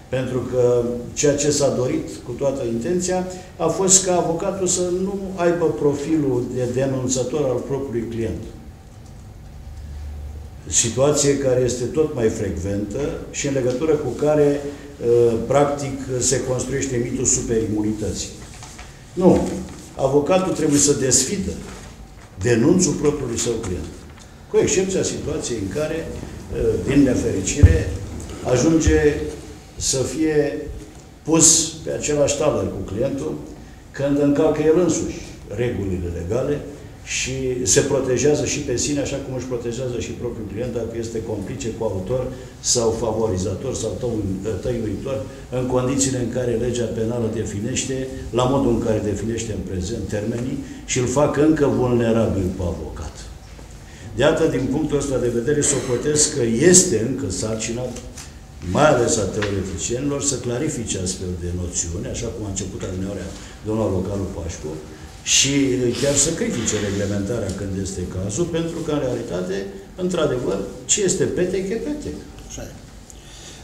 Pentru că ceea ce s-a dorit cu toată intenția a fost ca avocatul să nu aibă profilul de denunțător al propriului client. Situație care este tot mai frecventă și în legătură cu care, uh, practic, se construiește mitul superimunității. Nu. Avocatul trebuie să desfidă denunțul propriului său client. Cu excepția situației în care, uh, din nefericire, ajunge să fie pus pe același tabăr cu clientul când încalcă el însuși regulile legale și se protejează și pe sine, așa cum își protejează și propriul client dacă este complice, cu autor sau favorizator sau tăiuitor, în condițiile în care legea penală definește, la modul în care definește în prezent termenii și îl fac încă vulnerabil pe avocat. De atât, din punctul ăsta de vedere, socotesc că este încă sarcina, mai ales a teoreticienilor, să clarifice astfel de noțiuni, așa cum a început alineoarea domnul avocatul Pașcu, și chiar să critice reglementarea când este cazul, pentru că, în realitate, într-adevăr, ce este petec, e petec. Așa e.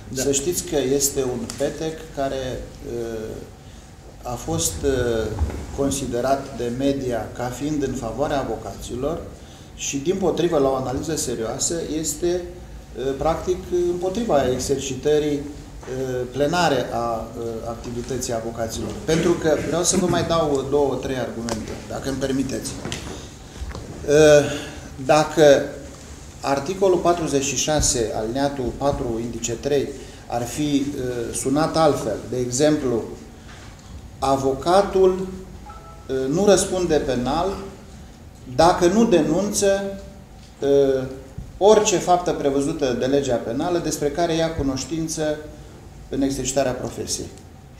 Da. Să știți că este un petec care uh, a fost uh, considerat de media ca fiind în favoarea avocaților și, din potrivă, la o analiză serioasă, este uh, practic împotriva exercitării Uh, plenare a uh, activității avocaților. Pentru că vreau să vă mai dau două, trei argumente, dacă îmi permiteți. Uh, dacă articolul 46, alineatul 4, indice 3, ar fi sunat altfel, de exemplu, avocatul nu răspunde penal dacă nu denunță orice faptă prevăzută de legea penală despre care ia cunoștință în exercitarea profesiei.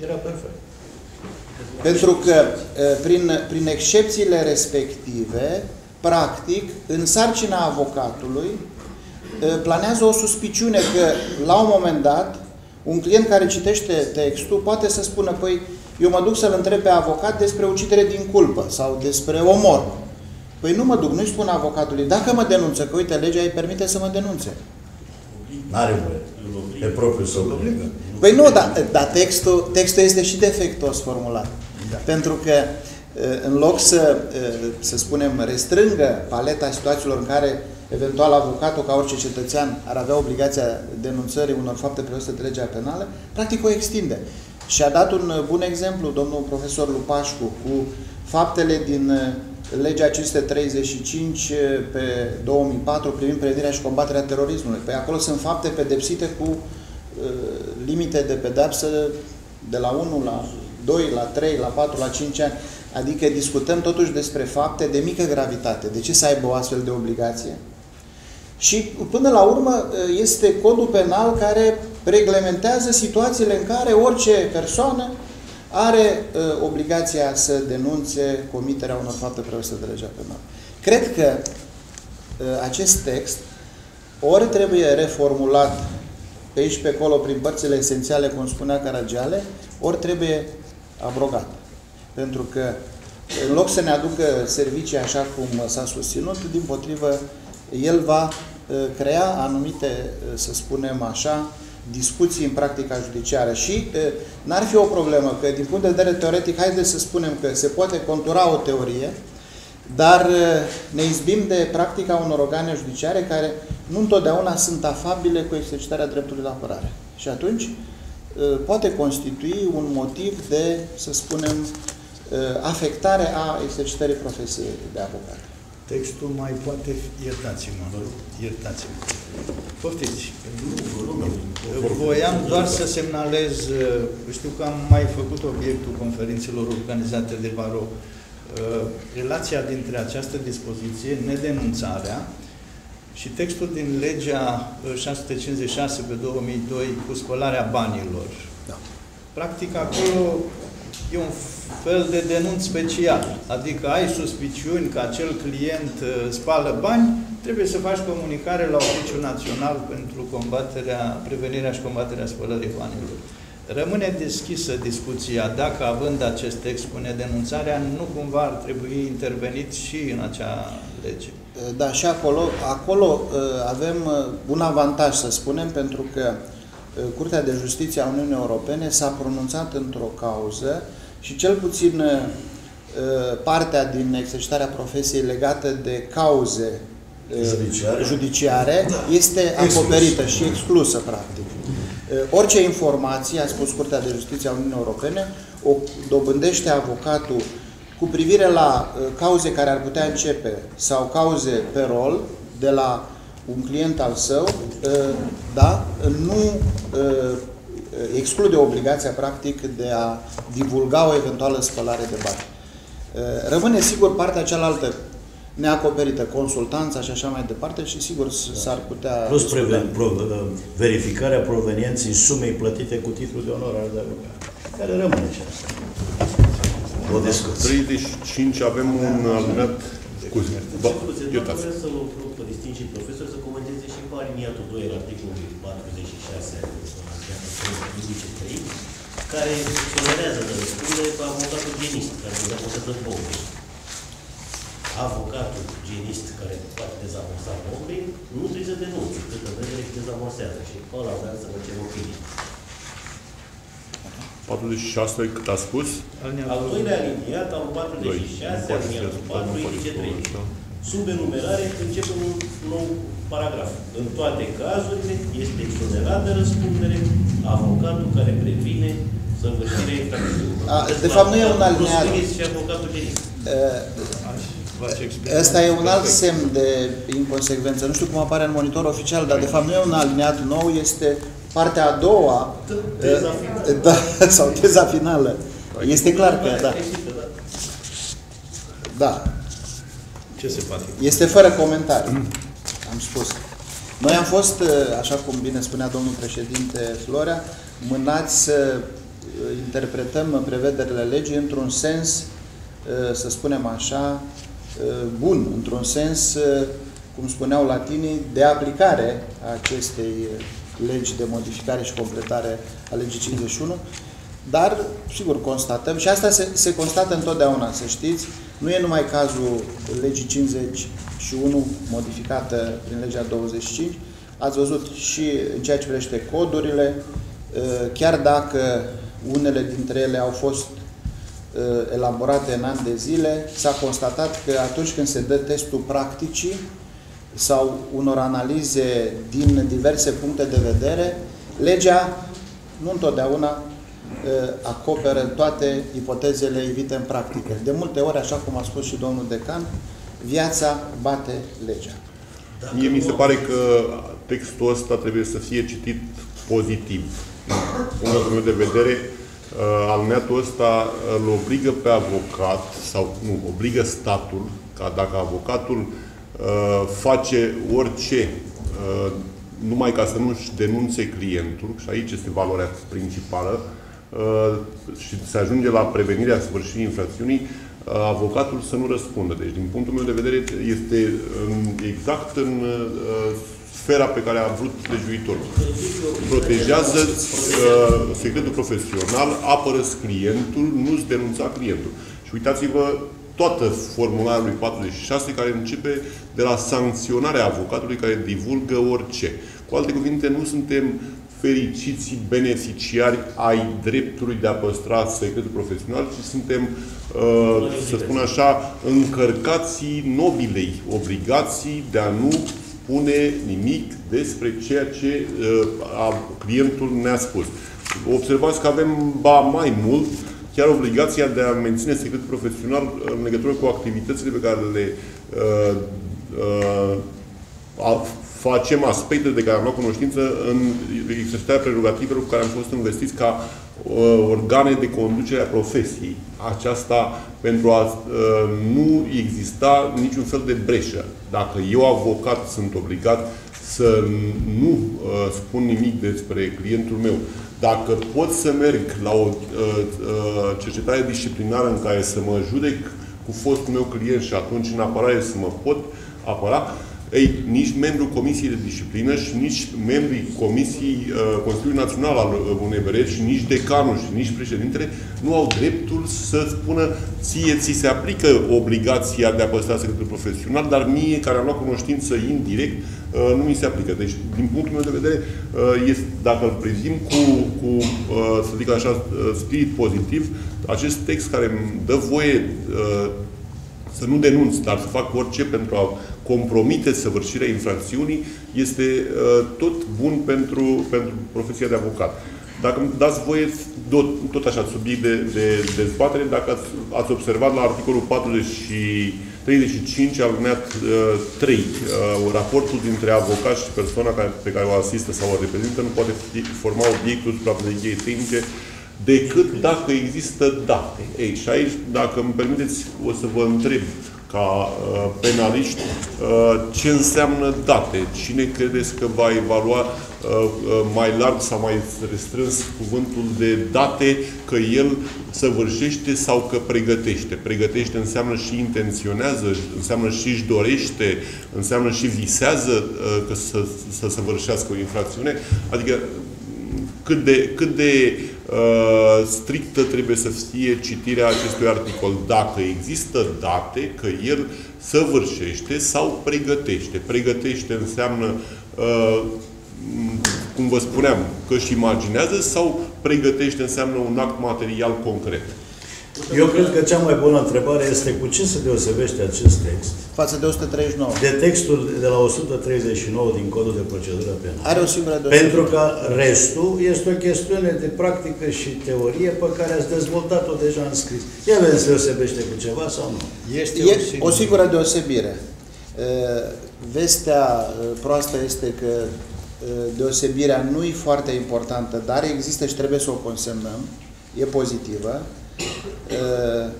Era perfect. Pentru că prin, prin excepțiile respective, practic, în sarcina avocatului, planează o suspiciune că, la un moment dat, un client care citește textul poate să spună, păi, eu mă duc să-l întreb pe avocat despre ucidere din culpă sau despre omor. Păi nu mă duc, nu-i spun avocatului, dacă mă denunță, că uite, legea îi permite să mă denunțe. N-are voie. E propriu să obligă. Păi nu, dar da, textul, textul este și defectuos formulat. Da. Pentru că în loc să, să spunem, restrângă paleta situațiilor în care eventual avocatul, ca orice cetățean, ar avea obligația denunțării unor fapte prevăzute de legea penală, practic o extinde. Și a dat un bun exemplu domnul profesor Lupașcu cu faptele din legea 535 pe 2004 privind prevenirea și combaterea terorismului. Pe acolo sunt fapte pedepsite cu uh, limite de pedepsă de la 1 la 2, la 3, la 4, la 5 ani. Adică discutăm totuși despre fapte de mică gravitate. De ce să aibă o astfel de obligație? Și până la urmă este codul penal care reglementează situațiile în care orice persoană are uh, obligația să denunțe comiterea unor fapte prevăzute de legea penală. Cred că uh, acest text ori trebuie reformulat pe aici pe acolo prin părțile esențiale, cum spunea Caragiale, ori trebuie abrogat. Pentru că în loc să ne aducă servicii așa cum s-a susținut, din potrivă, el va uh, crea anumite, uh, să spunem așa, discuții în practica judiciară și n-ar fi o problemă că din punct de vedere teoretic, haideți să spunem că se poate contura o teorie, dar ne izbim de practica unor organe judiciare care nu întotdeauna sunt afabile cu exercitarea dreptului la apărare. Și atunci poate constitui un motiv de, să spunem, afectare a exercitării profesiei de avocat. Textul mai poate fi... Iertați-mă, iertați-mă. Poftiți. Voiam doar să semnalez, știu că am mai făcut obiectul conferințelor organizate de Varo, relația dintre această dispoziție, nedenunțarea, și textul din legea 656 pe 2002 cu spălarea banilor. Da. Practic, acolo e un fel de denunț special. Adică ai suspiciuni că acel client uh, spală bani, trebuie să faci comunicare la Oficiul Național pentru combaterea, prevenirea și combaterea spălării banilor. Rămâne deschisă discuția dacă, având acest text cu nedenunțarea, nu cumva ar trebui intervenit și în acea lege. Da, și acolo, acolo uh, avem uh, un avantaj, să spunem, pentru că Curtea de Justiție a Uniunii Europene s-a pronunțat într-o cauză și cel puțin uh, uh, partea din exercitarea profesiei legată de cauze uh, judiciare, judiciare este acoperită Exclus. și exclusă, practic. Orice informație, a spus Curtea de Justiție a Uniunii Europene, o dobândește avocatul cu privire la cauze care ar putea începe sau cauze pe rol de la un client al său, da, nu Eh, exclude obligația, practic, de a divulga o eventuală spălare de bani. Eh, rămâne, sigur, partea cealaltă. Neacoperită, consultanța și așa mai departe și sigur s- s-ar putea... Plus discuta. preven, pro, verificarea provenienței sumei plătite cu titlul de onorar de avocat, care rămâne și asta. O discuție. 35 avem un alineat cu... Ba, Scuze, doar iertați. vreau să vă rog pe distinși profesori să comenteze și pe aliniatul 2 al articolului 46 indice 3, care exonerează de răspundere pe avocatul genist, care dezamosează bombe. Avocatul genist care poate dezamorsa bombe nu trebuie să denunțe, câtă vreme le dezamosează și pe ăla vreau să vă cer opinie. 46 cât a spus? Al doilea aliniat, al 46, aliniatul 4, indice 3. Sub enumerare începe un nou paragraf. În toate cazurile este exonerat de răspundere avocatul care previne săvârșirea infracțiunii. A, de fapt, nu e un alineat. Bruce și avocatul genist. Ăsta e un alt semn de inconsecvență. Nu știu cum apare în monitor oficial, dar de fapt nu e un alineat nou, este partea a doua. Teza eh, finală. <laughs> Da, sau teza finală. Este clar că, da. Există, da. Da, Ce se poate? este fără comentarii. Am spus. Noi am fost, eh, așa cum bine spunea domnul președinte Florea, mânați să eh, interpretăm prevederile legii într-un sens, eh, să spunem așa, eh, bun, într-un sens, eh, cum spuneau latinii, de aplicare a acestei eh, legi de modificare și completare a legii 51, dar, sigur, constatăm, și asta se, se constată întotdeauna, să știți, nu e numai cazul legii 51 modificată prin legea 25, ați văzut și în ceea ce privește codurile, eh, chiar dacă unele dintre ele au fost eh, elaborate în ani de zile, s-a constatat că atunci când se dă testul practicii sau unor analize din diverse puncte de vedere, legea nu întotdeauna eh, acoperă toate ipotezele evite în practică. De multe ori, așa cum a spus și domnul decan, viața bate legea. Dacă Mie mi se nu- pare că textul ăsta trebuie să fie citit pozitiv. Din punctul meu de vedere, uh, alineatul ăsta îl obligă pe avocat, sau nu, obligă statul, ca dacă avocatul uh, face orice uh, numai ca să nu-și denunțe clientul, și aici este valoarea principală, uh, și se ajunge la prevenirea sfârșirii infracțiunii, uh, avocatul să nu răspundă. Deci, din punctul meu de vedere, este um, exact în uh, sfera pe care a vrut legiuitorul. Protejează uh, secretul profesional, apără clientul, nu-ți denunța clientul. Și uitați-vă toată formularul lui 46 care începe de la sancționarea avocatului care divulgă orice. Cu alte cuvinte, nu suntem fericiți beneficiari ai dreptului de a păstra secretul profesional, ci suntem, uh, să spun așa, încărcații nobilei obligații de a nu spune nimic despre ceea ce uh, a, clientul ne-a spus. Observați că avem, ba mai mult, chiar obligația de a menține secretul profesional în legătură cu activitățile pe care le uh, uh, a- facem aspecte de care am luat cunoștință în exercitarea prerogativelor cu care am fost investiți ca uh, organe de conducere a profesiei. Aceasta pentru a uh, nu exista niciun fel de breșă. Dacă eu, avocat, sunt obligat să nu uh, spun nimic despre clientul meu, dacă pot să merg la o uh, uh, cercetare disciplinară în care să mă judec cu fostul meu client și atunci în apărare să mă pot apăra, ei, nici membrul Comisiei de Disciplină și nici membrii Comisiei uh, Consiliului Național al uh, UNBR și nici decanul și nici președintele nu au dreptul să spună ție ți se aplică obligația de a păstra secretul profesional, dar mie, care am luat cunoștință indirect, uh, nu mi se aplică. Deci, din punctul meu de vedere, uh, este, dacă îl privim cu, cu uh, să zic așa, uh, spirit pozitiv, acest text care îmi dă voie uh, să nu denunț, dar să fac orice pentru a compromite săvârșirea infracțiunii, este uh, tot bun pentru, pentru profesia de avocat. Dacă îmi dați voie, tot, tot așa, subiect de, de dezbatere, dacă ați, ați observat la articolul 40 și 35, alineat uh, 3, uh, raportul dintre avocat și persoana care, pe care o asistă sau o reprezintă nu poate fi, forma obiectul supravegherii tehnice decât dacă există date. Ei, și aici, dacă îmi permiteți, o să vă întreb, ca uh, penaliști uh, ce înseamnă date. Cine credeți că va evalua uh, uh, mai larg sau mai restrâns cuvântul de date că el săvârșește sau că pregătește. Pregătește înseamnă și intenționează, înseamnă și își dorește, înseamnă și visează uh, că să, să săvârșească o infracțiune. Adică cât de, cât de uh, strictă trebuie să fie citirea acestui articol. Dacă există date că el săvârșește sau pregătește. Pregătește înseamnă, uh, cum vă spuneam, că își imaginează sau pregătește înseamnă un act material concret. Eu cred că cea mai bună întrebare este cu ce se deosebește acest text Față de 139. de textul de la 139 din Codul de Procedură Penală. Are o singură deosebire. Pentru că restul este o chestiune de practică și teorie pe care ați dezvoltat-o deja în scris. El se deosebește cu ceva sau nu? Este E o singură deosebire. E, Vestea e, proastă este că e, deosebirea nu e foarte importantă, dar există și trebuie să o consemnăm. E pozitivă, e,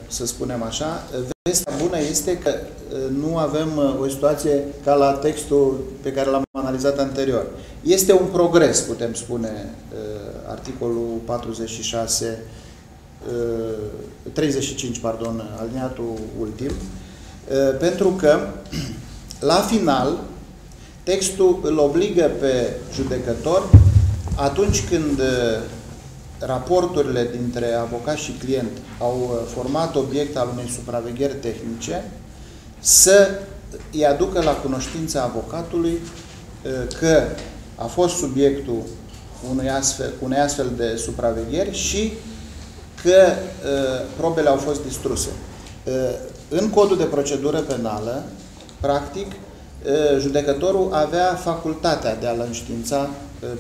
să spunem așa. Vestea bună este că e, nu avem e, o situație ca la textul pe care l-am analizat anterior. Este un progres, putem spune, e, articolul 46 35, pardon, aliniatul ultim, Uh, pentru că la final textul îl obligă pe judecător atunci când uh, raporturile dintre avocat și client au uh, format obiect al unei supravegheri tehnice să îi aducă la cunoștința avocatului că a fost subiectul unui astfel, unei astfel de supravegheri și că probele au fost distruse. În codul de procedură penală, practic, judecătorul avea facultatea de a-l înștiința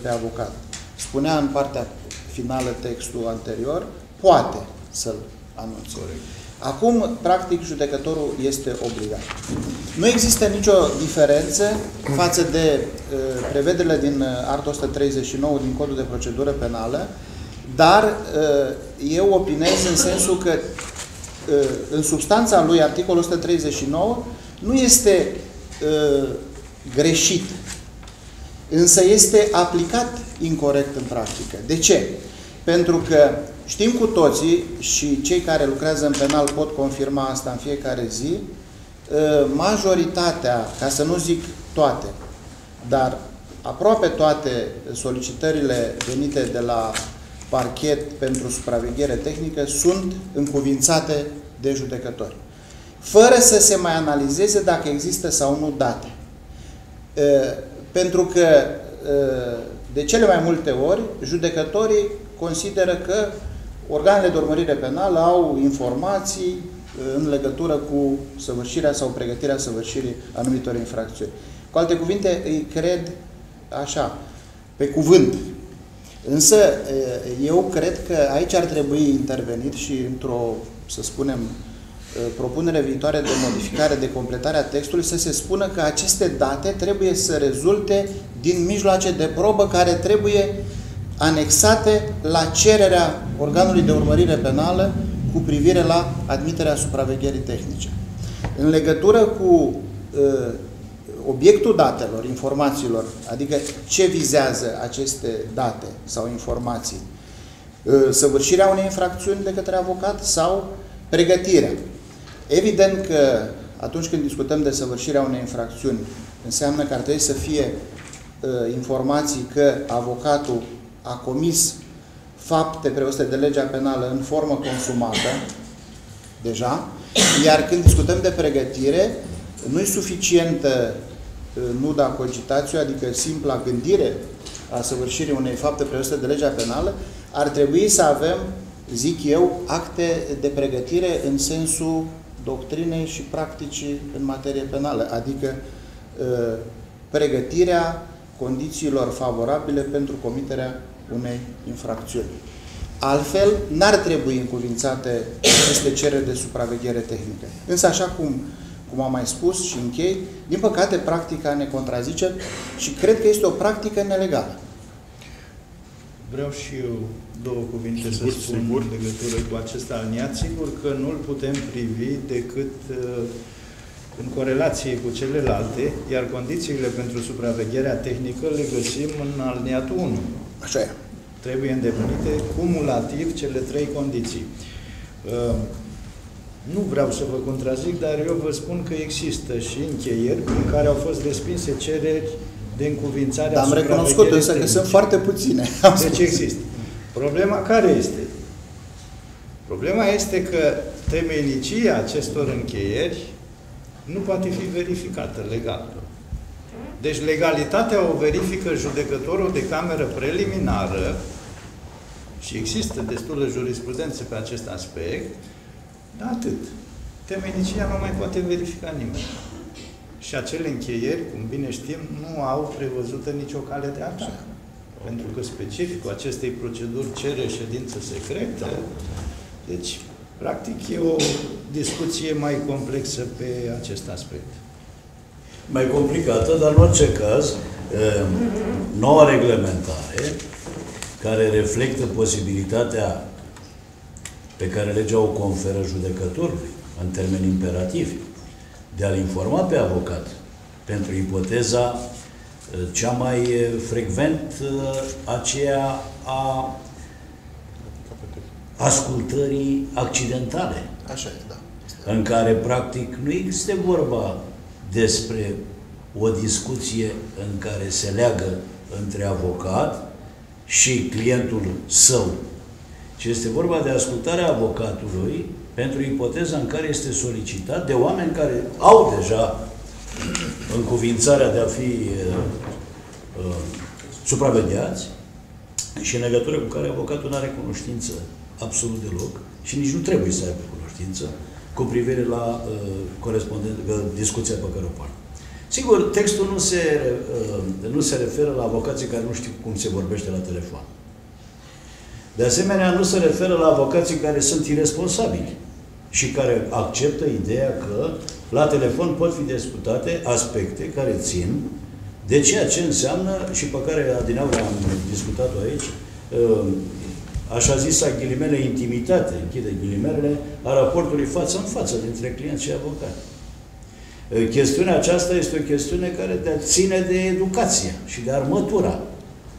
pe avocat. Spunea în partea finală textul anterior, poate să-l anunțe. Corect. Acum, practic, judecătorul este obligat. Nu există nicio diferență față de uh, prevederile din uh, art 139 din Codul de Procedură Penală, dar uh, eu opinez în sensul că uh, în substanța lui articolul 139 nu este uh, greșit, însă este aplicat incorrect în practică. De ce? Pentru că știm cu toții și cei care lucrează în penal pot confirma asta în fiecare zi, uh, majoritatea, ca să nu zic toate, dar aproape toate solicitările venite de la parchet pentru supraveghere tehnică sunt încuvințate de judecători. Fără să se mai analizeze dacă există sau nu date. Pentru că de cele mai multe ori judecătorii consideră că organele de urmărire penală au informații în legătură cu săvârșirea sau pregătirea săvârșirii anumitor infracțiuni. Cu alte cuvinte, îi cred așa, pe cuvânt. Însă, eu cred că aici ar trebui intervenit și într-o, să spunem, propunere viitoare de modificare, de completare a textului, să se spună că aceste date trebuie să rezulte din mijloace de probă care trebuie anexate la cererea organului de urmărire penală cu privire la admiterea supravegherii tehnice. În legătură cu uh, obiectul datelor, informațiilor, adică ce vizează aceste date sau informații, uh, săvârșirea unei infracțiuni de către avocat sau pregătirea. Evident că atunci când discutăm de săvârșirea unei infracțiuni, înseamnă că ar trebui să fie uh, informații că avocatul a comis fapte prevăzute de legea penală în formă consumată, deja, iar când discutăm de pregătire, nu e suficientă nuda cogitațiu, adică simpla gândire a săvârșirii unei fapte prevăzute de legea penală, ar trebui să avem, zic eu, acte de pregătire în sensul doctrinei și practicii în materie penală, adică pregătirea condițiilor favorabile pentru comiterea unei infracțiuni. Altfel, n-ar trebui încuvințate aceste cereri de supraveghere tehnică. Însă, așa cum, cum am mai spus și închei, din păcate, practica ne contrazice și cred că este o practică nelegală. Vreau și eu două cuvinte Sigur, să spun sigur. în legătură cu acest aliniat. Sigur că nu-l putem privi decât uh, în corelație cu celelalte, iar condițiile pentru supravegherea tehnică le găsim în aliniatul 1. Așa e. Trebuie îndeplinite cumulativ cele trei condiții. Uh, nu vreau să vă contrazic, dar eu vă spun că există și încheieri în care au fost respinse cereri de încuvințare Dar am recunoscut însă că sunt foarte puține. Deci există. Problema care este? Problema este că temeinicia acestor încheieri nu poate fi verificată legal. Deci legalitatea o verifică judecătorul de cameră preliminară și există destulă jurisprudență pe acest aspect, dar atât. Temeinicia nu mai poate verifica nimeni. Și acele încheieri, cum bine știm, nu au prevăzută nicio cale de atac. Pentru că specificul acestei proceduri cere ședință secretă. Deci, practic, e o discuție mai complexă pe acest aspect. Mai complicată, dar în orice caz, noua reglementare care reflectă posibilitatea pe care legea o conferă judecătorului, în termeni imperativi, de a-l informa pe avocat pentru ipoteza cea mai frecvent aceea a ascultării accidentale. Așa e, da. În care, practic, nu este vorba despre o discuție în care se leagă între avocat și clientul său, ci este vorba de ascultarea avocatului pentru ipoteza în care este solicitat de oameni care au deja încuvințarea de a fi uh, uh, supravegheați și în legătură cu care avocatul nu are cunoștință absolut deloc și nici nu trebuie să aibă cunoștință cu privire la uh, corespondent, uh, discuția pe care o poartă. Sigur, textul nu se, uh, nu se referă la avocații care nu știu cum se vorbește la telefon. De asemenea, nu se referă la avocații care sunt irresponsabili și care acceptă ideea că la telefon pot fi discutate aspecte care țin de ceea ce înseamnă și pe care adineauri am discutat-o aici, uh, așa zisa ghilimele intimitate, închide ghilimelele, a raportului față în față dintre client și avocat. Chestiunea aceasta este o chestiune care ține de educație și de armătura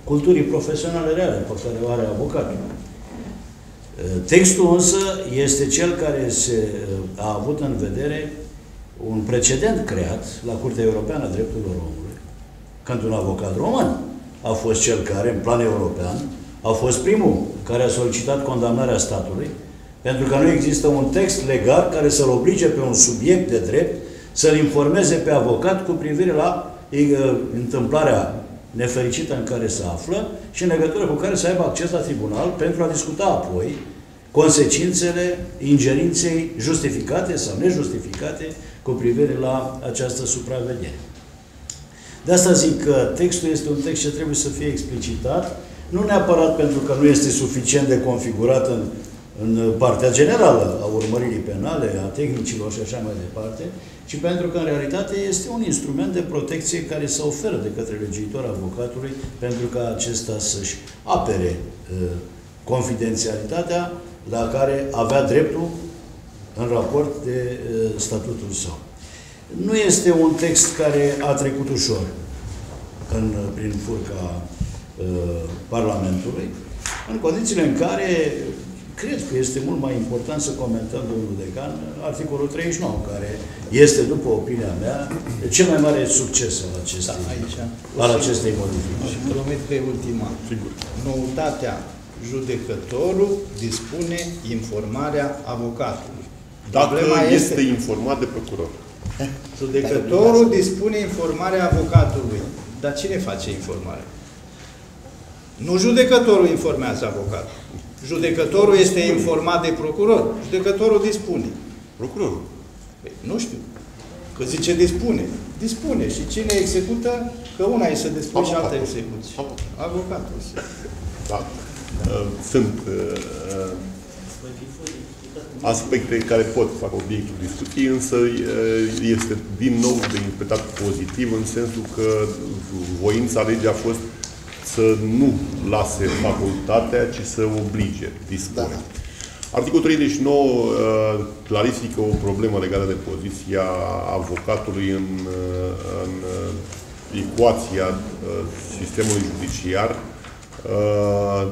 culturii profesionale reale pe care o are avocatul. Textul însă este cel care se, a avut în vedere un precedent creat la Curtea Europeană a Drepturilor Omului, când un avocat român a fost cel care, în plan european, a fost primul care a solicitat condamnarea statului, pentru că nu există un text legal care să-l oblige pe un subiect de drept să-l informeze pe avocat cu privire la uh, întâmplarea nefericită în care se află și în legătură cu care să aibă acces la tribunal pentru a discuta apoi consecințele ingerinței justificate sau nejustificate cu privire la această supraveghere. De asta zic că textul este un text ce trebuie să fie explicitat nu neapărat pentru că nu este suficient de configurat în, în partea generală a urmăririi penale, a tehnicilor și așa mai departe, ci pentru că în realitate este un instrument de protecție care se oferă de către legiuitor avocatului pentru ca acesta să-și apere uh, confidențialitatea la care avea dreptul în raport de uh, statutul său. Nu este un text care a trecut ușor în, prin furca Uh, Parlamentului, în condițiile în care cred că este mult mai important să comentăm, domnul decan, articolul 39, care este, după opinia mea, cel mai mare succes al acestei, da, aici, al acestei modificări. Și promit că e ultima. Sigur. Noutatea, judecătorul dispune informarea avocatului. Dacă Problema este, este informat de procuror. Judecătorul dispune informarea avocatului. Dar cine face informarea? Nu judecătorul informează avocatul. Judecătorul este informat de procuror. Judecătorul dispune. Procurorul. Păi, nu știu. Că zice dispune. Dispune. Și cine execută? Că una e să dispune și alta execuție. Avocatul. Da. Uh, sunt uh, aspecte care pot fac obiectul discuției, însă uh, este din nou de interpretat pozitiv în sensul că voința legii a fost să nu lase facultatea, ci să oblige dispune. Da. Articolul 39 uh, clarifică o problemă legată de poziția avocatului în, uh, în uh, ecuația uh, sistemului judiciar. Uh,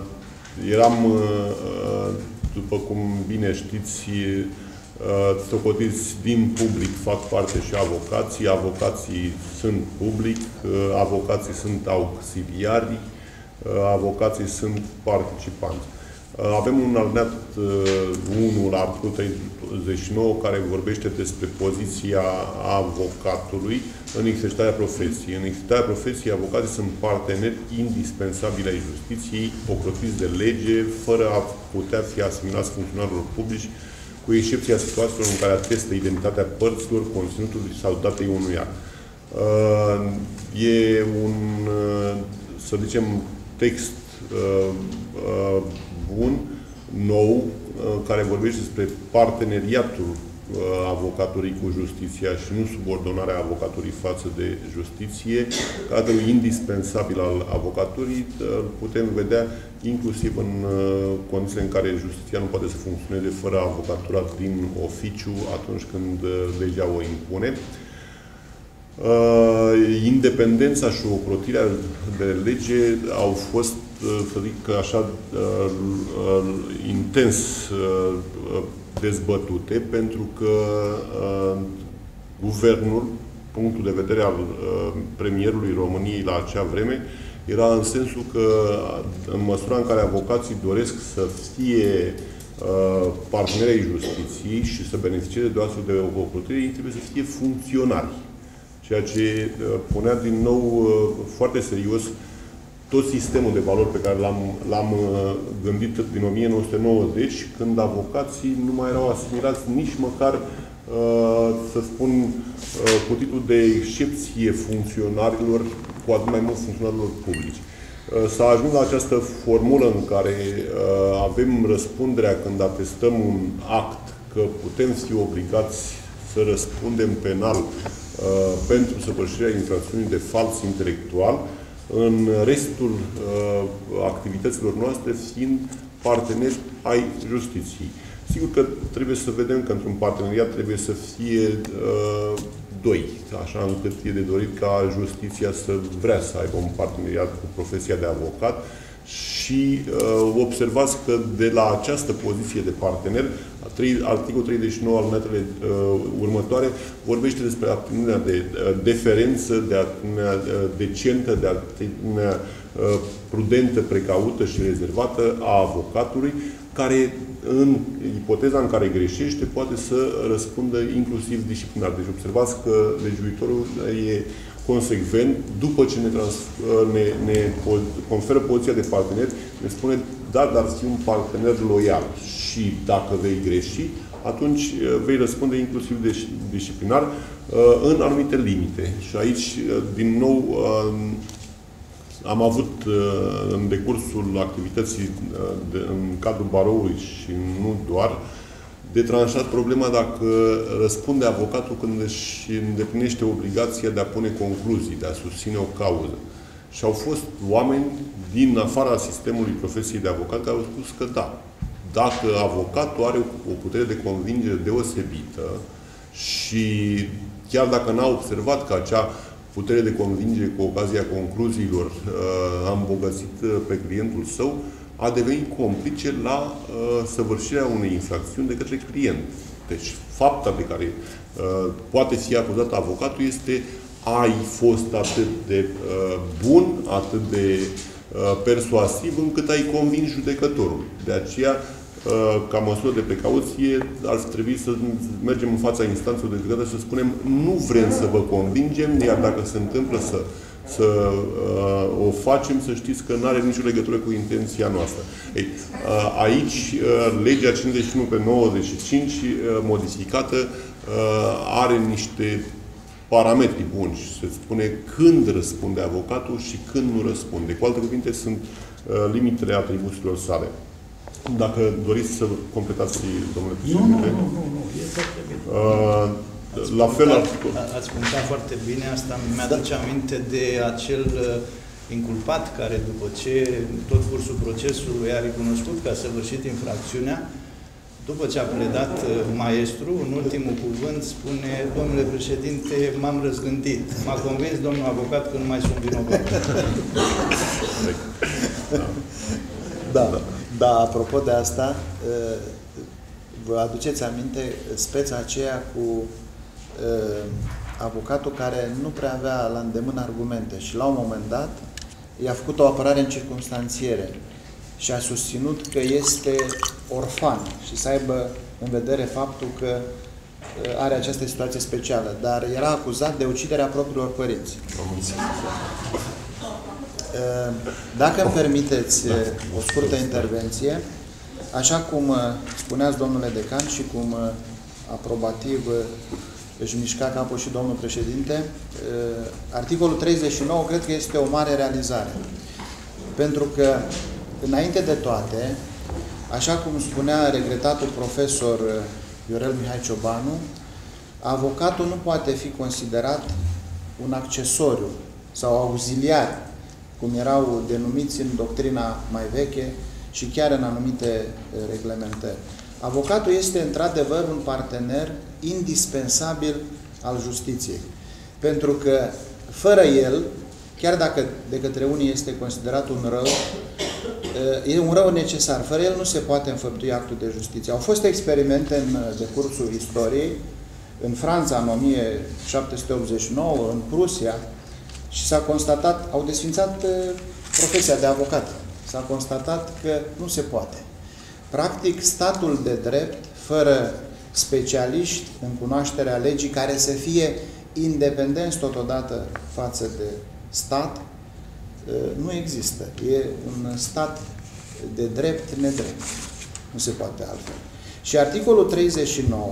eram, uh, uh, după cum bine știți, uh, socotiți din public fac parte și avocații, avocații sunt public, uh, avocații sunt auxiliari, uh, avocații sunt participanți. Uh, Avem un alineat 1 la articolul 39 care vorbește despre poziția avocatului în exercitarea profesiei. În exercitarea profesiei, avocații sunt parteneri indispensabili ai justiției, ocrotiți de lege, fără a putea fi asimilați funcționarilor publici, cu excepția situațiilor în care atestă identitatea părților, conținutului sau datei unui act. Uh, E un, uh, să zicem, text uh, uh, bun, nou, uh, care vorbește despre parteneriatul uh, avocaturii cu justiția și nu subordonarea avocaturii față de justiție, cadrul indispensabil al avocaturii, uh, putem vedea inclusiv în condițiile în care justiția nu poate să funcționeze fără avocatura din oficiu atunci când legea o impune. Uh, independența și ocrotirea de lege au fost, uh, să zic așa, uh, uh, intens uh, uh, dezbătute, pentru că uh, guvernul, punctul de vedere al uh, premierului României la acea vreme, era în sensul că, în măsura în care avocații doresc să fie uh, partenerii justiției și să beneficieze de o astfel de ocrotire, ei trebuie să fie funcționari. Ceea ce uh, punea din nou uh, foarte serios tot sistemul de valori pe care l-am, l-am uh, gândit din 1990, când avocații nu mai erau asimilați nici măcar, să spun, cu titlul de excepție funcționarilor, cu atât mai mult funcționarilor publici. S-a ajuns la această formulă în care avem răspunderea când atestăm un act că putem fi obligați să răspundem penal Uh, pentru săvârșirea infracțiunii de fals intelectual, în restul uh, activităților noastre fiind parteneri ai justiției. Sigur că trebuie să vedem că într-un parteneriat trebuie să fie uh, doi, așa încât e de dorit ca justiția să vrea să aibă un parteneriat cu profesia de avocat și uh, observați că de la această poziție de partener articolul 39 al metele uh, următoare vorbește despre atitudinea de uh, deferență, de atitudinea uh, decentă, de atitudinea uh, prudentă, precaută și rezervată a avocatului, care în ipoteza în care greșește poate să răspundă inclusiv disciplinar. Deci observați că legiuitorul e consecvent, după ce ne, trans, uh, ne, ne conferă poziția de partener, ne spune, da, dar fi un partener loial și dacă vei greși, atunci uh, vei răspunde inclusiv disciplinar uh, în anumite limite. Și aici, uh, din nou, am avut în decursul activității în cadrul baroului și nu doar, de tranșat problema dacă răspunde avocatul când își îndeplinește obligația de a pune concluzii, de a susține o cauză. Și au fost oameni din afara sistemului profesiei de avocat care au spus că da, dacă avocatul are o putere de convingere deosebită și chiar dacă n-a observat că acea putere de convingere cu ocazia concluziilor uh, a îmbogățit uh, pe clientul său, a devenit complice la uh, săvârșirea unei infracțiuni de către client. Deci, fapta pe care uh, poate fi acuzat avocatul este ai fost atât de uh, bun, atât de uh, persuasiv, încât ai convins judecătorul. De aceea, Uh, ca măsură de precauție, ar trebui să mergem în fața instanțelor de judecată și să spunem nu vrem să vă convingem, iar dacă se întâmplă să, să uh, o facem, să știți că nu are nicio legătură cu intenția noastră. Ei, uh, aici, uh, legea 51 pe 95, uh, modificată, uh, are niște parametri buni și se spune când răspunde avocatul și când nu răspunde. Cu alte cuvinte, sunt uh, limitele atribuțiilor sale. Dacă doriți să completați, domnule președinte. Nu, nu, nu, nu, e foarte bine. Uh, la fel, ați punctat foarte bine, asta mi-aduce aminte de acel uh, inculpat care după ce tot cursul procesului a recunoscut că a săvârșit infracțiunea, După ce a pledat uh, maestru, în ultimul cuvânt spune, domnule președinte, m-am răzgândit. M-a convins domnul avocat că nu mai sunt vinovat. <laughs> Da, da, apropo de asta, uh, vă aduceți aminte speța aceea cu uh, avocatul care nu prea avea la îndemână argumente și la un moment dat i-a făcut o apărare în circunstanțiere și a susținut că este orfan și să aibă în vedere faptul că uh, are această situație specială, dar era acuzat de uciderea propriilor părinți. Uh, Dacă îmi permiteți uh, o scurtă intervenție, așa cum spuneați domnule decan și cum aprobativ își mișca capul și domnul președinte, articolul 39 cred că este o mare realizare. Pentru că Înainte de toate, așa cum spunea regretatul profesor uh, Iorel Mihai Ciobanu, avocatul nu poate fi considerat un accesoriu sau auxiliar, cum erau denumiți în doctrina mai veche și chiar în anumite uh, reglementări. Avocatul este într-adevăr un partener indispensabil al justiției, pentru că fără el, chiar dacă de către unii este considerat un rău, e un rău necesar. Fără el nu se poate înfăptui actul de justiție. Au fost experimente în decursul istoriei, în Franța în 1789, în Prusia, și s-a constatat, au desfințat profesia de avocat. S-a constatat că nu se poate. Practic, statul de drept, fără specialiști în cunoașterea legii care să fie independenți totodată față de stat, nu există. E un stat de drept nedrept. Nu se poate altfel. Și articolul 39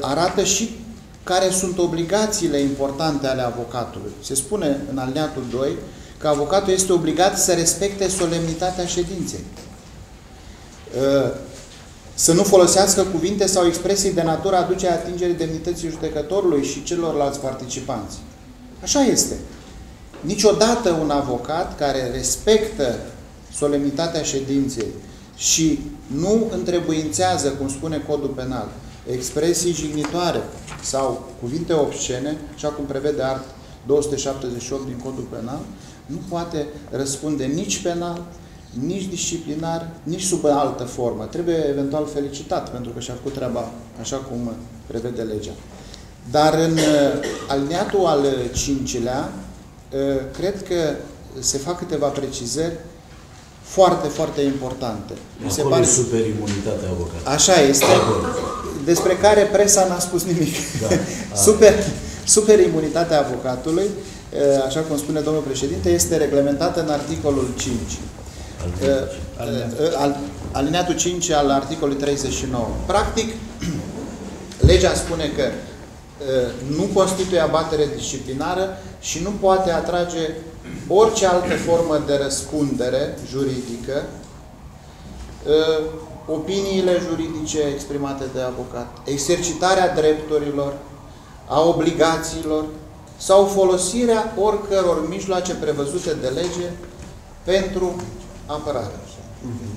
arată și care sunt obligațiile importante ale avocatului. Se spune în alineatul 2 că avocatul este obligat să respecte solemnitatea ședinței. Să nu folosească cuvinte sau expresii de natură aduce atingerii demnității judecătorului și celorlalți participanți. Așa este. Niciodată un avocat care respectă solemnitatea ședinței și nu întrebuințează, cum spune codul penal, expresii jignitoare sau cuvinte obscene, așa cum prevede art 278 din codul penal, nu poate răspunde nici penal, nici disciplinar, nici sub altă formă. Trebuie eventual felicitat pentru că și-a făcut treaba așa cum prevede legea. Dar în uh, aliniatul al cincilea, uh, cred că se fac câteva precizări foarte, foarte importante. Mi se pare superimunitatea avocatului. Așa este, despre care presa n-a spus nimic. Da. <laughs> Super, superimunitatea avocatului, așa cum spune domnul președinte, este reglementată în articolul 5. Alineatul. Alineatul 5 al articolului 39. Practic, <clears throat> legea spune că nu constituie abatere disciplinară și nu poate atrage orice altă formă de răspundere juridică, ă, opiniile juridice exprimate de avocat, exercitarea drepturilor, a obligațiilor sau folosirea oricăror mijloace prevăzute de lege pentru apărare.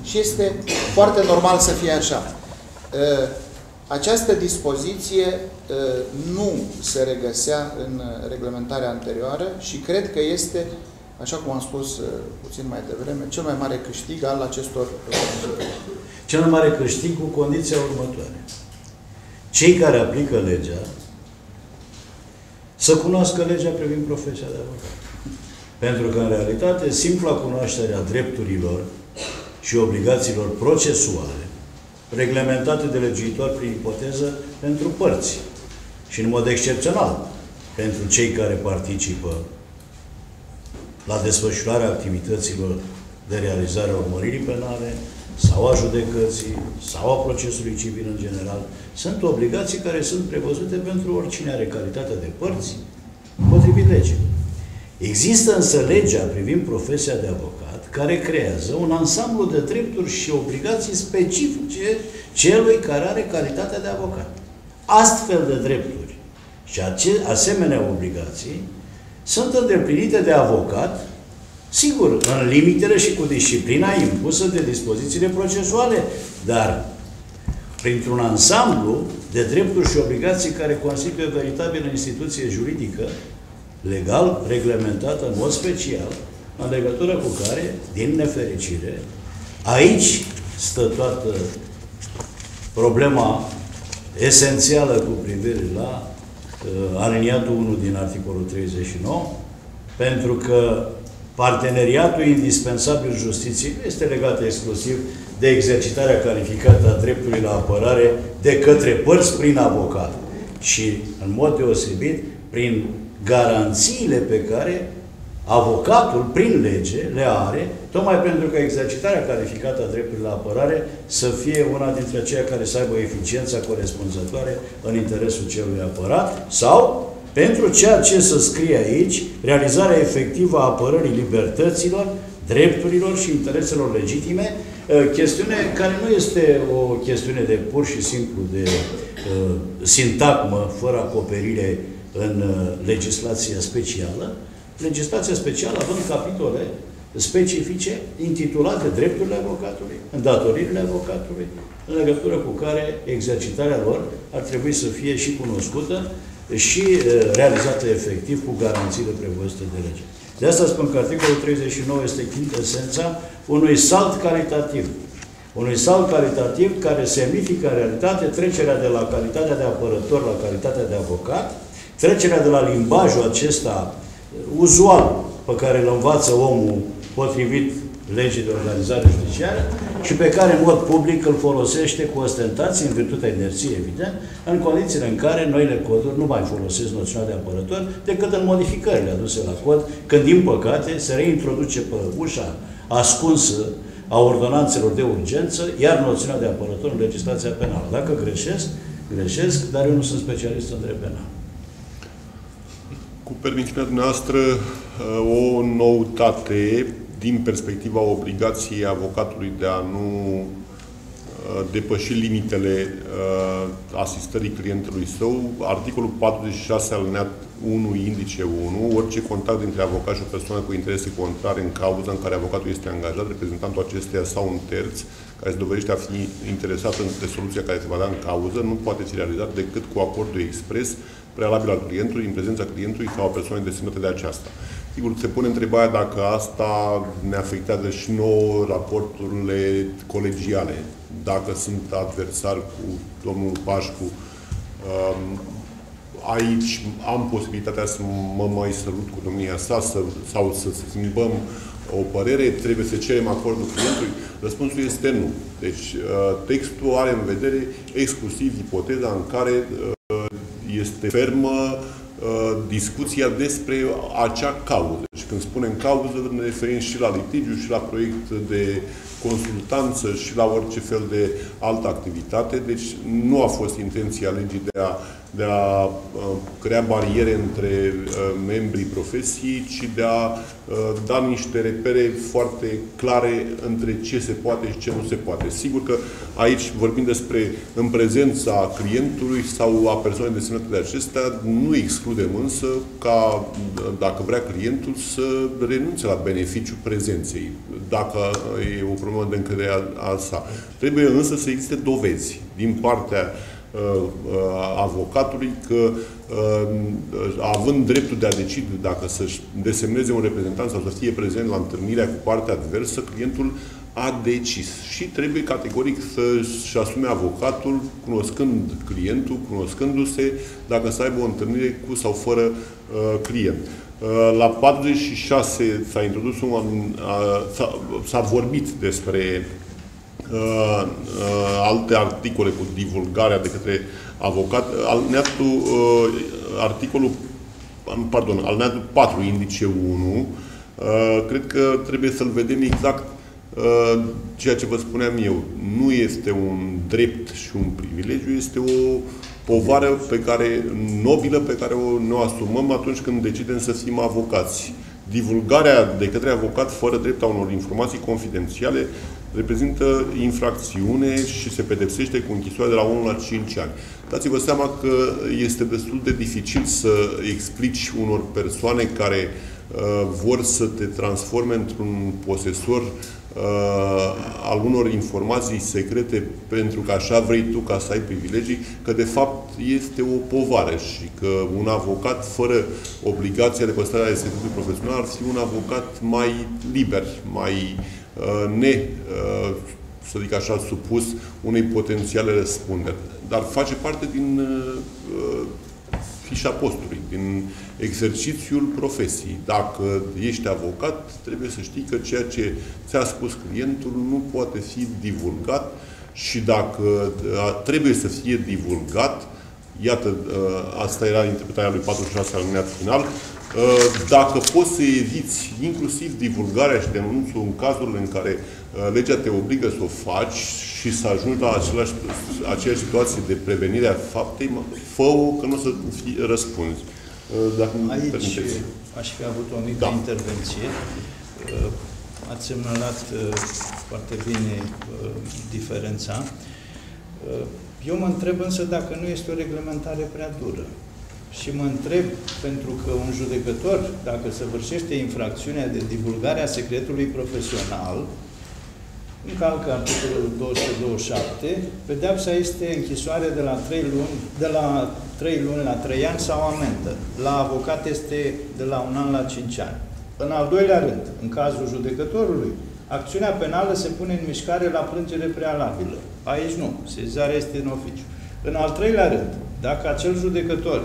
Și este foarte normal să fie așa. Ă, această dispoziție ă, nu se regăsea în reglementarea anterioară și cred că este așa cum am spus uh, puțin mai devreme, cel mai mare câștig al acestor Cel mai mare câștig cu condiția următoare. Cei care aplică legea să cunoască legea privind profesia de avocat. Pentru că, în realitate, simpla cunoaștere a drepturilor și obligațiilor procesuale, reglementate de legiuitor prin ipoteză pentru părți și, în mod excepțional, pentru cei care participă la desfășurarea activităților de realizare a urmăririi penale sau a judecății sau a procesului civil în general, sunt obligații care sunt prevăzute pentru oricine are calitatea de părți, potrivit legii. Există însă legea privind profesia de avocat, care creează un ansamblu de drepturi și obligații specifice celui care are calitatea de avocat. Astfel de drepturi și asemenea obligații sunt îndeplinite de avocat, sigur, în limitele și cu disciplina impusă de dispozițiile procesuale, dar printr-un ansamblu de drepturi și obligații care constituie o veritabilă instituție juridică, legal, reglementată în mod special, în legătură cu care, din nefericire, aici stă toată problema esențială cu privire la uh, aliniatul 1 din articolul 39, pentru că parteneriatul indispensabil justiției nu este legat exclusiv de exercitarea calificată a dreptului la apărare de către părți prin avocat, ci în mod deosebit prin garanțiile pe care avocatul, prin lege, le are, tocmai pentru că exercitarea calificată a dreptului la apărare să fie una dintre aceia care să aibă eficiența corespunzătoare în interesul celui apărat sau pentru ceea ce să scrie aici, realizarea efectivă a apărării libertăților, drepturilor și intereselor legitime, ă, chestiune care nu este o chestiune de pur și simplu de uh, sintagmă fără acoperire în uh, legislația specială, legislația specială având capitole specifice intitulate drepturile avocatului, îndatoririle avocatului, în legătură cu care exercitarea lor ar trebui să fie și cunoscută și realizată efectiv cu garanțiile prevăzute de lege. De asta spun că articolul 39 este esența unui salt calitativ. Unui salt calitativ care semnifică în realitate trecerea de la calitatea de apărător la calitatea de avocat, trecerea de la limbajul acesta uzual pe care îl învață omul potrivit legii de organizare judiciară și pe care în mod public îl folosește cu ostentație, în virtutea inerției, evident, în condițiile în care noile coduri nu mai folosesc noțiunea de apărător decât în modificările aduse la cod, când, din păcate, se reintroduce pe ușa ascunsă a ordonanțelor de urgență, iar noțiunea de apărător în legislația penală. Dacă greșesc, greșesc, dar eu nu sunt specialist în drept penal. Cu permisiunea dumneavoastră, o noutate din perspectiva obligației avocatului de a nu uh, depăși limitele uh, asistării clientului său, articolul 46 alineat 1, indice 1, orice contact dintre avocat și o persoană cu interese contrare în cauză în care avocatul este angajat, reprezentantul acesteia sau un terț, care se dovedește a fi interesat de soluția care se va da în cauză, nu poate fi realizat decât cu acordul expres prealabil al clientului, în prezența clientului sau a persoanei desemnate de aceasta. Sigur, se pune întrebarea dacă asta ne afectează și nouă raporturile colegiale. Dacă sunt adversar cu domnul Pașcu, um, aici am posibilitatea să mă mai sărut cu domnia sa să, sau să schimbăm o părere, trebuie să cerem acordul clientului? Răspunsul este nu. Deci uh, textul are în vedere exclusiv ipoteza în care uh, este fermă Uh, discuția despre acea cauză. Și când spunem cauză, ne referim și la litigiu, și la proiect de consultanță, și la orice fel de altă activitate. Deci nu a fost intenția legii de a de a uh, crea bariere între uh, membrii profesiei, ci de a uh, da niște repere foarte clare între ce se poate și ce nu se poate. Sigur că aici vorbim despre în prezența clientului sau a persoanei desemnate de acestea, nu excludem însă ca, dacă vrea clientul, să renunțe la beneficiul prezenței, dacă e o problemă de încredere a sa. Trebuie însă să existe dovezi din partea Uh, uh, avocatului că uh, având dreptul de a decide dacă să-și desemneze un reprezentant sau să fie prezent la întâlnirea cu partea adversă, clientul a decis și trebuie categoric să-și asume avocatul, cunoscând clientul, cunoscându-se, dacă să aibă o întâlnire cu sau fără uh, client. Uh, la 46 s-a introdus un, uh, s-a vorbit despre uh, uh, alte articole cu divulgarea de către avocat. Alineatul, uh, articolul, pardon, alineatul 4, indice 1, uh, cred că trebuie să-l vedem exact uh, ceea ce vă spuneam eu. Nu este un drept și un privilegiu, este o povară pe care, nobilă pe care o ne asumăm atunci când decidem să fim avocați. Divulgarea de către avocat fără drept a unor informații confidențiale reprezintă infracțiune și se pedepsește cu închisoare de la 1 la 5 ani. Dați-vă seama că este destul de dificil să explici unor persoane care uh, vor să te transforme într-un posesor uh, al unor informații secrete pentru că așa vrei tu ca să ai privilegii, că de fapt este o povară și că un avocat fără obligația de păstrare a secretului profesional ar fi un avocat mai liber, mai uh, ne, uh, să zic așa, supus unei potențiale răspunderi. Dar face parte din uh, fișa postului, din exercițiul profesiei. Dacă ești avocat, trebuie să știi că ceea ce ți-a spus clientul nu poate fi divulgat și dacă trebuie să fie divulgat, iată, asta era interpretarea lui 46 alineat final, dacă poți să eviți inclusiv divulgarea și denunțul în cazurile în care legea te obligă să o faci și să ajungi la același, aceeași situație de prevenire a faptei, fă-o că nu o să fii, răspunzi. Dacă Aici permiteți. aș fi avut o mică da. intervenție. Ați semnalat foarte bine diferența. Eu mă întreb însă dacă nu este o reglementare prea dură. Și mă întreb, pentru că un judecător, dacă săvârșește infracțiunea de divulgare a secretului profesional, încalcă articolul 227, pedeapsa este închisoare de la 3 luni, de la 3 luni la 3 ani sau amendă. La avocat este de la 1 an la 5 ani. În al doilea rând, în cazul judecătorului, acțiunea penală se pune în mișcare la plângere prealabilă. Aici nu. Sezarea este în oficiu. În al treilea rând, dacă acel judecător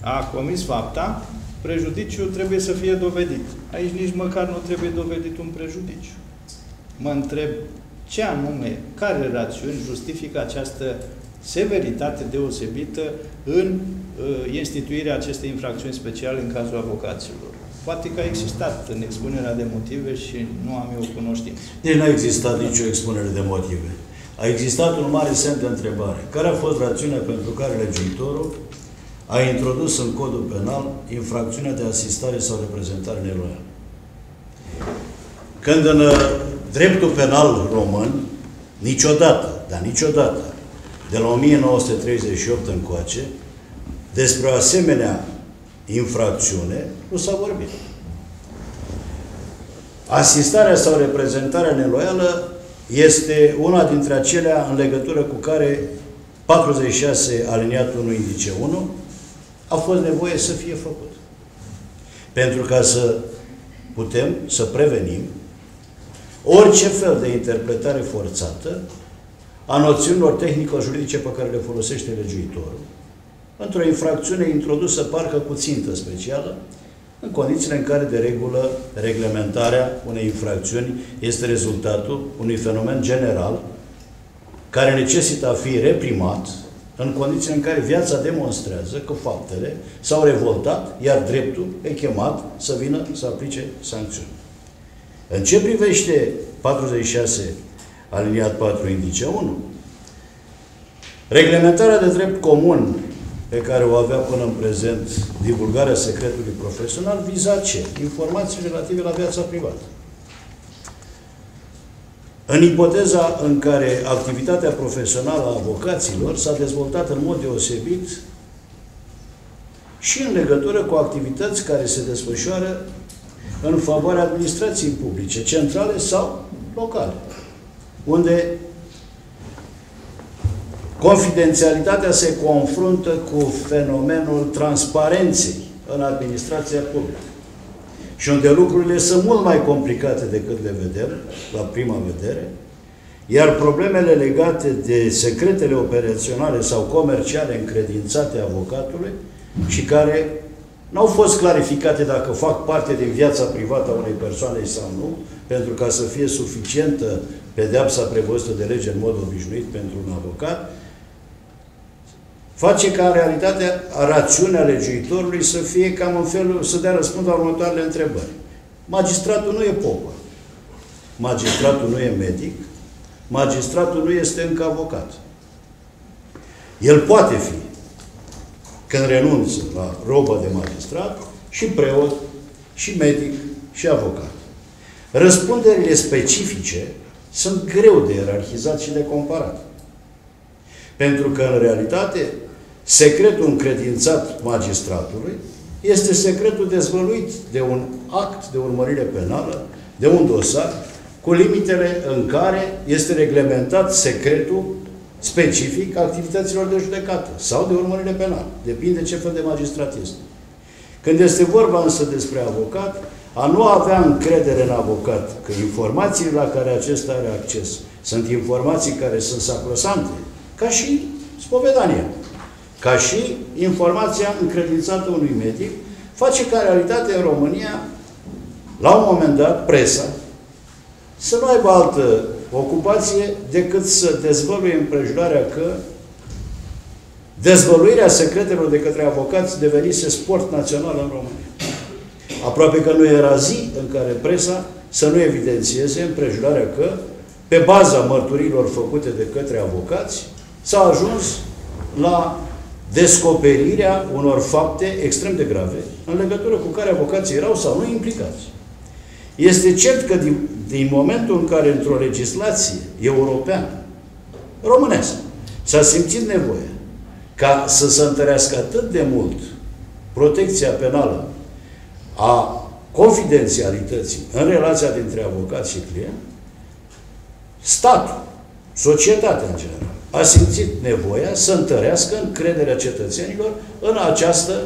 a comis fapta, prejudiciul trebuie să fie dovedit. Aici nici măcar nu trebuie dovedit un prejudiciu. Mă întreb ce anume, care rațiuni justifică această severitate deosebită în uh, instituirea acestei infracțiuni speciale în cazul avocaților. Poate că a existat în expunerea de motive și nu am eu cunoștință. Deci nu a existat nicio expunere de motive. A existat un mare semn de întrebare. Care a fost rațiunea pentru care legiuitorul a introdus în codul penal infracțiunea de asistare sau reprezentare neloială? Când în dreptul penal român, niciodată, dar niciodată, de la 1938 încoace, despre o asemenea infracțiune nu s-a vorbit. Asistarea sau reprezentarea neloială este una dintre acelea în legătură cu care 46 aliniatul 1 indice 1 a fost nevoie să fie făcut. Pentru ca să putem să prevenim orice fel de interpretare forțată a noțiunilor tehnico-juridice pe care le folosește legiuitorul într-o infracțiune introdusă parcă cu țintă specială, în condițiile în care, de regulă, reglementarea unei infracțiuni este rezultatul unui fenomen general care necesită a fi reprimat în condițiile în care viața demonstrează că faptele s-au revoltat, iar dreptul e chemat să vină să aplice sancțiuni. În ce privește 46 aliniat 4 indice 1, reglementarea de drept comun pe care o avea până în prezent divulgarea secretului profesional viza ce? Informații relative la viața privată. În ipoteza în care activitatea profesională a avocaților s-a dezvoltat în mod deosebit și în legătură cu activități care se desfășoară în favoarea administrației publice, centrale sau locale, unde confidențialitatea se confruntă cu fenomenul transparenței în administrația publică. Și unde lucrurile sunt mult mai complicate decât le vedem, la prima vedere, iar problemele legate de secretele operaționale sau comerciale încredințate avocatului și care N-au fost clarificate dacă fac parte din viața privată a unei persoane sau nu, pentru ca să fie suficientă pedeapsa prevăzută de lege în mod obișnuit pentru un avocat, face ca în realitate rațiunea legiuitorului să fie cam în felul, să dea răspuns la următoarele întrebări. Magistratul nu e popă. Magistratul nu e medic. Magistratul nu este încă avocat. El poate fi când renunță la roba de magistrat, și preot, și medic, și avocat. Răspunderile specifice sunt greu de ierarhizat și de comparat. Pentru că, în realitate, secretul încredințat magistratului este secretul dezvăluit de un act de urmărire penală, de un dosar, cu limitele în care este reglementat secretul specific activităților de judecată sau de urmărire penală. Depinde ce fel de magistrat este. Când este vorba însă despre avocat, a nu avea încredere în avocat că informațiile la care acesta are acces sunt informații care sunt sacrosante, ca și spovedania, ca și informația încredințată unui medic, face ca realitate în România, la un moment dat, presa, să nu aibă altă ocupație decât să dezvăluie împrejurarea că dezvăluirea secretelor de către avocați devenise sport național în România. Aproape că nu era zi în care presa să nu evidențieze împrejurarea că, pe baza mărturilor făcute de către avocați, s-a ajuns la descoperirea unor fapte extrem de grave în legătură cu care avocații erau sau nu implicați. Este cert că din, din momentul în care într-o legislație europeană, românească, s-a simțit nevoie ca să se întărească atât de mult protecția penală a confidențialității în relația dintre avocat și client, statul, societatea în general, a simțit nevoia să întărească încrederea cetățenilor în, această,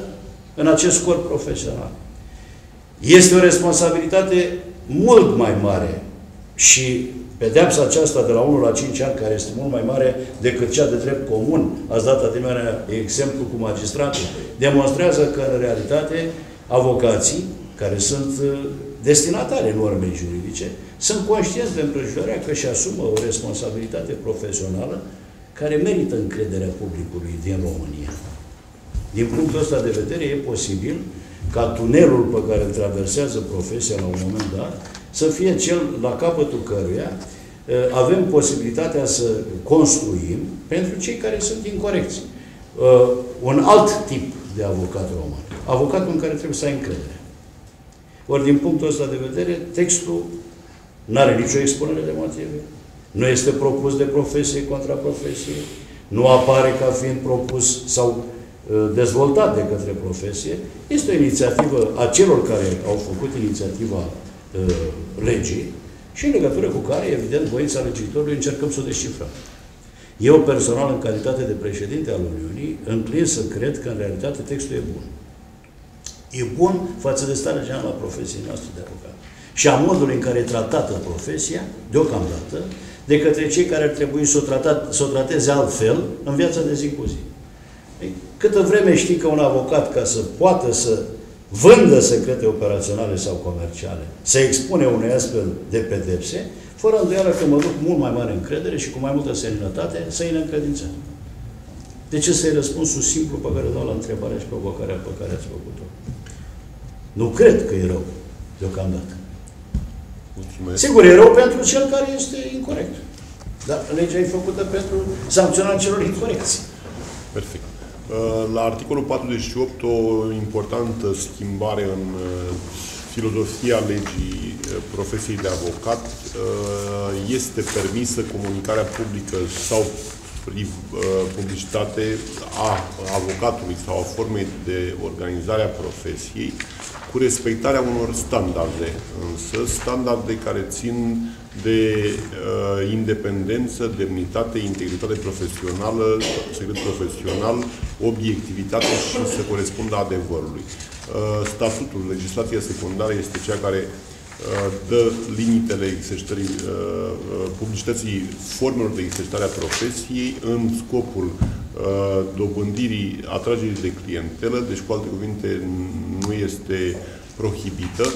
în acest corp profesional. Este o responsabilitate mult mai mare și pedeapsa aceasta de la 1 la 5 ani, care este mult mai mare decât cea de drept comun, ați dat adimenea exemplu cu magistratul, demonstrează că, în realitate, avocații, care sunt uh, destinatare normei juridice, sunt conștienți de împrejurarea că și asumă o responsabilitate profesională care merită încrederea publicului din România. Din punctul ăsta de vedere, e posibil ca tunelul pe care îl traversează profesia la un moment dat să fie cel la capătul căruia uh, avem posibilitatea să construim pentru cei care sunt incorecți. Uh, un alt tip de avocat român. Avocatul în care trebuie să ai încredere. Ori din punctul ăsta de vedere, textul nu are nicio expunere de motive. Nu este propus de profesie contra profesie. Nu apare ca fiind propus sau uh, dezvoltat de către profesie. Este o inițiativă a celor care au făcut inițiativa uh, legii și în legătură cu care, evident, voința legiuitorului încercăm să o descifrăm. Eu, personal, în calitate de președinte al Uniunii, înclin să cred că, în realitate, textul e bun. E bun față de starea generală a profesiei noastre de avocat. Și a modului în care e tratată profesia, deocamdată, de către cei care ar trebui să o, tratat, să o trateze altfel în viața de zi cu zi. Câtă vreme știi că un avocat, ca să poată să vândă secrete operaționale sau comerciale, să expune unei astfel de pedepse, fără îndoială că mă duc mult mai mare încredere și cu mai multă seninătate să-i neîncredințăm. De ce să-i răspunsul simplu pe care dau la întrebarea și provocarea pe care ați făcut-o? Nu cred că e rău, deocamdată. Mulțumesc. Sigur, e rău pentru cel care este incorrect. Dar legea e făcută pentru sancționarea celor incorecți. Perfect. Uh, La articolul 48, o importantă schimbare în uh, filozofia legii uh, profesiei de avocat este permisă comunicarea publică sau publicitate a avocatului sau a formei de organizare a profesiei cu respectarea unor standarde, însă standarde care țin de uh, independență, demnitate, integritate profesională, secret profesional, obiectivitate și să corespundă adevărului. Uh, statutul, legislația secundară este cea care uh, dă limitele exercitării uh, uh, publicității formelor de exercitare a profesiei în scopul uh, dobândirii, atragerii de clientelă, deci cu alte cuvinte nu este prohibită,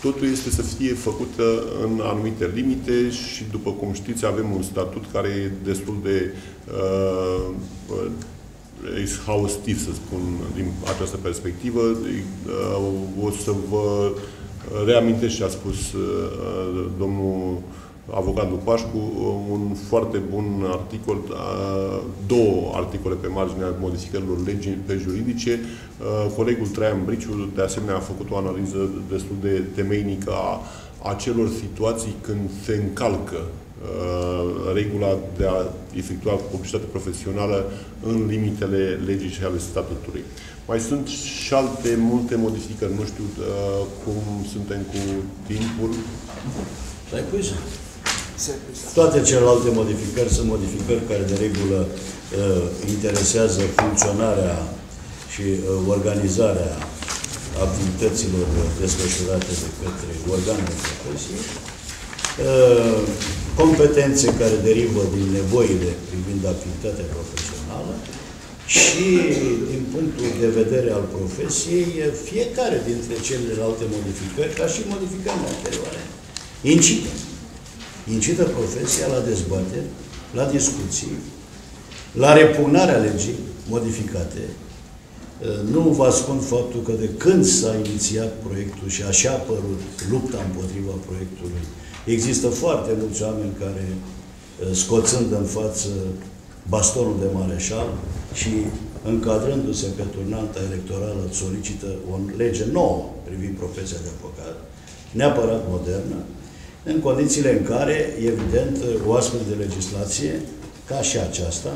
totul este să fie făcută în anumite limite și, după cum știți, avem un statut care e destul de uh, exhaustiv, să spun, din această perspectivă. Uh, o să vă reamintesc ce a spus uh, domnul avocatul Pașcu, un foarte bun articol, două articole pe marginea modificărilor legii pe juridice. Colegul Traian Briciu, de asemenea, a făcut o analiză destul de temeinică a acelor situații când se încalcă regula de a efectua publicitate profesională în limitele legii și ale statutului. Mai sunt și alte multe modificări. Nu știu uh, cum suntem cu timpul. S-a epuizat. Se epuizat. Toate celelalte modificări sunt modificări care de regulă uh, interesează funcționarea și uh, organizarea activităților desfășurate de către organele profesiei, uh, competențe care derivă din nevoile privind activitatea profesională și, din punctul de vedere al profesiei, fiecare dintre celelalte modificări, ca și modificările anterioare, incită. Incită profesia la dezbateri, la discuții, la repugnarea legii modificate, nu vă ascund faptul că de când s-a inițiat proiectul și așa a apărut lupta împotriva proiectului, există foarte mulți oameni care, scoțând în față bastonul de mareșal și încadrându-se pe turnanta electorală, solicită o lege nouă privind profesia de avocat, neapărat modernă, în condițiile în care, evident, o astfel de legislație, ca și aceasta,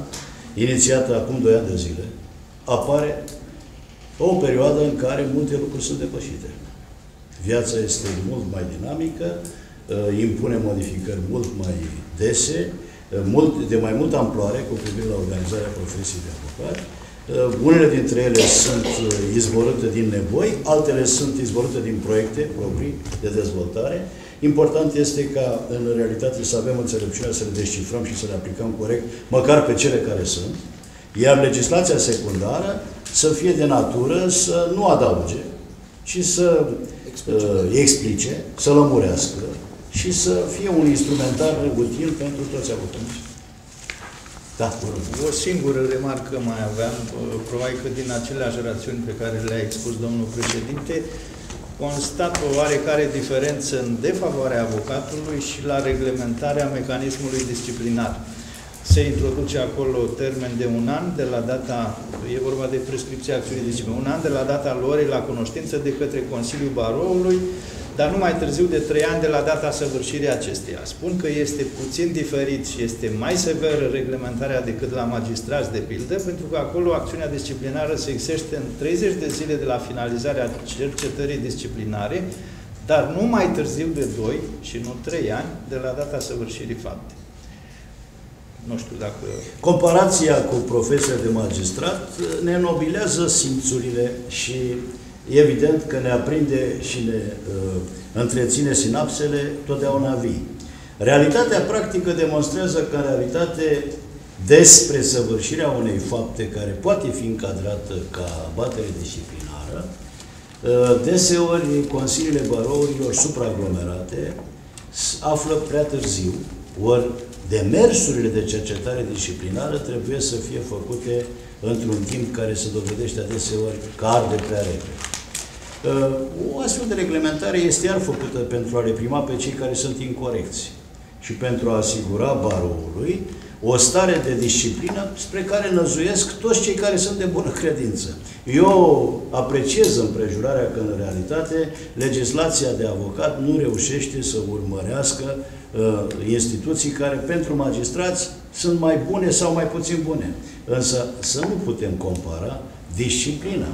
inițiată acum 2 ani de zile, apare o perioadă în care multe lucruri sunt depășite. Viața este mult mai dinamică, uh, impune modificări mult mai dese, uh, mult, de mai multă amploare cu privire la organizarea profesiei de avocat. Uh, unele dintre ele sunt izvorâte din nevoi, altele sunt izvorâte din proiecte proprii de dezvoltare. Important este ca, în realitate, să avem înțelepciunea să le descifrăm și să le aplicăm corect, măcar pe cele care sunt. Iar legislația secundară să fie de natură să nu adauge, ci să explice, uh, explice să lămurească și să fie un instrumentar util pentru toți avocații. Da, O singură remarcă mai aveam, uh, probabil că din aceleași rațiuni pe care le-a expus domnul președinte, constat o oarecare diferență în defavoarea avocatului și la reglementarea mecanismului disciplinar. Se introduce acolo termen de un an de la data, e vorba de prescripția acțiunii discipline, un an de la data lor la cunoștință de către Consiliul Baroului, dar nu mai târziu de trei ani de la data săvârșirii acesteia. Spun că este puțin diferit și este mai severă reglementarea decât la magistrați, de pildă, pentru că acolo acțiunea disciplinară se exerște în 30 de zile de la finalizarea cercetării disciplinare, dar nu mai târziu de 2 și nu 3 ani de la data săvârșirii faptei. Nu știu dacă... Comparația cu profesia de magistrat ne nobilează simțurile și evident că ne aprinde și ne uh, întreține sinapsele totdeauna vii. Realitatea practică demonstrează că în realitate despre săvârșirea unei fapte care poate fi încadrată ca batere disciplinară, uh, deseori consiliile barourilor supraaglomerate află prea târziu, ori demersurile de cercetare disciplinară trebuie să fie făcute într-un timp care se dovedește adeseori că arde prea repede. Uh, o astfel de reglementare este iar făcută pentru a reprima pe cei care sunt incorecți și pentru a asigura baroului o stare de disciplină spre care năzuiesc toți cei care sunt de bună credință. Eu apreciez împrejurarea că, în realitate, legislația de avocat nu reușește să urmărească uh, instituții care, pentru magistrați, sunt mai bune sau mai puțin bune. Însă să nu putem compara disciplina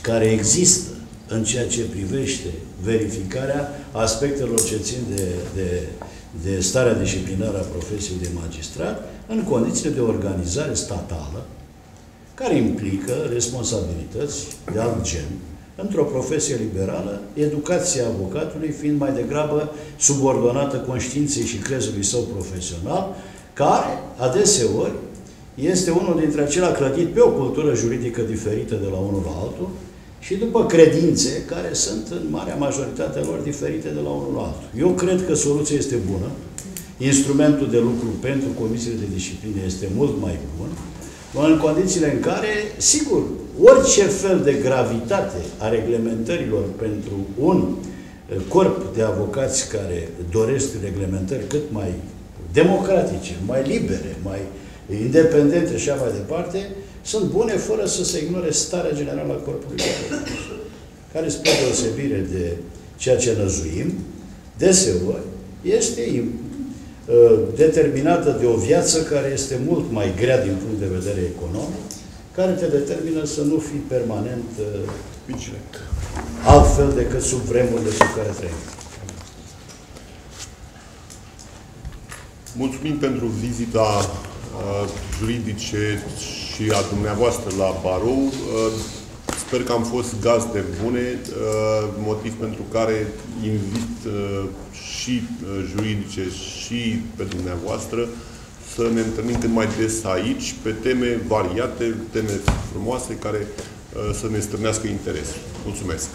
care există în ceea ce privește verificarea aspectelor ce țin de, de de starea disciplinară a profesiei de magistrat în condițiile de organizare statală care implică responsabilități de alt gen într-o profesie liberală, educația avocatului fiind mai degrabă subordonată conștiinței și crezului său profesional, care, adeseori, este unul dintre acelea clădit pe o cultură juridică diferită de la unul la altul, și după credințe care sunt în marea majoritate lor diferite de la unul la altul. Eu cred că soluția este bună, instrumentul de lucru pentru comisiile de disciplină este mult mai bun, în condițiile în care, sigur, orice fel de gravitate a reglementărilor pentru un eh, corp de avocați care doresc reglementări cât mai democratice, mai libere, mai independente și așa mai departe, sunt bune fără să se ignore starea generală a corpului care, spre deosebire de ceea ce năzuim, deseori este uh, determinată de o viață care este mult mai grea din punct de vedere economic, care te determină să nu fii permanent uh, Vigilent. altfel decât sub vremurile sub care trăim. Mulțumim pentru vizita uh, juridice și a dumneavoastră la barou. Uh, sper că am fost gazde bune, uh, motiv pentru care invit uh, și uh, juridice și pe dumneavoastră să ne întâlnim cât mai des aici pe teme variate, teme frumoase care uh, să ne strânească interes. Mulțumesc!